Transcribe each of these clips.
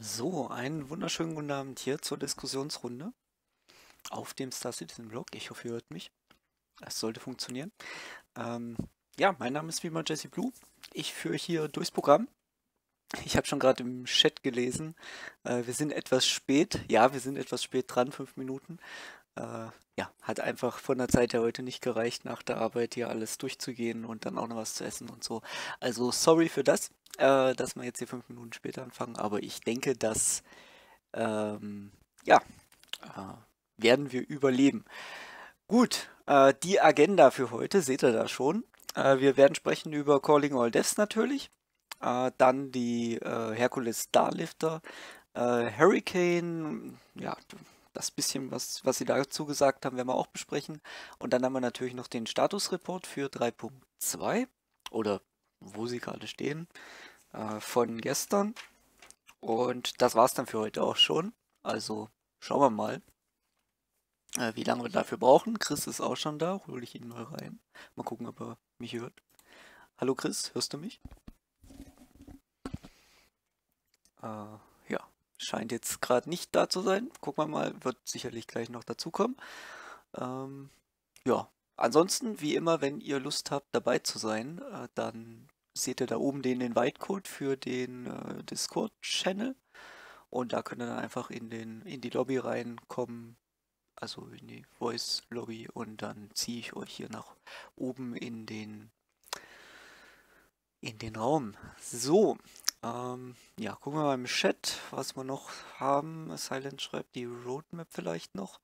So, einen wunderschönen guten Abend hier zur Diskussionsrunde auf dem Star Citizen Blog. Ich hoffe, ihr hört mich. Es sollte funktionieren. Ähm, ja, mein Name ist wie immer Jesse Blue. Ich führe hier durchs Programm. Ich habe schon gerade im Chat gelesen, äh, wir sind etwas spät. Ja, wir sind etwas spät dran, fünf Minuten. Äh, ja, hat einfach von der Zeit her heute nicht gereicht, nach der Arbeit hier alles durchzugehen und dann auch noch was zu essen und so. Also sorry für das, äh, dass wir jetzt hier fünf Minuten später anfangen, aber ich denke, dass ähm, ja, äh, werden wir überleben. Gut, äh, die Agenda für heute seht ihr da schon. Äh, wir werden sprechen über Calling All Deaths natürlich, äh, dann die Hercules Starlifter, Hurricane, ja, das bisschen, was, was Sie dazu gesagt haben, werden wir auch besprechen. Und dann haben wir natürlich noch den Statusreport für 3.2 oder wo Sie gerade stehen äh, von gestern. Und das war es dann für heute auch schon. Also schauen wir mal, äh, wie lange wir dafür brauchen. Chris ist auch schon da, hole ich ihn mal rein. Mal gucken, ob er mich hört. Hallo Chris, hörst du mich? Äh, scheint jetzt gerade nicht da zu sein. Gucken wir mal, wird sicherlich gleich noch dazukommen. Ähm, ja, ansonsten, wie immer, wenn ihr Lust habt, dabei zu sein, äh, dann seht ihr da oben den Invite-Code für den äh, Discord-Channel. Und da könnt ihr dann einfach in, den, in die Lobby reinkommen, also in die Voice-Lobby. Und dann ziehe ich euch hier nach oben in den, in den Raum. So, ähm, ja, gucken wir mal im Chat, was wir noch haben. Silent schreibt die Roadmap vielleicht noch.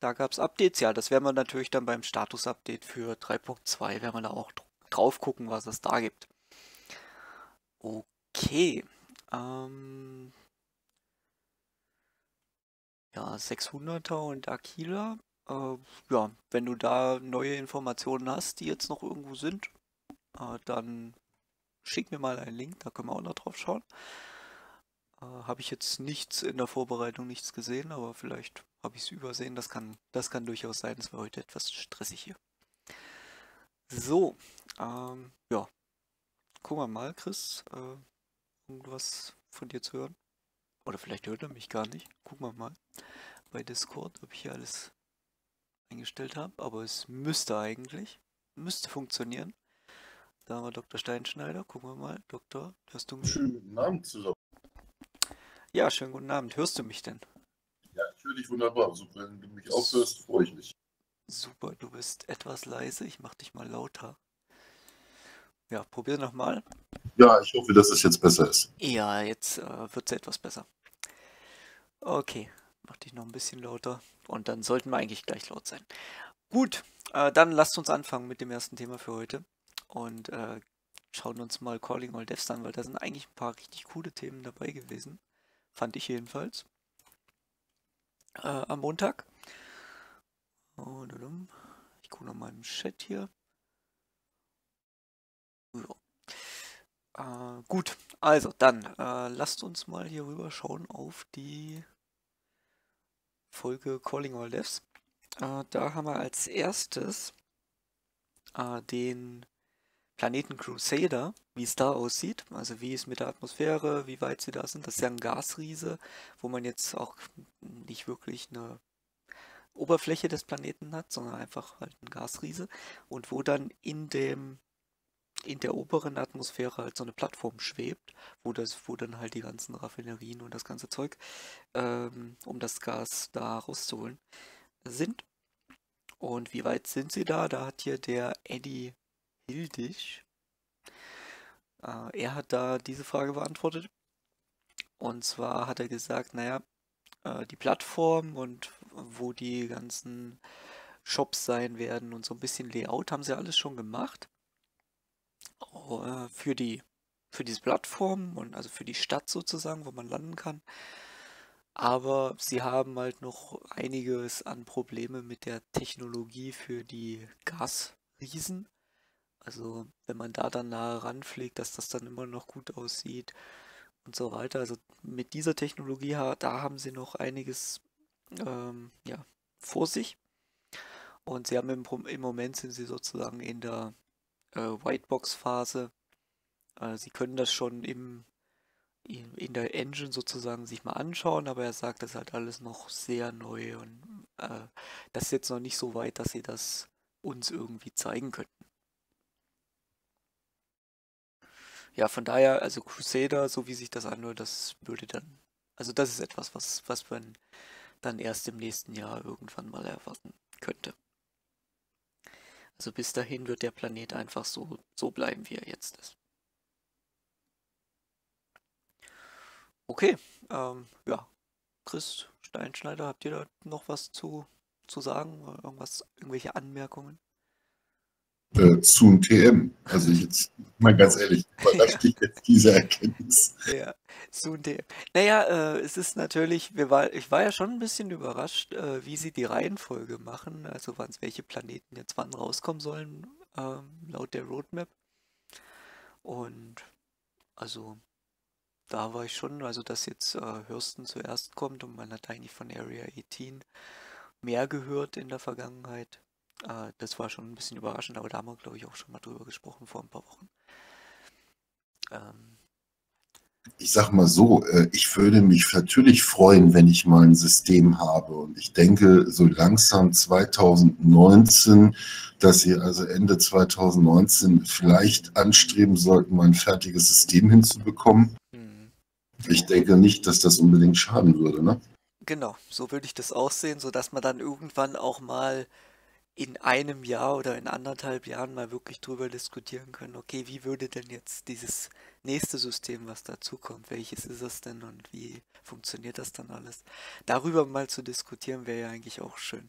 Da gab es Updates. Ja, das werden wir natürlich dann beim Status-Update für 3.2, werden wir da auch drauf gucken, was es da gibt. Okay. Ähm, ja, 600er und Aquila. Äh, ja, wenn du da neue Informationen hast, die jetzt noch irgendwo sind, äh, dann schick mir mal einen Link, da können wir auch noch drauf schauen. Äh, habe ich jetzt nichts in der Vorbereitung, nichts gesehen, aber vielleicht habe ich es übersehen. Das kann, das kann durchaus sein. Es war heute etwas stressig hier. So, ähm, ja. Gucken wir mal, Chris, äh, irgendwas von dir zu hören. Oder vielleicht hört er mich gar nicht. Gucken wir mal bei Discord, ob ich hier alles eingestellt habe. Aber es müsste eigentlich, müsste funktionieren. Da haben wir Dr. Steinschneider. Gucken wir mal. Doktor, hörst du mich? Schönen guten Abend zusammen. Ja, schönen guten Abend. Hörst du mich denn? Ja, ich höre dich wunderbar. Also, wenn du mich auch hörst, freue ich mich. Super, du bist etwas leise. Ich mache dich mal lauter. Ja, probier nochmal. Ja, ich hoffe, dass es jetzt besser ist. Ja, jetzt äh, wird es etwas besser. Okay, mach dich noch ein bisschen lauter. Und dann sollten wir eigentlich gleich laut sein. Gut, äh, dann lasst uns anfangen mit dem ersten Thema für heute und äh, schauen uns mal Calling All Devs an, weil da sind eigentlich ein paar richtig coole Themen dabei gewesen. Fand ich jedenfalls. Äh, am Montag. Ich gucke noch mal im Chat hier. Äh, gut, also dann äh, lasst uns mal hier rüber schauen auf die Folge Calling All Devs. Äh, da haben wir als erstes äh, den Planeten Crusader, wie es da aussieht, also wie es mit der Atmosphäre, wie weit sie da sind. Das ist ja ein Gasriese, wo man jetzt auch nicht wirklich eine Oberfläche des Planeten hat, sondern einfach halt ein Gasriese und wo dann in dem in der oberen Atmosphäre halt so eine Plattform schwebt, wo das, wo dann halt die ganzen Raffinerien und das ganze Zeug, ähm, um das Gas da rauszuholen, sind. Und wie weit sind sie da? Da hat hier der Eddie Hildig. Äh, er hat da diese Frage beantwortet. Und zwar hat er gesagt, naja, äh, die Plattform und wo die ganzen Shops sein werden und so ein bisschen Layout haben sie alles schon gemacht. Äh, für die für diese Plattform und also für die Stadt sozusagen, wo man landen kann. Aber sie haben halt noch einiges an Probleme mit der Technologie für die Gasriesen. Also wenn man da dann nah ranfliegt, dass das dann immer noch gut aussieht und so weiter. Also mit dieser Technologie, da haben sie noch einiges ähm, ja, vor sich. Und sie haben im, im, Moment sind sie sozusagen in der äh, Whitebox-Phase. Äh, sie können das schon im, in, in der Engine sozusagen sich mal anschauen, aber er sagt, das ist halt alles noch sehr neu und äh, das ist jetzt noch nicht so weit, dass sie das uns irgendwie zeigen könnten. Ja, von daher, also Crusader, so wie sich das anhört, das würde dann, also das ist etwas, was, was man dann erst im nächsten Jahr irgendwann mal erwarten könnte. Also bis dahin wird der Planet einfach so, so bleiben, wie er jetzt ist. Okay, ähm, ja. Chris Steinschneider, habt ihr da noch was zu, zu sagen? Irgendwas, irgendwelche Anmerkungen? Äh, zu einem TM. Also ich jetzt mal ganz ehrlich, überrascht dich jetzt diese Erkenntnis. Ja, Soon TM. Naja, äh, es ist natürlich, wir war, ich war ja schon ein bisschen überrascht, äh, wie sie die Reihenfolge machen, also wann welche Planeten jetzt wann rauskommen sollen, ähm, laut der Roadmap. Und also da war ich schon, also dass jetzt äh, Hurston zuerst kommt und man hat eigentlich von Area 18 mehr gehört in der Vergangenheit. Äh, das war schon ein bisschen überraschend, aber da haben wir, glaube ich, auch schon mal drüber gesprochen vor ein paar Wochen. Ähm, ich sag mal so, äh, ich würde mich natürlich freuen, wenn ich mal ein System habe. Und ich denke, so langsam 2019, dass Sie also Ende 2019 vielleicht anstreben sollten, mal ein fertiges System hinzubekommen. Mhm. Ich denke nicht, dass das unbedingt schaden würde, ne? Genau, so würde ich das auch sehen, sodass man dann irgendwann auch mal in einem Jahr oder in anderthalb Jahren mal wirklich drüber diskutieren können, okay, wie würde denn jetzt dieses nächste System, was dazukommt, welches ist es denn und wie funktioniert das dann alles? Darüber mal zu diskutieren wäre ja eigentlich auch schön.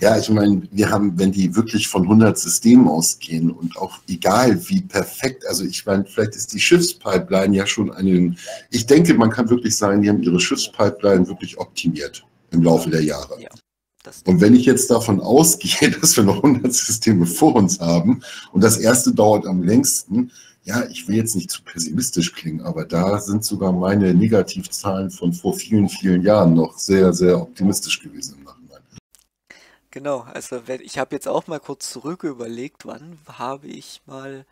Ja, ich meine, wir haben, wenn die wirklich von 100 Systemen ausgehen und auch egal wie perfekt, also ich meine, vielleicht ist die Schiffspipeline ja schon eine, ich denke, man kann wirklich sagen, die haben ihre Schiffspipeline wirklich optimiert im Laufe der Jahre. Ja. Und wenn ich jetzt davon ausgehe, dass wir noch 100 Systeme vor uns haben und das erste dauert am längsten, ja, ich will jetzt nicht zu pessimistisch klingen, aber da sind sogar meine Negativzahlen von vor vielen, vielen Jahren noch sehr, sehr optimistisch gewesen im Nachhinein. Genau, also ich habe jetzt auch mal kurz zurück überlegt, wann habe ich mal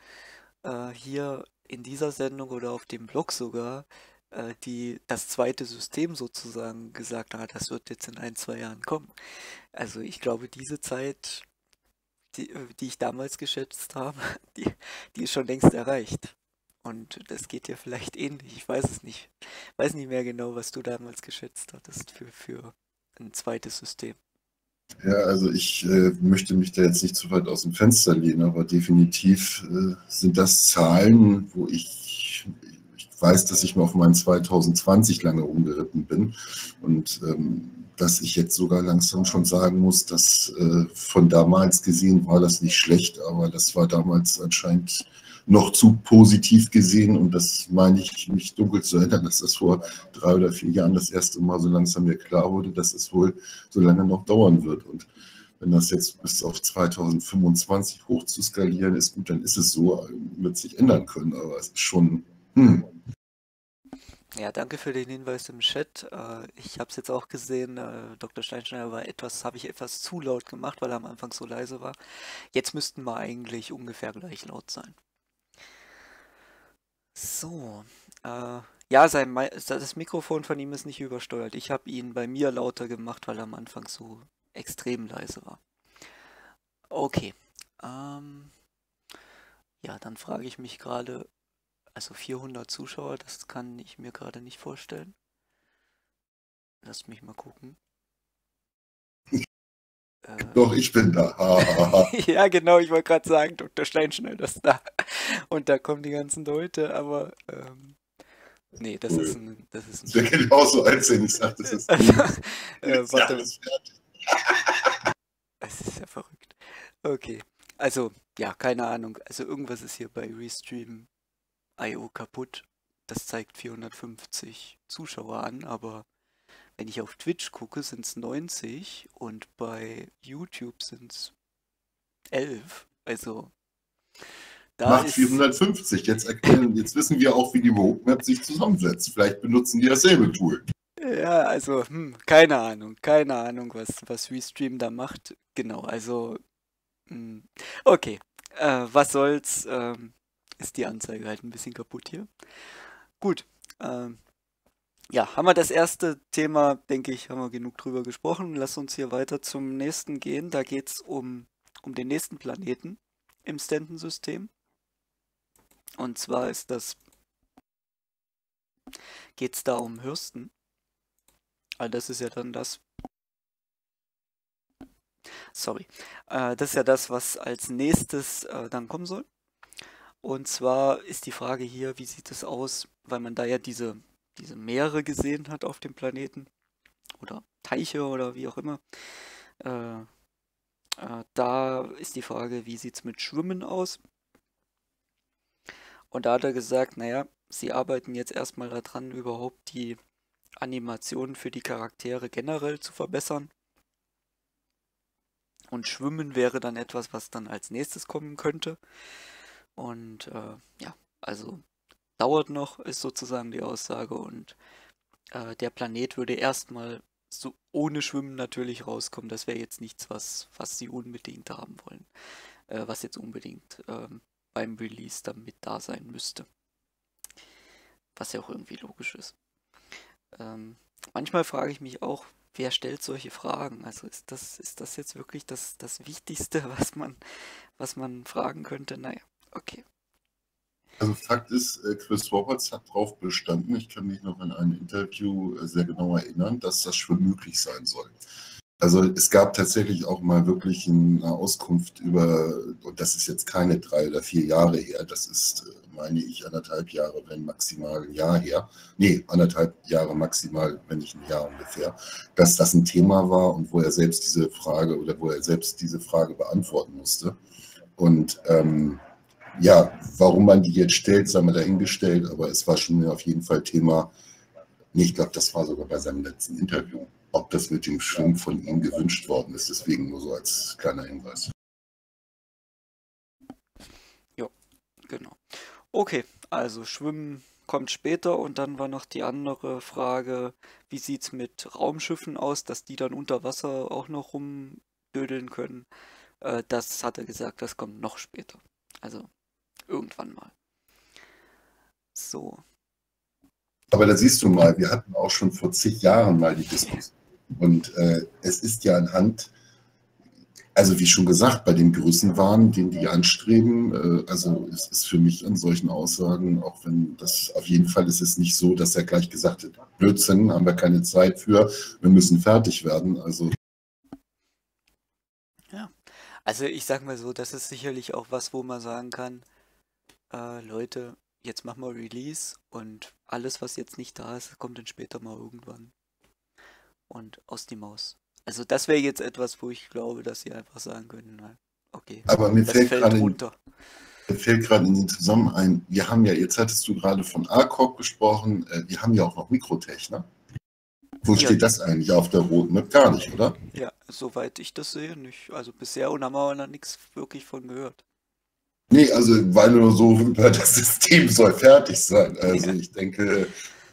äh, hier in dieser Sendung oder auf dem Blog sogar äh, die das zweite System sozusagen gesagt hat, das wird jetzt in ein, zwei Jahren kommen. Also ich glaube, diese Zeit, die, äh, die ich damals geschätzt habe, die, die ist schon längst erreicht. Und das geht dir vielleicht ähnlich, ich weiß es nicht. Weiß nicht mehr genau, was du damals geschätzt hattest für, für ein zweites System. Ja, also ich äh, möchte mich da jetzt nicht zu weit aus dem Fenster lehnen, aber definitiv äh, sind das Zahlen, wo ich weiß, dass ich mir auf meinen 2020 lange umgeritten bin und ähm, dass ich jetzt sogar langsam schon sagen muss, dass äh, von damals gesehen war das nicht schlecht, aber das war damals anscheinend noch zu positiv gesehen und das meine ich mich dunkel zu erinnern, dass das vor drei oder vier Jahren das erste Mal so langsam mir klar wurde, dass es wohl so lange noch dauern wird. Und wenn das jetzt bis auf 2025 hoch zu skalieren ist, gut, dann ist es so, wird sich ändern können, aber es ist schon, hm, ja, danke für den Hinweis im Chat. Äh, ich habe es jetzt auch gesehen, äh, Dr. Steinschneider war etwas, habe ich etwas zu laut gemacht, weil er am Anfang so leise war. Jetzt müssten wir eigentlich ungefähr gleich laut sein. So, äh, ja, sein, das Mikrofon von ihm ist nicht übersteuert. Ich habe ihn bei mir lauter gemacht, weil er am Anfang so extrem leise war. Okay. Ähm, ja, dann frage ich mich gerade, also 400 Zuschauer, das kann ich mir gerade nicht vorstellen. Lasst mich mal gucken. Äh, Doch, ich bin da. ja, genau, ich wollte gerade sagen, Dr. Steinschnell ist da. Und da kommen die ganzen Leute, aber ähm, nee, das cool. ist ein. Das ist ein ich will genauso einsehen, ich sag, das ist. äh, warte. Es ist ja verrückt. Okay. Also, ja, keine Ahnung. Also irgendwas ist hier bei Restream IO kaputt. Das zeigt 450 Zuschauer an, aber wenn ich auf Twitch gucke, sind es 90 und bei YouTube sind es 11. Also da Macht 450. Jetzt erklären, jetzt wissen wir auch, wie die Roadmap sich zusammensetzt. Vielleicht benutzen die dasselbe Tool. Ja, also, hm, keine Ahnung, keine Ahnung, was, was Restream da macht. Genau, also, hm, okay, äh, was soll's, ähm, ist die Anzeige halt ein bisschen kaputt hier. Gut, Ähm, ja, haben wir das erste Thema, denke ich, haben wir genug drüber gesprochen. Lass uns hier weiter zum nächsten gehen. Da geht es um, um den nächsten Planeten im Stanton-System. Und zwar ist das, geht es da um Hürsten. Also das ist ja dann das, sorry, äh, das ist ja das, was als nächstes äh, dann kommen soll. Und zwar ist die Frage hier, wie sieht es aus, weil man da ja diese, diese Meere gesehen hat auf dem Planeten oder Teiche oder wie auch immer. Äh, äh, da ist die Frage, wie sieht es mit Schwimmen aus? Und da hat er gesagt, naja, sie arbeiten jetzt erstmal daran, überhaupt die Animationen für die Charaktere generell zu verbessern. Und Schwimmen wäre dann etwas, was dann als nächstes kommen könnte. Und äh, ja, also dauert noch, ist sozusagen die Aussage. Und äh, der Planet würde erstmal so ohne Schwimmen natürlich rauskommen. Das wäre jetzt nichts, was, was sie unbedingt haben wollen. Äh, was jetzt unbedingt ähm, beim Release damit da sein müsste. Was ja auch irgendwie logisch ist. Ähm, manchmal frage ich mich auch, wer stellt solche Fragen? Also ist das, ist das jetzt wirklich das, das Wichtigste, was man, was man fragen könnte? Naja, okay. Also Fakt ist, äh, Chris Roberts hat darauf bestanden, ich kann mich noch an ein Interview äh, sehr genau erinnern, dass das schon möglich sein soll. Also es gab tatsächlich auch mal wirklich eine Auskunft über, und das ist jetzt keine drei oder vier Jahre her, das ist, äh, meine ich, anderthalb Jahre, wenn maximal ein Jahr her. Nee, anderthalb Jahre maximal, wenn nicht ein Jahr ungefähr, dass das ein Thema war und wo er selbst diese Frage oder wo er selbst diese Frage beantworten musste. Und ähm, ja, warum man die jetzt stellt, sei mal dahingestellt, aber es war schon auf jeden Fall Thema. Ich glaube, das war sogar bei seinem letzten Interview ob das mit dem Schwimmen von ihm gewünscht worden ist. Deswegen nur so als kleiner Hinweis. Ja, genau. Okay, also Schwimmen kommt später und dann war noch die andere Frage, wie sieht es mit Raumschiffen aus, dass die dann unter Wasser auch noch rumdödeln können. Äh, das hat er gesagt, das kommt noch später. Also irgendwann mal. So. Aber da siehst du mal, wir hatten auch schon vor zig Jahren mal die Diskussion und äh, es ist ja anhand, also wie schon gesagt, bei den Größenwahn, den die anstreben, äh, also es ist für mich an solchen Aussagen, auch wenn das auf jeden Fall ist es nicht so, dass er gleich gesagt hat, Blödsinn, haben wir keine Zeit für, wir müssen fertig werden. Also ja, also ich sag mal so, das ist sicherlich auch was, wo man sagen kann, äh, Leute, jetzt machen wir Release und alles, was jetzt nicht da ist, kommt dann später mal irgendwann und aus die Maus. Also das wäre jetzt etwas, wo ich glaube, dass sie einfach sagen können, na, okay. Aber mir fällt, fällt gerade runter. Mir fällt gerade in den Zusammenhang ein, wir haben ja, jetzt hattest du gerade von ARCOG gesprochen, äh, wir haben ja auch noch Mikrotech, ne? Wo ja, steht das eigentlich auf der roten Map? Gar nicht, oder? Ja, soweit ich das sehe, nicht. Also bisher und haben wir noch nichts wirklich von gehört. Nee, also weil nur so über das System soll fertig sein. Also ja. ich denke,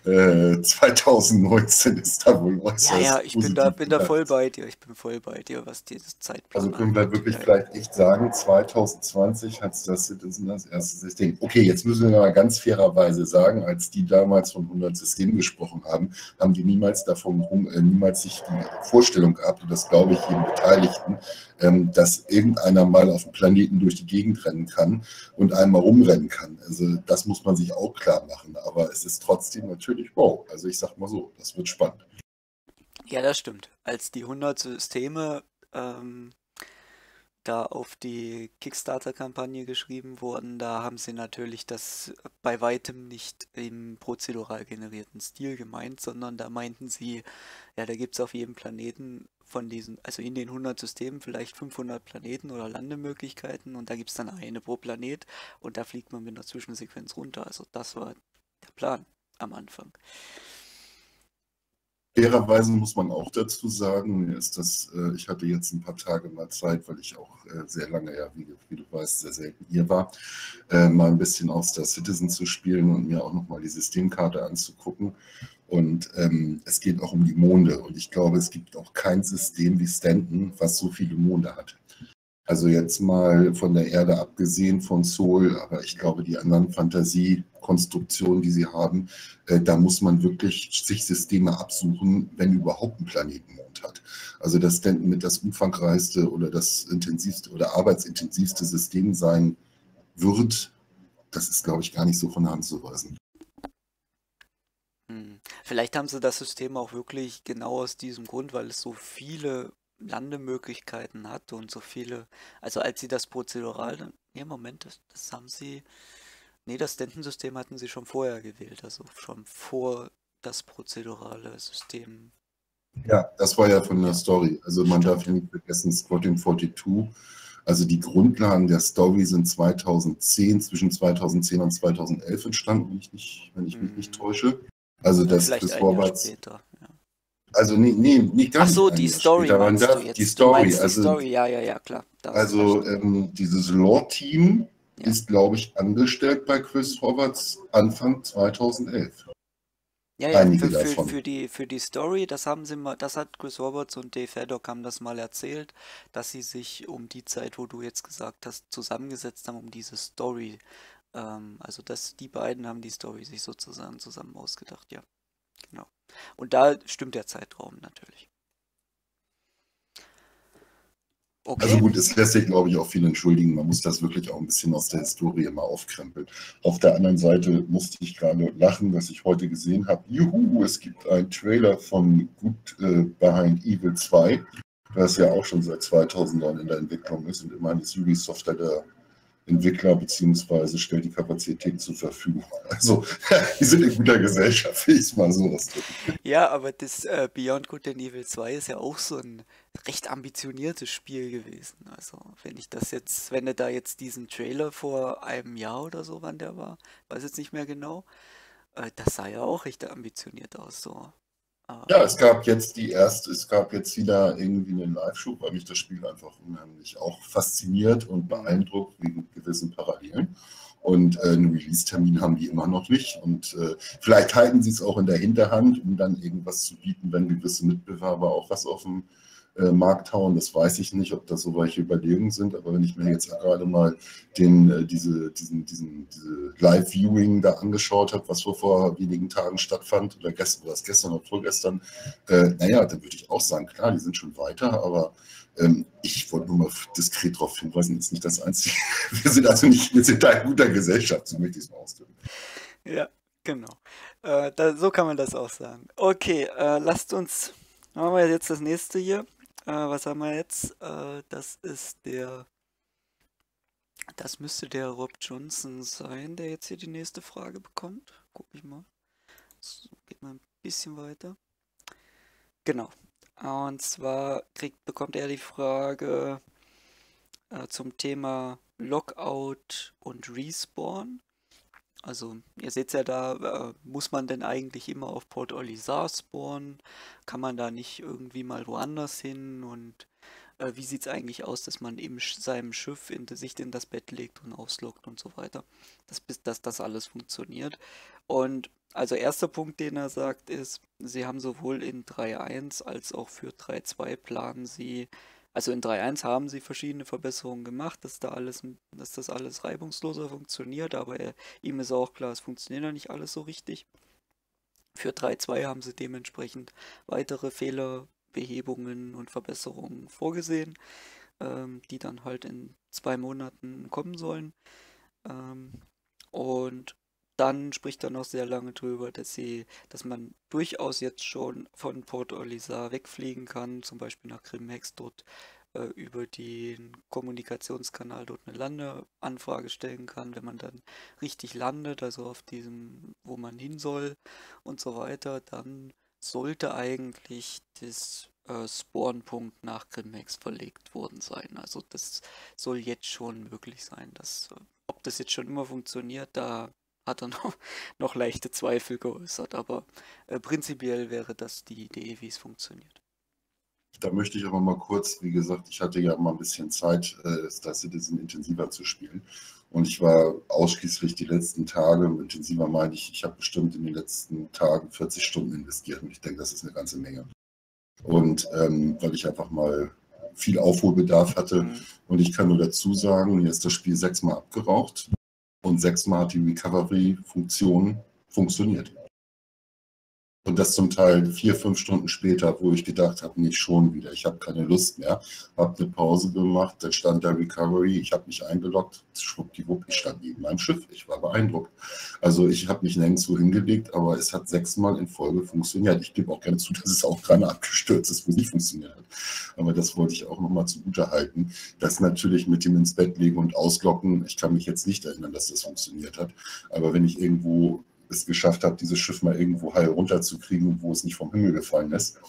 2019 äh, ist da wohl äußerst. Ja, ja, ich bin da, bin da voll bei dir. Ich bin voll bei dir, was dieses Zeitplan Also können wir wirklich vielleicht echt sagen, 2020 hat das Citizen das erste System. Okay, jetzt müssen wir mal ganz fairerweise sagen, als die damals von 100 Systemen gesprochen haben, haben die niemals davon rum, äh, niemals sich die Vorstellung gehabt, und das glaube ich jedem Beteiligten, ähm, dass irgendeiner mal auf dem Planeten durch die Gegend rennen kann und einmal rumrennen kann. Also das muss man sich auch klar machen. Aber es ist trotzdem natürlich wow. Also ich sag mal so, das wird spannend. Ja, das stimmt. Als die 100 Systeme ähm, da auf die Kickstarter-Kampagne geschrieben wurden, da haben sie natürlich das bei weitem nicht im prozedural generierten Stil gemeint, sondern da meinten sie, ja, da gibt es auf jedem Planeten von diesen, also in den 100 Systemen vielleicht 500 Planeten oder Landemöglichkeiten und da gibt es dann eine pro Planet und da fliegt man mit einer Zwischensequenz runter. Also das war der Plan am Anfang. Fairerweise muss man auch dazu sagen, ist das, äh, ich hatte jetzt ein paar Tage mal Zeit, weil ich auch äh, sehr lange, ja, wie, wie, du weißt, sehr selten hier war, äh, mal ein bisschen aus der Citizen zu spielen und mir auch nochmal die Systemkarte anzugucken. Und ähm, es geht auch um die Monde. Und ich glaube, es gibt auch kein System wie Stanton, was so viele Monde hat. Also jetzt mal von der Erde abgesehen von Sol, aber ich glaube, die anderen Fantasiekonstruktionen, die sie haben, äh, da muss man wirklich sich Systeme absuchen, wenn überhaupt ein Planetenmond hat. Also das Denken mit das umfangreichste oder das intensivste oder arbeitsintensivste System sein wird, das ist, glaube ich, gar nicht so von der Hand zu weisen. Hm. Vielleicht haben sie das System auch wirklich genau aus diesem Grund, weil es so viele Landemöglichkeiten hat und so viele, also als sie das prozedural, ne Moment, das, das haben sie, nee, das Stentensystem hatten sie schon vorher gewählt, also schon vor das prozedurale System. Ja, das war ja von der Story. Also man darf nicht vergessen, Squadron 42, also die Grundlagen der Story sind 2010, zwischen 2010 und 2011 entstanden, wenn ich, nicht, wenn ich mich nicht mhm. täusche. Also das, Vielleicht das Vorwärts. Später. Also nee, nee, nicht ganz. Ach so, die Story später, meinst da, du jetzt. Die Story, die also, Story, ja, ja, ja, klar. Also ähm, dieses Lore-Team ja. ist, glaube ich, angestellt bei Chris Roberts Anfang 2011. Ja, ja, Einige für, für, für, die, für die Story, das haben sie mal, das hat Chris Roberts und Dave Haddock haben das mal erzählt, dass sie sich um die Zeit, wo du jetzt gesagt hast, zusammengesetzt haben, um diese Story. Ähm, also dass die beiden haben die Story sich sozusagen zusammen ausgedacht, ja. Genau. Und da stimmt der Zeitraum natürlich. Okay. Also gut, es lässt sich, glaube ich, auch viel entschuldigen. Man muss das wirklich auch ein bisschen aus der Historie mal aufkrempeln. Auf der anderen Seite musste ich gerade lachen, was ich heute gesehen habe. Juhu, es gibt einen Trailer von Good äh, Behind Evil 2, das ja auch schon seit 2009 in der Entwicklung ist. Und immerhin ist Ubisoft der Entwickler beziehungsweise stellt die Kapazität zur Verfügung. Also, die sind in guter Gesellschaft, will ich es mal so ausdrücken. Ja, aber das äh, Beyond Good and Evil 2 ist ja auch so ein recht ambitioniertes Spiel gewesen. Also, wenn ich das jetzt, wenn du da jetzt diesen Trailer vor einem Jahr oder so, wann der war, weiß jetzt nicht mehr genau, äh, das sah ja auch recht ambitioniert aus, so ja, es gab jetzt die erste, es gab jetzt wieder irgendwie einen Live-Schub, weil mich das Spiel einfach unheimlich auch fasziniert und beeindruckt wegen gewissen Parallelen. Und äh, einen Release-Termin haben die immer noch nicht. Und äh, vielleicht halten sie es auch in der Hinterhand, um dann irgendwas zu bieten, wenn gewisse Mitbewerber auch was auf dem äh, Markt hauen. Das weiß ich nicht, ob das so welche Überlegungen sind. Aber wenn ich mir jetzt gerade mal den, äh, diese, diesen, diesen, diese Live-Viewing da angeschaut habe, was vor, wenigen Tagen stattfand, oder gestern, oder gestern oder vorgestern, äh, naja, dann würde ich auch sagen, klar, die sind schon weiter, aber ähm, ich wollte nur mal diskret darauf hinweisen, ist nicht das Einzige. Wir sind also nicht, wir sind da in guter Gesellschaft, so möchte ich es mal ausdrücken. Ja, genau. Äh, da, so kann man das auch sagen. Okay, äh, lasst uns, machen wir jetzt das nächste hier. Äh, was haben wir jetzt? Äh, das ist der. Das müsste der Rob Johnson sein, der jetzt hier die nächste Frage bekommt. Guck ich mal. So, geht mal ein bisschen weiter. Genau. Und zwar kriegt, bekommt er die Frage äh, zum Thema Lockout und Respawn. Also ihr seht ja da, äh, muss man denn eigentlich immer auf Port Olisar spawnen? Kann man da nicht irgendwie mal woanders hin? Und äh, wie sieht es eigentlich aus, dass man in seinem Schiff in, sich in das Bett legt und auslockt und so weiter? Dass, dass das alles funktioniert. Und also erster Punkt, den er sagt, ist, sie haben sowohl in 3.1 als auch für 3.2 planen sie also in 3.1 haben sie verschiedene Verbesserungen gemacht, dass da alles, dass das alles reibungsloser funktioniert, aber er, ihm ist auch klar, es funktioniert ja nicht alles so richtig. Für 3.2 haben sie dementsprechend weitere Fehlerbehebungen und Verbesserungen vorgesehen, ähm, die dann halt in zwei Monaten kommen sollen. Ähm, und dann spricht er noch sehr lange drüber, dass sie, dass man durchaus jetzt schon von Port Olisar wegfliegen kann, zum Beispiel nach Grimhex, dort äh, über den Kommunikationskanal dort eine Landeanfrage stellen kann, wenn man dann richtig landet, also auf diesem, wo man hin soll und so weiter, dann sollte eigentlich das äh, Spawnpunkt nach Grimhex verlegt worden sein. Also das soll jetzt schon möglich sein. Dass, ob das jetzt schon immer funktioniert, da hat er noch, noch leichte Zweifel geäußert, aber äh, prinzipiell wäre das die Idee, wie es funktioniert. Da möchte ich aber mal kurz, wie gesagt, ich hatte ja mal ein bisschen Zeit, äh, Star Citizen intensiver zu spielen. Und ich war ausschließlich die letzten Tage, intensiver meine ich, ich habe bestimmt in den letzten Tagen 40 Stunden investiert. Und ich denke, das ist eine ganze Menge. Und ähm, weil ich einfach mal viel Aufholbedarf hatte. Mhm. Und ich kann nur dazu sagen, mir ist das Spiel sechsmal abgeraucht und sechsmal die Recovery-Funktion funktioniert. Und das zum Teil vier, fünf Stunden später, wo ich gedacht habe, nicht schon wieder, ich habe keine Lust mehr. Habe eine Pause gemacht, dann stand da Recovery, ich habe mich eingeloggt, schwuppdiwupp, ich stand neben meinem Schiff. Ich war beeindruckt. Also ich habe mich nirgendwo hingelegt, aber es hat sechsmal in Folge funktioniert. Ich gebe auch gerne zu, dass es auch dreimal abgestürzt ist, wo es nicht funktioniert hat. Aber das wollte ich auch nochmal zugute halten. Das natürlich mit dem ins Bett legen und auslocken, ich kann mich jetzt nicht erinnern, dass das funktioniert hat. Aber wenn ich irgendwo es geschafft habe, dieses Schiff mal irgendwo heil runterzukriegen, wo es nicht vom Himmel gefallen ist.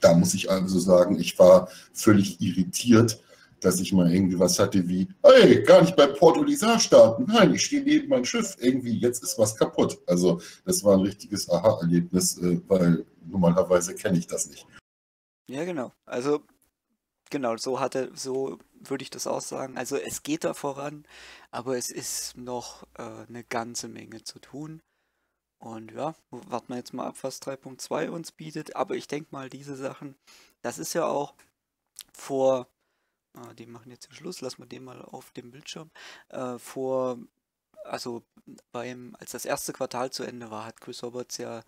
Da muss ich also sagen, ich war völlig irritiert, dass ich mal irgendwie was hatte wie, hey, gar nicht bei Port Olisar starten. Nein, ich stehe neben meinem Schiff. Irgendwie, jetzt ist was kaputt. Also das war ein richtiges Aha-Erlebnis, äh, weil normalerweise kenne ich das nicht. Ja, genau. Also genau, so hatte, so würde ich das auch sagen. Also es geht da voran, aber es ist noch äh, eine ganze Menge zu tun. Und ja, warten wir jetzt mal ab, was 3.2 uns bietet. Aber ich denke mal, diese Sachen, das ist ja auch vor, äh, die machen jetzt den Schluss, lassen wir den mal auf dem Bildschirm, äh, vor, also beim, als das erste Quartal zu Ende war, hat Chris Roberts ja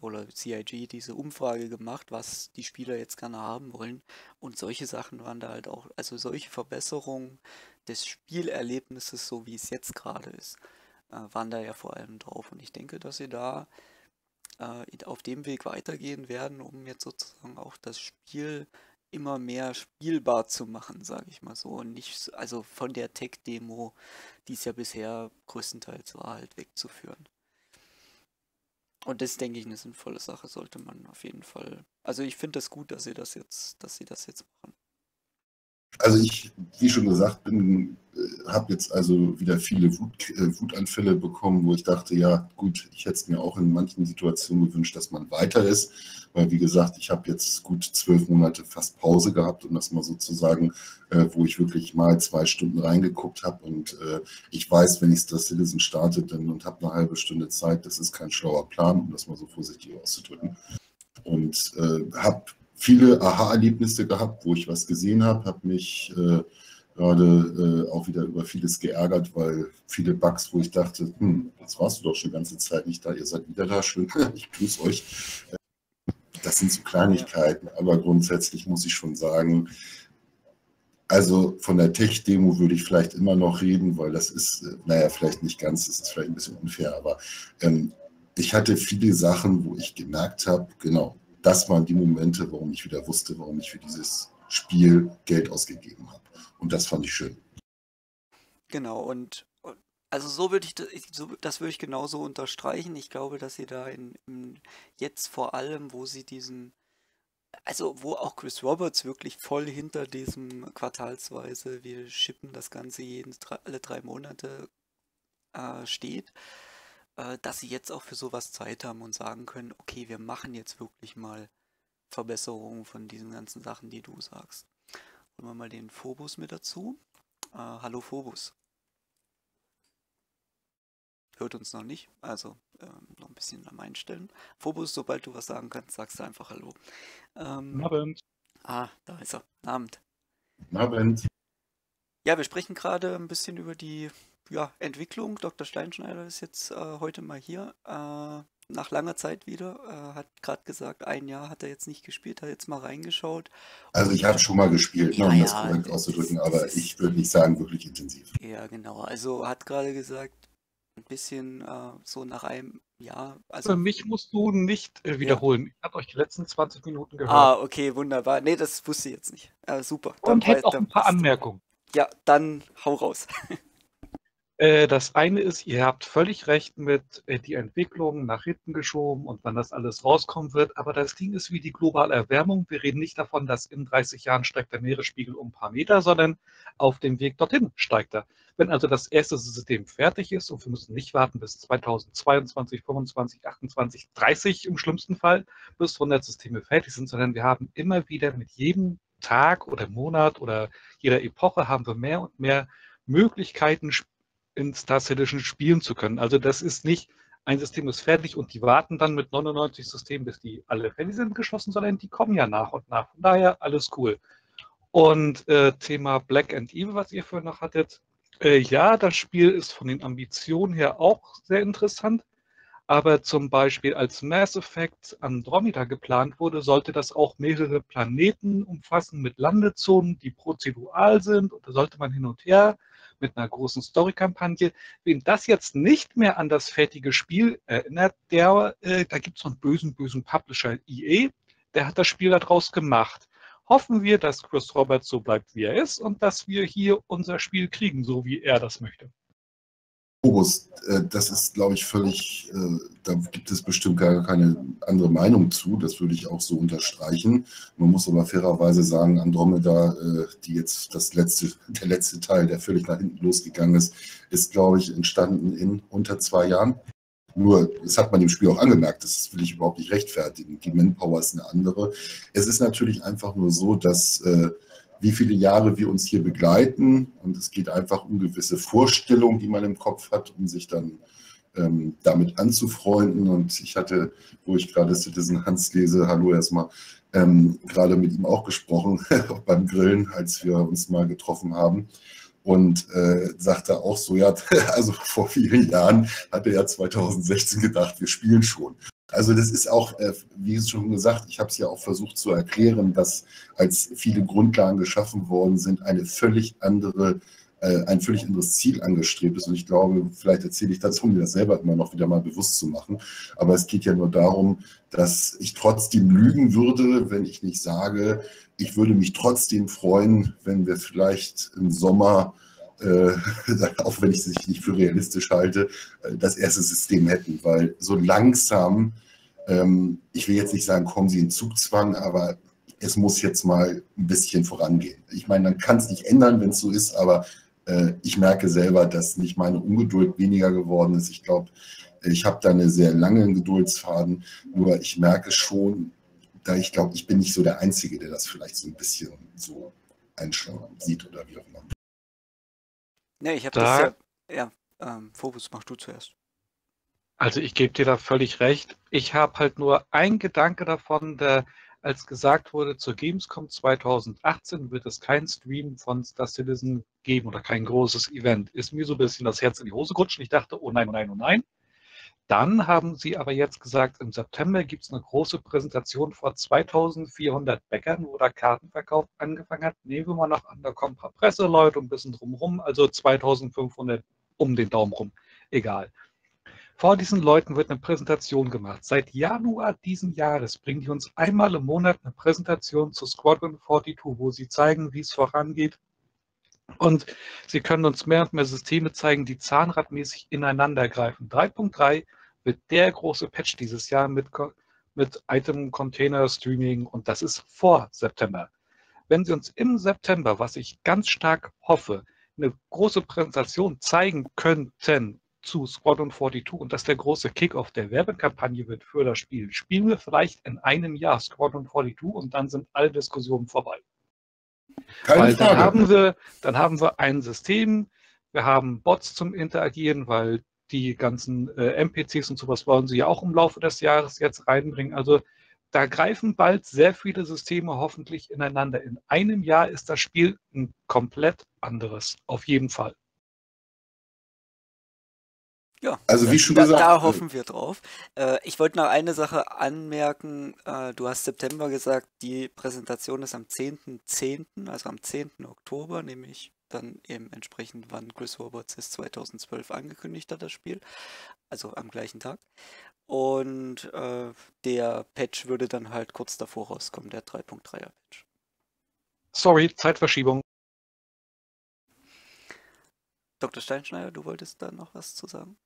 oder CIG diese Umfrage gemacht, was die Spieler jetzt gerne haben wollen. Und solche Sachen waren da halt auch, also solche Verbesserungen des Spielerlebnisses, so wie es jetzt gerade ist, äh, waren da ja vor allem drauf. Und ich denke, dass sie da äh, auf dem Weg weitergehen werden, um jetzt sozusagen auch das Spiel immer mehr spielbar zu machen, sage ich mal so. Und nicht, also von der Tech-Demo, die es ja bisher größtenteils war, halt wegzuführen. Und das denke ich eine sinnvolle Sache, sollte man auf jeden Fall. Also ich finde das gut, dass sie das jetzt, dass sie das jetzt machen. Also ich, wie schon gesagt, bin äh, habe jetzt also wieder viele Wut, äh, Wutanfälle bekommen, wo ich dachte, ja gut, ich hätte es mir auch in manchen Situationen gewünscht, dass man weiter ist, weil wie gesagt, ich habe jetzt gut zwölf Monate fast Pause gehabt, um das mal sozusagen, äh, wo ich wirklich mal zwei Stunden reingeguckt habe und äh, ich weiß, wenn ich Star Citizen starte dann, und habe eine halbe Stunde Zeit, das ist kein schlauer Plan, um das mal so vorsichtig auszudrücken. Und äh, habe viele Aha-Erlebnisse gehabt, wo ich was gesehen habe, habe mich äh, gerade äh, auch wieder über vieles geärgert, weil viele Bugs, wo ich dachte, hm, jetzt warst du doch schon die ganze Zeit nicht da, ihr seid wieder da, schön, ich grüße euch. Das sind so Kleinigkeiten, aber grundsätzlich muss ich schon sagen, also von der Tech-Demo würde ich vielleicht immer noch reden, weil das ist, äh, naja, vielleicht nicht ganz, das ist vielleicht ein bisschen unfair, aber ähm, ich hatte viele Sachen, wo ich gemerkt habe, genau, das waren die Momente, warum ich wieder wusste, warum ich für dieses Spiel Geld ausgegeben habe. Und das fand ich schön. Genau, und also so würde ich das, das würde ich genauso unterstreichen. Ich glaube, dass sie da in, in, jetzt vor allem, wo sie diesen, also wo auch Chris Roberts wirklich voll hinter diesem quartalsweise, wir schippen das Ganze jeden, alle drei Monate äh, steht, äh, dass sie jetzt auch für sowas Zeit haben und sagen können, okay, wir machen jetzt wirklich mal Verbesserungen von diesen ganzen Sachen, die du sagst. Holen wir mal den Phobos mit dazu. Äh, hallo Phobos. Hört uns noch nicht, also ähm, noch ein bisschen am Einstellen. Phobos, sobald du was sagen kannst, sagst du einfach Hallo. Ähm, Abend. Ah, da ist er. Abend. Abend. Ja, wir sprechen gerade ein bisschen über die ja, Entwicklung. Dr. Steinschneider ist jetzt äh, heute mal hier. Äh, nach langer Zeit wieder. Äh, hat gerade gesagt, ein Jahr hat er jetzt nicht gespielt, hat jetzt mal reingeschaut. Also ich habe schon mal gespielt, ja, ne, um ja, das korrekt auszudrücken, aber ich würde nicht sagen, wirklich intensiv. Ja, genau. Also hat gerade gesagt, ein bisschen äh, so nach einem Jahr. Also Für mich musst du nicht äh, wiederholen. Ja. Ich habe euch die letzten 20 Minuten gehört. Ah, okay, wunderbar. Nee, das wusste ich jetzt nicht. Äh, super. Und hätte auch ein paar Anmerkungen. Ja, dann hau raus. Äh, das eine ist, ihr habt völlig recht mit äh, die Entwicklung nach hinten geschoben und wann das alles rauskommen wird. Aber das Ding ist wie die globale Erwärmung. Wir reden nicht davon, dass in 30 Jahren steigt der Meeresspiegel um ein paar Meter, sondern auf dem Weg dorthin steigt er. Wenn also das erste System fertig ist und wir müssen nicht warten bis 2022, 25, 28, 30 im schlimmsten Fall, bis 100 Systeme fertig sind, sondern wir haben immer wieder mit jedem Tag oder Monat oder jeder Epoche haben wir mehr und mehr Möglichkeiten, in Star Citizen spielen zu können. Also das ist nicht ein System ist fertig und die warten dann mit 99 Systemen, bis die alle fertig sind, geschossen, sondern die kommen ja nach und nach. Von daher alles cool. Und äh, Thema Black and Evil, was ihr vorhin noch hattet, äh, ja, das Spiel ist von den Ambitionen her auch sehr interessant. Aber zum Beispiel als Mass Effect Andromeda geplant wurde, sollte das auch mehrere Planeten umfassen mit Landezonen, die prozedural sind. Und da sollte man hin und her mit einer großen Story-Kampagne. Wen das jetzt nicht mehr an das fertige Spiel erinnert, der, äh, da gibt es so einen bösen, bösen Publisher EA, der hat das Spiel daraus gemacht. Hoffen wir, dass Chris Roberts so bleibt, wie er ist und dass wir hier unser Spiel kriegen, so wie er das möchte. August, äh, das ist, glaube ich, völlig, äh, da gibt es bestimmt gar keine andere Meinung zu. Das würde ich auch so unterstreichen. Man muss aber fairerweise sagen, Andromeda, äh, die jetzt das letzte, der letzte Teil, der völlig nach hinten losgegangen ist, ist, glaube ich, entstanden in unter zwei Jahren. Nur, das hat man dem Spiel auch angemerkt, das will ich überhaupt nicht rechtfertigen. Die Manpower ist eine andere. Es ist natürlich einfach nur so, dass wie viele Jahre wir uns hier begleiten. Und es geht einfach um gewisse Vorstellungen, die man im Kopf hat, um sich dann ähm, damit anzufreunden. Und ich hatte, wo ich gerade Citizen Hans lese, hallo erstmal, ähm, gerade mit ihm auch gesprochen beim Grillen, als wir uns mal getroffen haben. Und äh, sagte auch so, ja, also vor vielen Jahren hatte er 2016 gedacht, wir spielen schon. Also das ist auch, äh, wie schon gesagt, ich habe es ja auch versucht zu erklären, dass als viele Grundlagen geschaffen worden sind, eine völlig andere, äh, ein völlig anderes Ziel angestrebt ist. Und ich glaube, vielleicht erzähle ich dazu, um mir das selber immer noch wieder mal bewusst zu machen. Aber es geht ja nur darum, dass ich trotzdem lügen würde, wenn ich nicht sage, ich würde mich trotzdem freuen, wenn wir vielleicht im Sommer äh, auch wenn ich es nicht für realistisch halte, äh, das erste System hätten, weil so langsam, ähm, ich will jetzt nicht sagen, kommen sie in Zugzwang, aber es muss jetzt mal ein bisschen vorangehen. Ich meine, man kann es nicht ändern, wenn es so ist, aber äh, ich merke selber, dass nicht meine Ungeduld weniger geworden ist. Ich glaube, ich habe da eine sehr lange Geduldsfaden, nur ich merke schon, da ich glaube, ich bin nicht so der Einzige, der das vielleicht so ein bisschen so einschlagen sieht oder wie auch immer. Ne, ich habe das ja. Ja, ähm, Phobos, mach du zuerst. Also ich gebe dir da völlig recht. Ich habe halt nur ein Gedanke davon, der, als gesagt wurde, zur Gamescom 2018 wird es kein Stream von Star Citizen geben oder kein großes Event. Ist mir so ein bisschen das Herz in die Hose gerutscht ich dachte, oh nein, oh nein, oh nein. Dann haben sie aber jetzt gesagt, im September gibt es eine große Präsentation vor 2400 Bäckern, wo der Kartenverkauf angefangen hat. Nehmen wir mal noch an, da kommen ein paar Presseleute und ein bisschen drumherum, also 2500 um den Daumen rum. Egal. Vor diesen Leuten wird eine Präsentation gemacht. Seit Januar diesen Jahres bringen die uns einmal im Monat eine Präsentation zu Squadron 42, wo sie zeigen, wie es vorangeht, und sie können uns mehr und mehr Systeme zeigen, die zahnradmäßig ineinander greifen. 3.3 wird der große Patch dieses Jahr mit, mit Item Container Streaming und das ist vor September. Wenn Sie uns im September, was ich ganz stark hoffe, eine große Präsentation zeigen könnten zu Squadron 42 und das der große Kickoff der Werbekampagne wird für das Spiel, spielen wir vielleicht in einem Jahr Squadron 42 und dann sind alle Diskussionen vorbei. Keine weil Frage. Dann haben, wir, dann haben wir ein System, wir haben Bots zum Interagieren, weil die ganzen äh, NPCs und sowas wollen sie ja auch im Laufe des Jahres jetzt reinbringen. Also da greifen bald sehr viele Systeme hoffentlich ineinander. In einem Jahr ist das Spiel ein komplett anderes, auf jeden Fall. Ja, also wie schon da, gesagt. Da hoffen wir drauf. Äh, ich wollte noch eine Sache anmerken. Äh, du hast September gesagt, die Präsentation ist am 10.10., .10., also am 10. Oktober, nämlich dann eben entsprechend, wann Chris Roberts es 2012 angekündigt hat, das Spiel. Also am gleichen Tag. Und äh, der Patch würde dann halt kurz davor rauskommen, der 3.3er Patch. Sorry, Zeitverschiebung. Dr. Steinschneider, du wolltest da noch was zu sagen?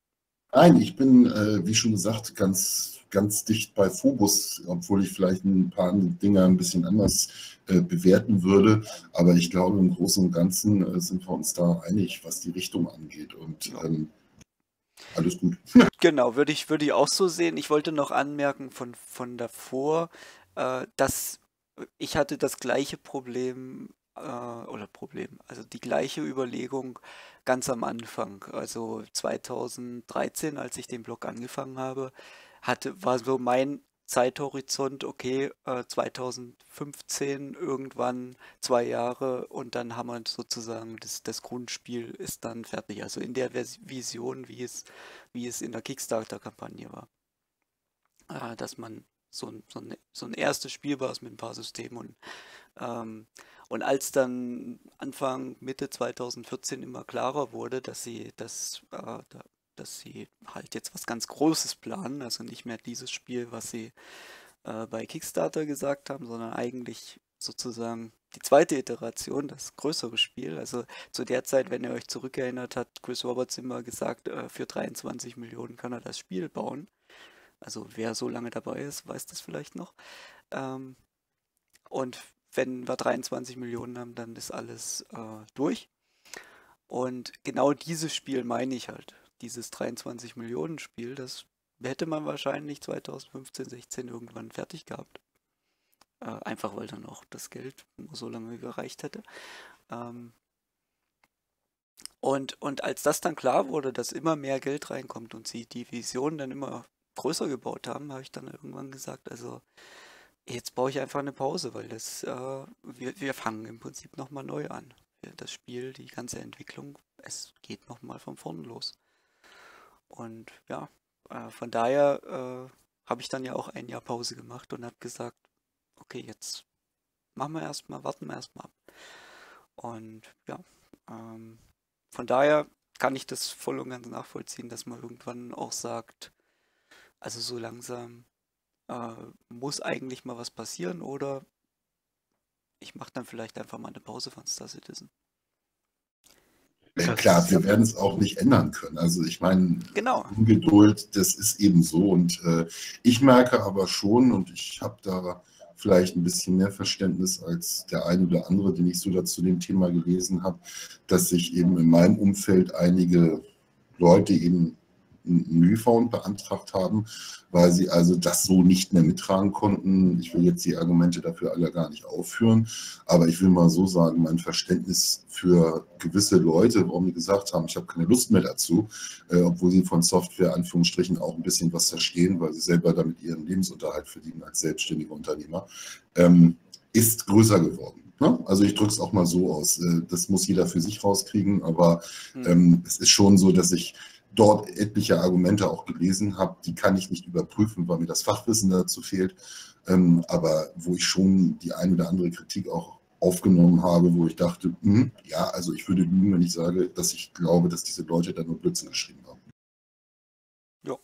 Nein, ich bin, äh, wie schon gesagt, ganz, ganz dicht bei Phobos, obwohl ich vielleicht ein paar Dinge ein bisschen anders äh, bewerten würde. Aber ich glaube, im Großen und Ganzen äh, sind wir uns da einig, was die Richtung angeht. Und ähm, alles gut. Genau, würde ich, würde ich auch so sehen. Ich wollte noch anmerken von, von davor, äh, dass ich hatte das gleiche Problem äh, oder Problem, also die gleiche Überlegung ganz am Anfang. Also 2013, als ich den Blog angefangen habe, hatte, war so mein Zeithorizont, okay, äh, 2015 irgendwann zwei Jahre und dann haben wir sozusagen das, das Grundspiel ist dann fertig. Also in der Vers Vision, wie es, wie es in der Kickstarter-Kampagne war. Äh, dass man so ein, so, ein, so ein erstes Spiel war mit ein paar Systemen und, ähm, und als dann Anfang, Mitte 2014 immer klarer wurde, dass sie das, äh, dass sie halt jetzt was ganz Großes planen, also nicht mehr dieses Spiel, was sie äh, bei Kickstarter gesagt haben, sondern eigentlich sozusagen die zweite Iteration, das größere Spiel. Also zu der Zeit, wenn ihr euch zurückerinnert, hat Chris Roberts immer gesagt, äh, für 23 Millionen kann er das Spiel bauen. Also wer so lange dabei ist, weiß das vielleicht noch. Ähm, und wenn wir 23 Millionen haben, dann ist alles äh, durch. Und genau dieses Spiel meine ich halt dieses 23 Millionen Spiel, das hätte man wahrscheinlich 2015, 16 irgendwann fertig gehabt. Äh, einfach weil dann auch das Geld so lange gereicht hätte. Ähm, und, und als das dann klar wurde, dass immer mehr Geld reinkommt und sie die Vision dann immer größer gebaut haben, habe ich dann irgendwann gesagt, also jetzt baue ich einfach eine Pause, weil das, äh, wir, wir fangen im Prinzip nochmal neu an. Das Spiel, die ganze Entwicklung, es geht nochmal von vorn los. Und ja, äh, von daher äh, habe ich dann ja auch ein Jahr Pause gemacht und habe gesagt, okay, jetzt machen wir erstmal, warten wir erstmal ab. Und ja, ähm, von daher kann ich das voll und ganz nachvollziehen, dass man irgendwann auch sagt, also so langsam äh, muss eigentlich mal was passieren oder ich mache dann vielleicht einfach mal eine Pause von Star Citizen. Ja, klar, wir werden es auch nicht ändern können. Also ich meine, genau. Ungeduld, das ist eben so. Und äh, ich merke aber schon, und ich habe da vielleicht ein bisschen mehr Verständnis als der eine oder andere, den ich so dazu dem Thema gelesen habe, dass sich eben in meinem Umfeld einige Leute eben einen Refund beantragt haben, weil sie also das so nicht mehr mittragen konnten. Ich will jetzt die Argumente dafür alle gar nicht aufführen, aber ich will mal so sagen, mein Verständnis für gewisse Leute, warum die gesagt haben, ich habe keine Lust mehr dazu, äh, obwohl sie von Software Anführungsstrichen auch ein bisschen was verstehen, weil sie selber damit ihren Lebensunterhalt verdienen als selbstständige Unternehmer, ähm, ist größer geworden. Ne? Also ich drücke es auch mal so aus. Äh, das muss jeder für sich rauskriegen, aber hm. ähm, es ist schon so, dass ich dort etliche Argumente auch gelesen habe, die kann ich nicht überprüfen, weil mir das Fachwissen dazu fehlt, ähm, aber wo ich schon die ein oder andere Kritik auch aufgenommen habe, wo ich dachte, mh, hm, ja, also ich würde lügen, wenn ich sage, dass ich glaube, dass diese Leute da nur Blödsinn geschrieben haben. Ja.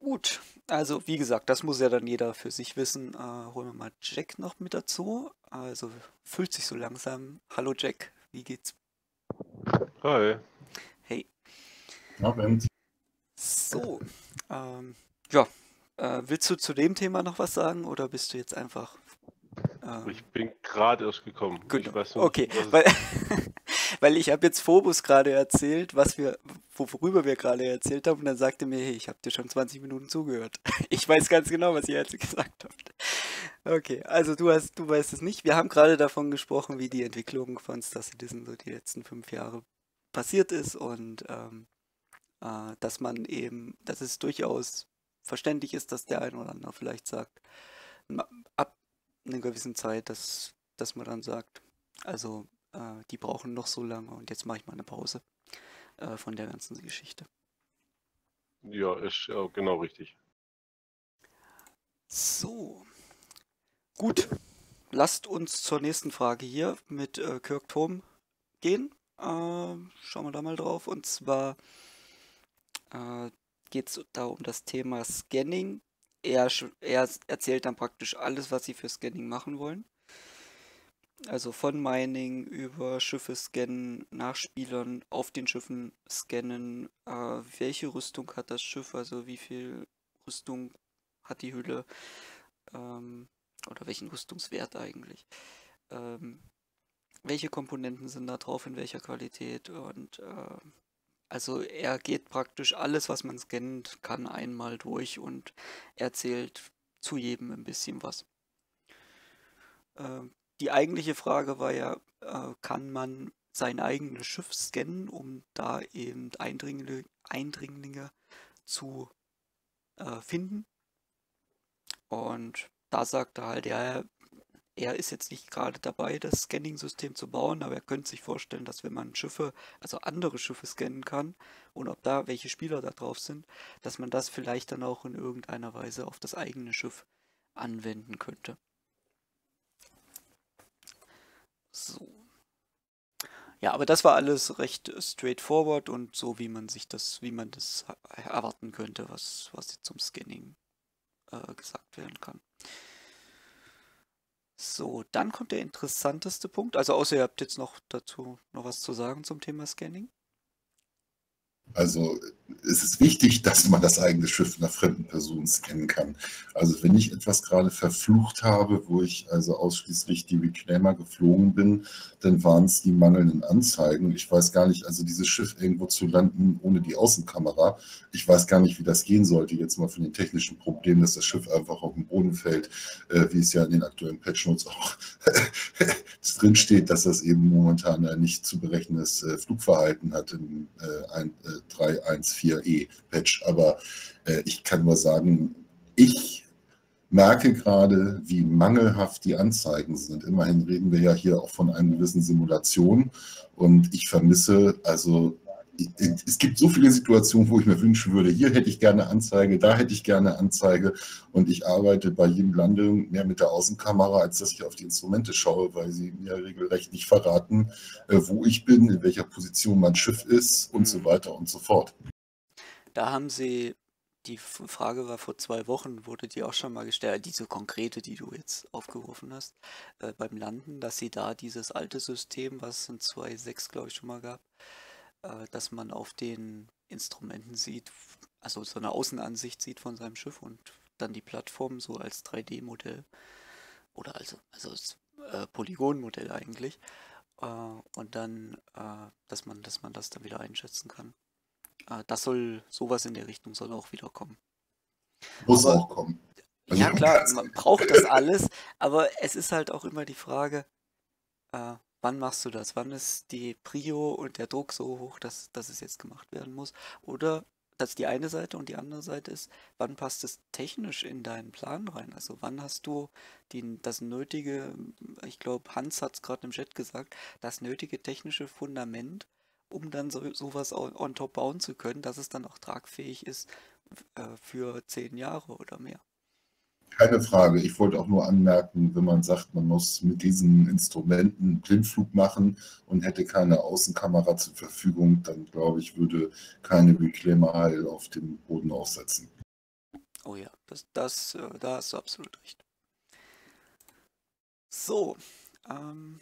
Gut, also wie gesagt, das muss ja dann jeder für sich wissen. Äh, holen wir mal Jack noch mit dazu. Also fühlt sich so langsam. Hallo Jack, wie geht's? Hi. Abend. So, ähm, ja, äh, willst du zu dem Thema noch was sagen oder bist du jetzt einfach... Ähm, ich bin gerade erst gekommen. Gut, okay, weil, weil ich habe jetzt Phobos gerade erzählt, was wir, worüber wir gerade erzählt haben und dann sagte mir, hey, ich habe dir schon 20 Minuten zugehört. Ich weiß ganz genau, was ihr jetzt gesagt habt. Okay, also du hast, du weißt es nicht. Wir haben gerade davon gesprochen, wie die Entwicklung von Star Citizen so die letzten fünf Jahre passiert ist und ähm, äh, dass man eben, dass es durchaus verständlich ist, dass der ein oder andere vielleicht sagt, ab einer gewissen Zeit, dass, dass man dann sagt, also äh, die brauchen noch so lange und jetzt mache ich mal eine Pause äh, von der ganzen Geschichte. Ja, ist ja genau richtig. So. Gut. Lasst uns zur nächsten Frage hier mit äh, Kirk Thom gehen. Äh, schauen wir da mal drauf. Und zwar, äh, geht es da um das Thema Scanning. Er, er erzählt dann praktisch alles, was sie für Scanning machen wollen. Also von Mining über Schiffe scannen, Nachspielern auf den Schiffen scannen, äh, welche Rüstung hat das Schiff, also wie viel Rüstung hat die Hülle ähm, oder welchen Rüstungswert eigentlich. Ähm, welche Komponenten sind da drauf, in welcher Qualität und äh, also er geht praktisch alles, was man scannt, kann einmal durch und erzählt zu jedem ein bisschen was. Äh, die eigentliche Frage war ja, äh, kann man sein eigenes Schiff scannen, um da eben Eindringlinge, Eindringlinge zu äh, finden. Und da sagte halt, ja, er ist jetzt nicht gerade dabei, das Scanning-System zu bauen, aber er könnte sich vorstellen, dass wenn man Schiffe, also andere Schiffe scannen kann und ob da welche Spieler da drauf sind, dass man das vielleicht dann auch in irgendeiner Weise auf das eigene Schiff anwenden könnte. So. Ja, aber das war alles recht straightforward und so, wie man sich das, wie man das erwarten könnte, was, was zum Scanning äh, gesagt werden kann. So, dann kommt der interessanteste Punkt. Also außer ihr habt jetzt noch dazu noch was zu sagen zum Thema Scanning. Also es ist wichtig, dass man das eigene Schiff nach fremden Personen scannen kann. Also wenn ich etwas gerade verflucht habe, wo ich also ausschließlich die Reclaimer geflogen bin, dann waren es die mangelnden Anzeigen. Ich weiß gar nicht, also dieses Schiff irgendwo zu landen ohne die Außenkamera, ich weiß gar nicht, wie das gehen sollte. Jetzt mal von den technischen Problemen, dass das Schiff einfach auf den Boden fällt, äh, wie es ja in den aktuellen Patch Notes auch drin steht, dass das eben momentan ein nicht zu berechendes äh, Flugverhalten hat in äh, ein, 314e-Patch. Aber äh, ich kann nur sagen, ich merke gerade, wie mangelhaft die Anzeigen sind. Immerhin reden wir ja hier auch von einer gewissen Simulation. Und ich vermisse, also es gibt so viele Situationen, wo ich mir wünschen würde, hier hätte ich gerne Anzeige, da hätte ich gerne Anzeige und ich arbeite bei jedem Landung mehr mit der Außenkamera, als dass ich auf die Instrumente schaue, weil sie mir regelrecht nicht verraten, äh, wo ich bin, in welcher Position mein Schiff ist und so mhm. weiter und so fort. Da haben sie, die Frage war vor zwei Wochen, wurde die auch schon mal gestellt, diese konkrete, die du jetzt aufgerufen hast, äh, beim Landen, dass sie da dieses alte System, was es in 2.6 glaube ich schon mal gab, äh, dass man auf den Instrumenten sieht, also so eine Außenansicht sieht von seinem Schiff und dann die Plattform so als 3D-Modell oder also, also als äh, Polygonmodell eigentlich. Äh, und dann, äh, dass man, dass man das dann wieder einschätzen kann. Äh, das soll, sowas in der Richtung soll auch wieder kommen. Muss aber, auch kommen. Also ja klar, man braucht das alles, aber es ist halt auch immer die Frage, äh, wann machst du das? Wann ist die Prio und der Druck so hoch, dass, dass es jetzt gemacht werden muss? Oder das ist die eine Seite und die andere Seite ist, wann passt es technisch in deinen Plan rein? Also wann hast du die, das nötige, ich glaube, Hans hat es gerade im Chat gesagt, das nötige technische Fundament, um dann so, sowas on, on top bauen zu können, dass es dann auch tragfähig ist äh, für zehn Jahre oder mehr. Keine Frage. Ich wollte auch nur anmerken, wenn man sagt, man muss mit diesen Instrumenten Blindflug machen und hätte keine Außenkamera zur Verfügung, dann glaube ich, würde keine Reclaimer Heil auf dem Boden aussetzen. Oh ja, das, das, äh, da hast du absolut recht. So, ähm,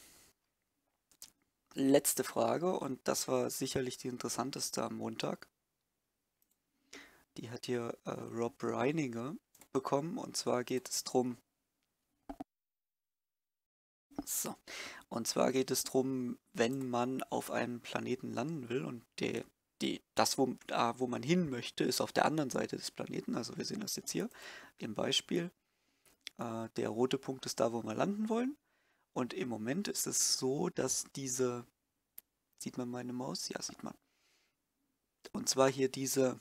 letzte Frage und das war sicherlich die interessanteste am Montag. Die hat hier äh, Rob Reininger bekommen. Und zwar geht es darum, so. Und zwar geht es darum, wenn man auf einem Planeten landen will und der, die, das, wo, da, wo man hin möchte, ist auf der anderen Seite des Planeten. Also wir sehen das jetzt hier im Beispiel. Äh, der rote Punkt ist da, wo wir landen wollen. Und im Moment ist es so, dass diese, sieht man meine Maus? Ja, sieht man. Und zwar hier diese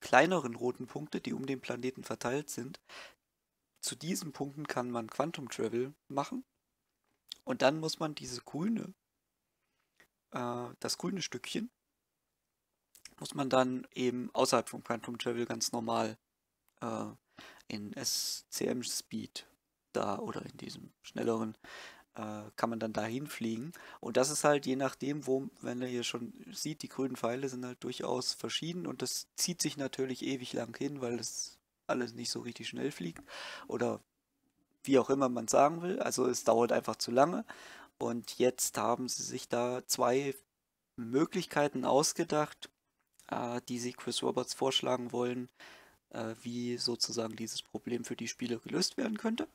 kleineren roten Punkte, die um den Planeten verteilt sind. Zu diesen Punkten kann man Quantum Travel machen. Und dann muss man diese grüne, äh, das grüne Stückchen, muss man dann eben außerhalb vom Quantum Travel ganz normal äh, in SCM Speed da oder in diesem schnelleren äh, kann man dann dahin fliegen. Und das ist halt je nachdem, wo, wenn ihr hier schon sieht, die grünen Pfeile sind halt durchaus verschieden und das zieht sich natürlich ewig lang hin, weil es alles nicht so richtig schnell fliegt oder wie auch immer man sagen will. Also es dauert einfach zu lange. Und jetzt haben sie sich da zwei Möglichkeiten ausgedacht, äh, die sie Chris Roberts vorschlagen wollen, äh, wie sozusagen dieses Problem für die Spieler gelöst werden könnte.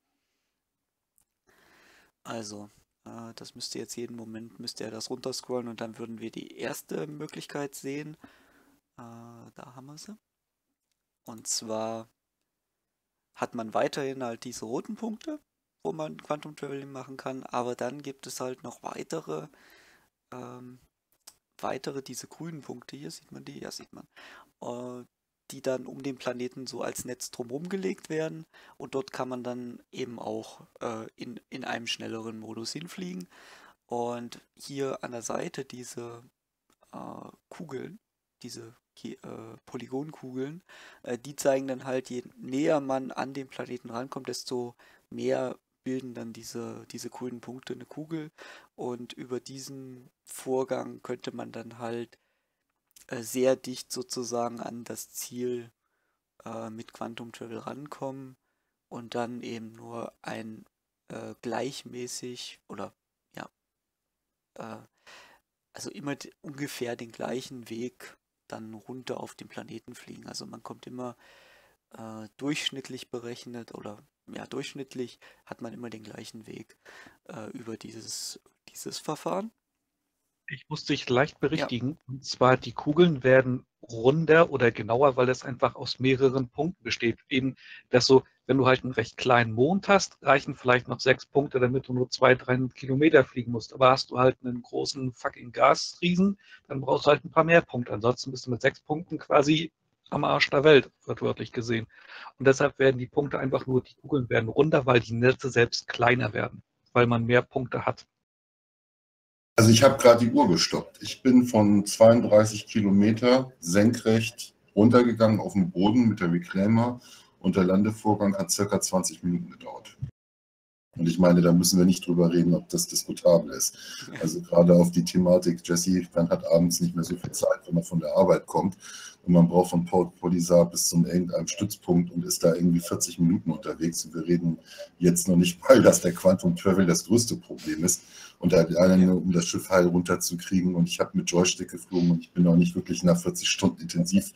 Also, äh, das müsste jetzt jeden Moment, müsste er das runterscrollen und dann würden wir die erste Möglichkeit sehen. Äh, da haben wir sie. Und zwar hat man weiterhin halt diese roten Punkte wo man Quantum Traveling machen kann, aber dann gibt es halt noch weitere, ähm, weitere diese grünen Punkte hier, sieht man die? Ja, sieht man. Äh, die dann um den Planeten so als Netz drumherum gelegt werden und dort kann man dann eben auch äh, in, in einem schnelleren Modus hinfliegen. Und hier an der Seite diese äh, Kugeln, diese äh, Polygonkugeln, äh, die zeigen dann halt, je näher man an den Planeten rankommt, desto mehr bilden dann diese, diese coolen Punkte eine Kugel. Und über diesen Vorgang könnte man dann halt sehr dicht sozusagen an das Ziel äh, mit Quantum Travel rankommen und dann eben nur ein äh, gleichmäßig oder ja, äh, also immer ungefähr den gleichen Weg dann runter auf den Planeten fliegen. Also man kommt immer äh, durchschnittlich berechnet oder ja, durchschnittlich hat man immer den gleichen Weg äh, über dieses, dieses Verfahren. Ich muss dich leicht berichtigen. Ja. Und zwar, die Kugeln werden runder oder genauer, weil es einfach aus mehreren Punkten besteht. Eben, dass so, wenn du halt einen recht kleinen Mond hast, reichen vielleicht noch sechs Punkte, damit du nur zwei, drei Kilometer fliegen musst. Aber hast du halt einen großen fucking Gasriesen, dann brauchst du halt ein paar mehr Punkte. Ansonsten bist du mit sechs Punkten quasi am Arsch der Welt, wortwörtlich gesehen. Und deshalb werden die Punkte einfach nur, die Kugeln werden runder, weil die Netze selbst kleiner werden, weil man mehr Punkte hat. Also ich habe gerade die Uhr gestoppt. Ich bin von 32 Kilometer senkrecht runtergegangen auf den Boden mit der Reclaimer und der Landevorgang hat circa 20 Minuten gedauert. Und ich meine, da müssen wir nicht drüber reden, ob das diskutabel ist. Also gerade auf die Thematik, Jesse, man hat abends nicht mehr so viel Zeit, wenn man von der Arbeit kommt und man braucht von Port Polisar bis zum irgendeinem Stützpunkt und ist da irgendwie 40 Minuten unterwegs. Und wir reden jetzt noch nicht mal, dass der Quantum Travel das größte Problem ist und da alleine um das Schiff heil runterzukriegen. Und ich habe mit Joystick geflogen und ich bin auch nicht wirklich nach 40 Stunden intensiv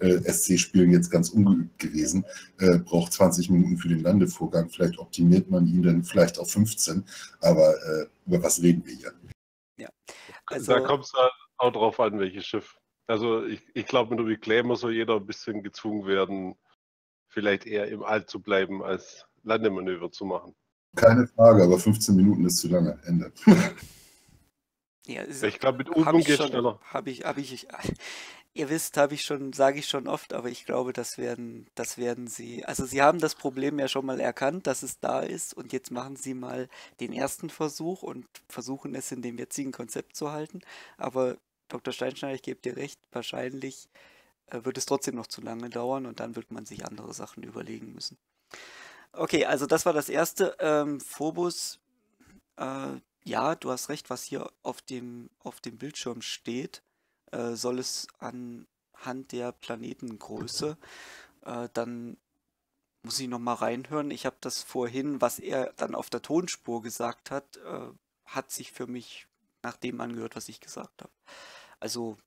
äh, SC-Spielen jetzt ganz ungeübt gewesen. Äh, braucht 20 Minuten für den Landevorgang. Vielleicht optimiert man ihn dann vielleicht auf 15. Aber äh, über was reden wir hier? Ja. Also, da kommt es auch drauf an, welches Schiff. Also ich, ich glaube, mit Reclaimer soll jeder ein bisschen gezwungen werden, vielleicht eher im All zu bleiben, als Landemanöver zu machen. Keine Frage, aber 15 Minuten ist zu lange. Ende. Ja, ich glaube, mit Übung geht es schneller. Habe ich, habe ich, ihr wisst, habe ich schon, sage ich schon oft, aber ich glaube, das werden, das werden sie. Also sie haben das Problem ja schon mal erkannt, dass es da ist und jetzt machen sie mal den ersten Versuch und versuchen es in dem jetzigen Konzept zu halten. Aber Dr. Steinschneider, ich gebe dir recht, wahrscheinlich äh, wird es trotzdem noch zu lange dauern und dann wird man sich andere Sachen überlegen müssen. Okay, also das war das erste. Ähm, Phobos, äh, ja, du hast recht, was hier auf dem, auf dem Bildschirm steht, äh, soll es anhand der Planetengröße, äh, dann muss ich nochmal reinhören. Ich habe das vorhin, was er dann auf der Tonspur gesagt hat, äh, hat sich für mich nach dem angehört, was ich gesagt habe. Also,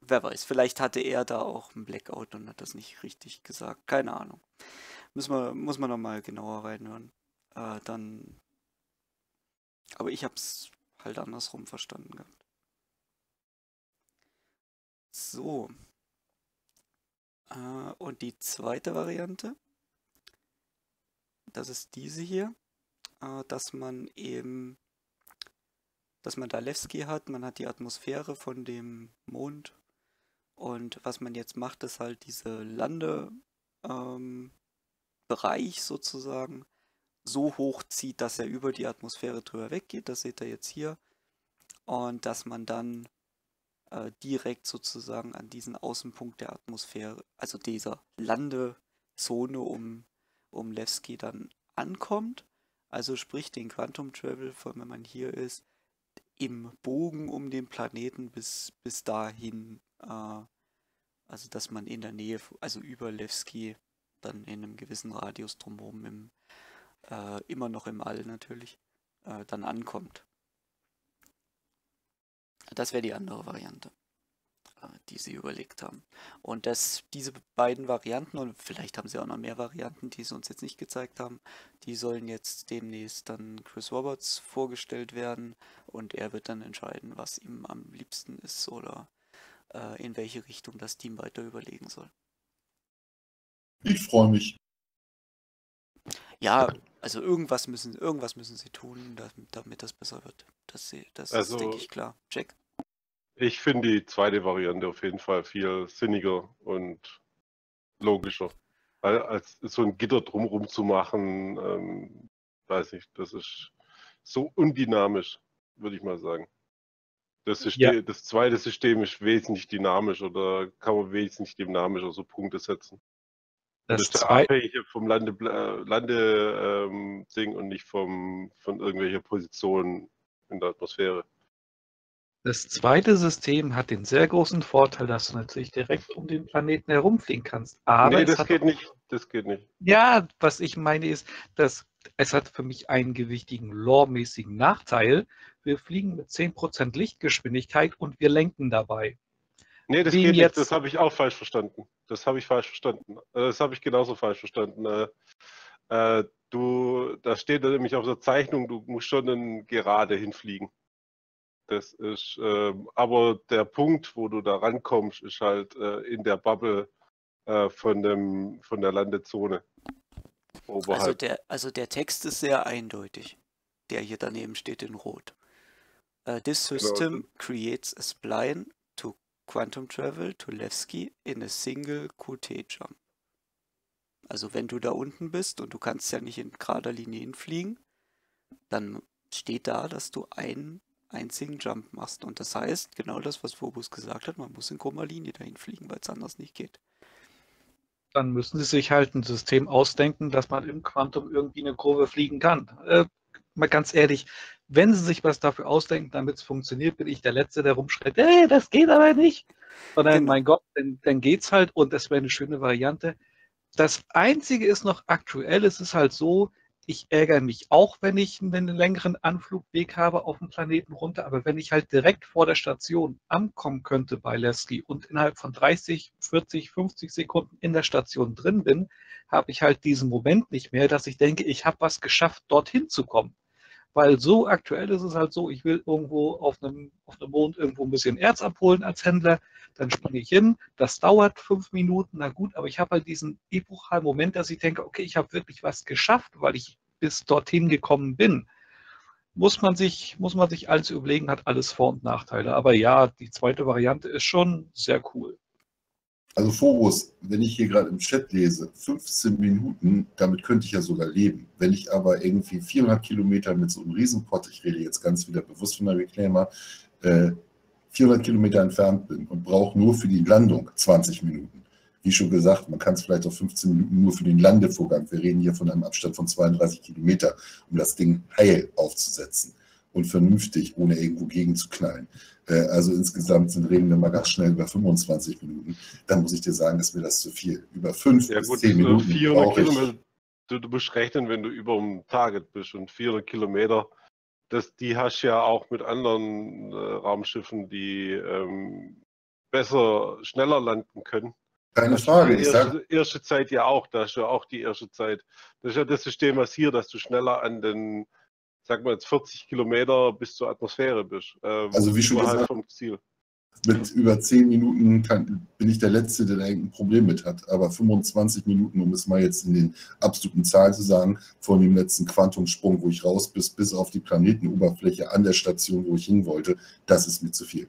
wer weiß, vielleicht hatte er da auch einen Blackout und hat das nicht richtig gesagt. Keine Ahnung. Muss man, muss man nochmal genauer reinhören. Äh, dann. Aber ich hab's halt andersrum verstanden gehabt. So. Äh, und die zweite Variante, das ist diese hier, äh, dass man eben, dass man da Lewski hat, man hat die Atmosphäre von dem Mond und was man jetzt macht, ist halt diese Lande, ähm, Bereich sozusagen so hoch zieht, dass er über die Atmosphäre drüber weggeht. Das seht ihr jetzt hier. Und dass man dann äh, direkt sozusagen an diesen Außenpunkt der Atmosphäre, also dieser Landezone um, um Levski dann ankommt. Also sprich den Quantum Travel, von wenn man hier ist, im Bogen um den Planeten bis, bis dahin, äh, also dass man in der Nähe, also über Levski dann in einem gewissen Radius drumherum im, äh, immer noch im All natürlich, äh, dann ankommt. Das wäre die andere Variante, äh, die sie überlegt haben. Und dass diese beiden Varianten, und vielleicht haben sie auch noch mehr Varianten, die sie uns jetzt nicht gezeigt haben, die sollen jetzt demnächst dann Chris Roberts vorgestellt werden und er wird dann entscheiden, was ihm am liebsten ist oder äh, in welche Richtung das Team weiter überlegen soll. Ich freue mich. Ja, Also irgendwas müssen, irgendwas müssen sie tun, damit, damit das besser wird. Das, das Also- ist, denke ich, klar. Jack? Ich finde die zweite Variante auf jeden Fall viel sinniger und logischer. Als so ein Gitter drumherum zu machen, ähm, weiß nicht, das ist so undynamisch, würde ich mal sagen. Das, System, das zweite System ist wesentlich dynamisch oder kann man wesentlich dynamischer so Punkte setzen. Das, Das ist ja abhängig vom Lande, äh, Lande ähm, Ding und nicht vom, von irgendwelcher Position in der Atmosphäre. das zweite System hat den sehr großen Vorteil, dass du natürlich direkt um den Planeten herumfliegen kannst. Aber nee, das geht auch- nicht. Das geht nicht. Ja, was ich meine ist, dass es hat für mich einen gewichtigen lore-mäßigen Nachteil. Wir fliegen mit 10% Lichtgeschwindigkeit und wir lenken dabei. Nee, das geht jetzt- nicht. Das habe ich auch falsch verstanden. Das habe ich falsch verstanden. Äh, Das habe ich genauso falsch verstanden. Äh, äh, Du, da steht nämlich auf der Zeichnung, du musst schon dann gerade hinfliegen. Das ist, ähm, aber der Punkt, wo du da rankommst, ist halt äh, in der Bubble äh, von, dem, von der Landezone. Also der, also der Text ist sehr eindeutig. Der hier daneben steht in Rot. Uh, this Genau. system creates a spline quantum travel to Levski in a single QT jump. Also wenn du da unten bist und du kannst ja nicht in gerader Linie hinfliegen, dann steht da, dass du einen einzigen Jump machst. Und das heißt, genau das, was Phobos gesagt hat, man muss in krummer Linie dahin fliegen, weil es anders nicht geht. Dann müssen sie sich halt ein System ausdenken, dass man im Quantum irgendwie eine Kurve fliegen kann. Äh, mal ganz ehrlich, wenn sie sich was dafür ausdenken, damit es funktioniert, bin ich der Letzte, der rumschreit, hey, das geht aber nicht. Sondern, Genau. mein Gott, dann, dann geht's halt und das wäre eine schöne Variante. Das Einzige ist noch aktuell, es ist halt so, ich ärgere mich auch, wenn ich einen längeren Anflugweg habe auf dem Planeten runter, aber wenn ich halt direkt vor der Station ankommen könnte bei Leslie und innerhalb von 30, 40, 50 Sekunden in der Station drin bin, habe ich halt diesen Moment nicht mehr, dass ich denke, ich habe was geschafft, dorthin zu kommen. Weil so aktuell ist es halt so, ich will irgendwo auf einem, auf einem Mond irgendwo ein bisschen Erz abholen als Händler, dann springe ich hin, das dauert fünf Minuten, na gut, aber ich habe halt diesen epochalen Moment, dass ich denke, okay, ich habe wirklich was geschafft, weil ich bis dorthin gekommen bin. Muss man sich, muss man sich alles überlegen, hat alles Vor- und Nachteile. Aber ja, die zweite Variante ist schon sehr cool. Also Phobos, wenn ich hier gerade im Chat lese, 15 Minuten, damit könnte ich ja sogar leben. Wenn ich aber irgendwie 400 Kilometer mit so einem Riesenpott, ich rede jetzt ganz wieder bewusst von der Reclaimer, äh, 400 Kilometer entfernt bin und brauche nur für die Landung 20 Minuten. Wie schon gesagt, man kann es vielleicht auf 15 Minuten nur für den Landevorgang. Wir reden hier von einem Abstand von 32 Kilometer, um das Ding heil aufzusetzen und vernünftig, ohne irgendwo gegen zu knallen. Äh, Also insgesamt sind, reden wir mal ganz schnell über 25 Minuten. Dann muss ich dir sagen, ist mir das zu viel. Über 5 Ja bis gut, 10 äh, Minuten 400 brauche ich. Kilometer, du, du musst rechnen, wenn du über dem Target bist und 400 Kilometer, das, die hast du ja auch mit anderen äh, Raumschiffen, die ähm, besser, schneller landen können. Keine Frage. die Ich sag, erste, erste Zeit ja auch, da hast du ja auch die erste Zeit. Das ist ja das System, was hier, dass du schneller an den, sag mal jetzt 40 Kilometer bis zur Atmosphäre bist. ähm, Also wie schon überhalb gesagt, vom Ziel. mit über 10 Minuten kann, bin ich der Letzte, der da irgendein Problem mit hat. Aber 25 Minuten, um es mal jetzt in den absoluten Zahlen zu sagen, von dem letzten Quantumsprung, wo ich raus bis, bis auf die Planetenoberfläche an der Station, wo ich hin wollte, das ist mir zu viel.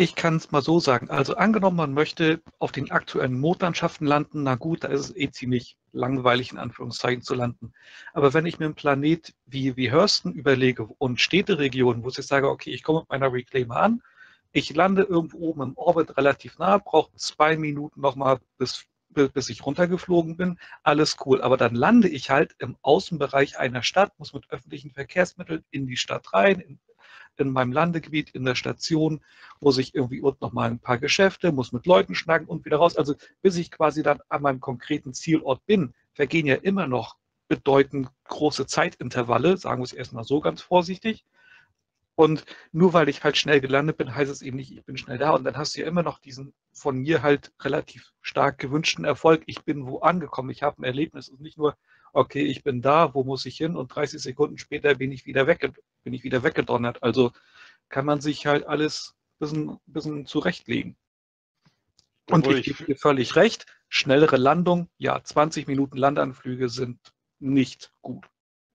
Ich kann es mal so sagen. Also angenommen, man möchte auf den aktuellen Mondlandschaften landen, na gut, da ist es eh ziemlich langweilig in Anführungszeichen zu landen. Aber wenn ich mir einen Planet wie, wie Hurston überlege und Städteregionen, wo ich sage, okay, ich komme mit meiner Reclaimer an, ich lande irgendwo oben im Orbit relativ nah, brauche zwei Minuten nochmal, bis, bis ich runtergeflogen bin, alles cool. Aber dann lande ich halt im Außenbereich einer Stadt, muss mit öffentlichen Verkehrsmitteln in die Stadt rein, in, in meinem Landegebiet, in der Station, muss ich irgendwie unten nochmal ein paar Geschäfte, muss mit Leuten schnacken und wieder raus. Also bis ich quasi dann an meinem konkreten Zielort bin, vergehen ja immer noch bedeutend große Zeitintervalle, sagen wir es erstmal so ganz vorsichtig. Und nur weil ich halt schnell gelandet bin, heißt es eben nicht, ich bin schnell da. Und dann hast du ja immer noch diesen von mir halt relativ stark gewünschten Erfolg. Ich bin wo angekommen, ich habe ein Erlebnis. Und nicht nur, okay, ich bin da, wo muss ich hin? Und 30 Sekunden später bin ich wieder weg, bin ich wieder weggedonnert. Also kann man sich halt alles ein bisschen, bisschen zurechtlegen. Und Obwohl ich gebe dir völlig recht, schnellere Landung, ja, 20 Minuten Landeanflüge sind nicht gut.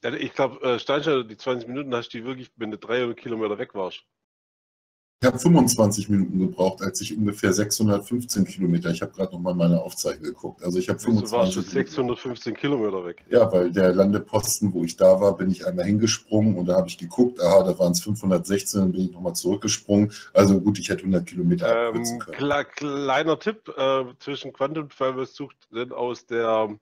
Ich glaube, äh, Steinschneider, die 20 Minuten hast du die wirklich, wenn du 300 Kilometer weg warst. Ich habe 25 Minuten gebraucht, als ich ungefähr 615 Kilometer, ich habe gerade nochmal meine Aufzeichnung geguckt, also ich habe 25 Du warst 615 Kilometer weg. Ja, weil der Landeposten, wo ich da war, bin ich einmal hingesprungen und da habe ich geguckt, aha, da waren es 516, dann bin ich nochmal zurückgesprungen. Also gut, ich hätte 100 Kilometer ähm, können. Kleiner Tipp, äh, zwischen Quantum Travel sucht denn aus der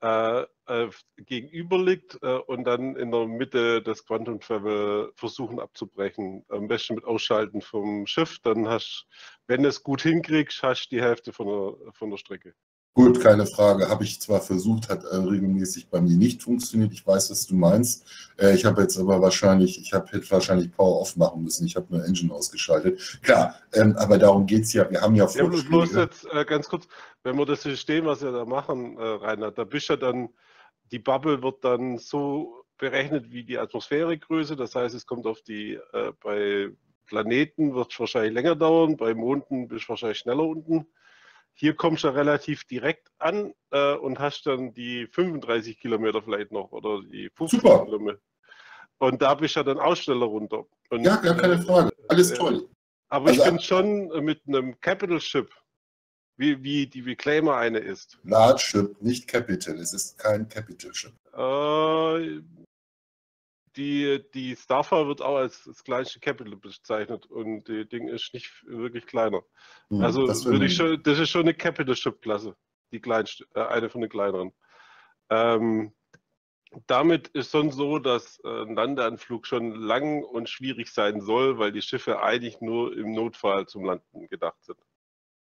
äh, äh, gegenüber liegt äh, und dann in der Mitte das Quantum Travel versuchen abzubrechen. Am besten mit Ausschalten vom Schiff, dann hast wenn du es gut hinkriegst, hast du die Hälfte von der, von der Strecke. Gut, keine Frage. Habe ich zwar versucht, hat äh, regelmäßig bei mir nicht funktioniert. Ich weiß, was du meinst. Äh, ich habe jetzt aber wahrscheinlich, ich habe jetzt wahrscheinlich Power Off machen müssen. Ich habe nur Engine ausgeschaltet. Klar, ähm, aber darum geht es ja. Wir haben ja Vorschläge. Ja, bloß jetzt äh, ganz kurz, wenn wir das System, was wir da machen, Reinhard, da bist ja dann, die Bubble wird dann so berechnet wie die Atmosphäregröße. Das heißt, es kommt auf die, bei Planeten wird es wahrscheinlich länger dauern, bei Monden bist du wahrscheinlich schneller unten. Hier kommst du relativ direkt an äh, und hast dann die 35 Kilometer vielleicht noch oder die 50 Super. Kilometer. Und da bist du ja dann auch schneller runter. Und, ja, gar keine Frage. Alles äh, toll. Aber also, ich bin schon mit einem Capital Ship, wie, wie die Reclaimer eine ist. Large Ship, nicht Capital. Es ist kein Capital Ship. Äh, die, die Starfire wird auch als das kleinste Capital bezeichnet und das Ding ist nicht wirklich kleiner. Hm, also das, würde ich schon, das ist schon eine Capital Ship Klasse, die kleinste, äh, eine von den kleineren. Ähm, damit ist schon so, dass äh, ein Landeanflug schon lang und schwierig sein soll, weil die Schiffe eigentlich nur im Notfall zum Landen gedacht sind.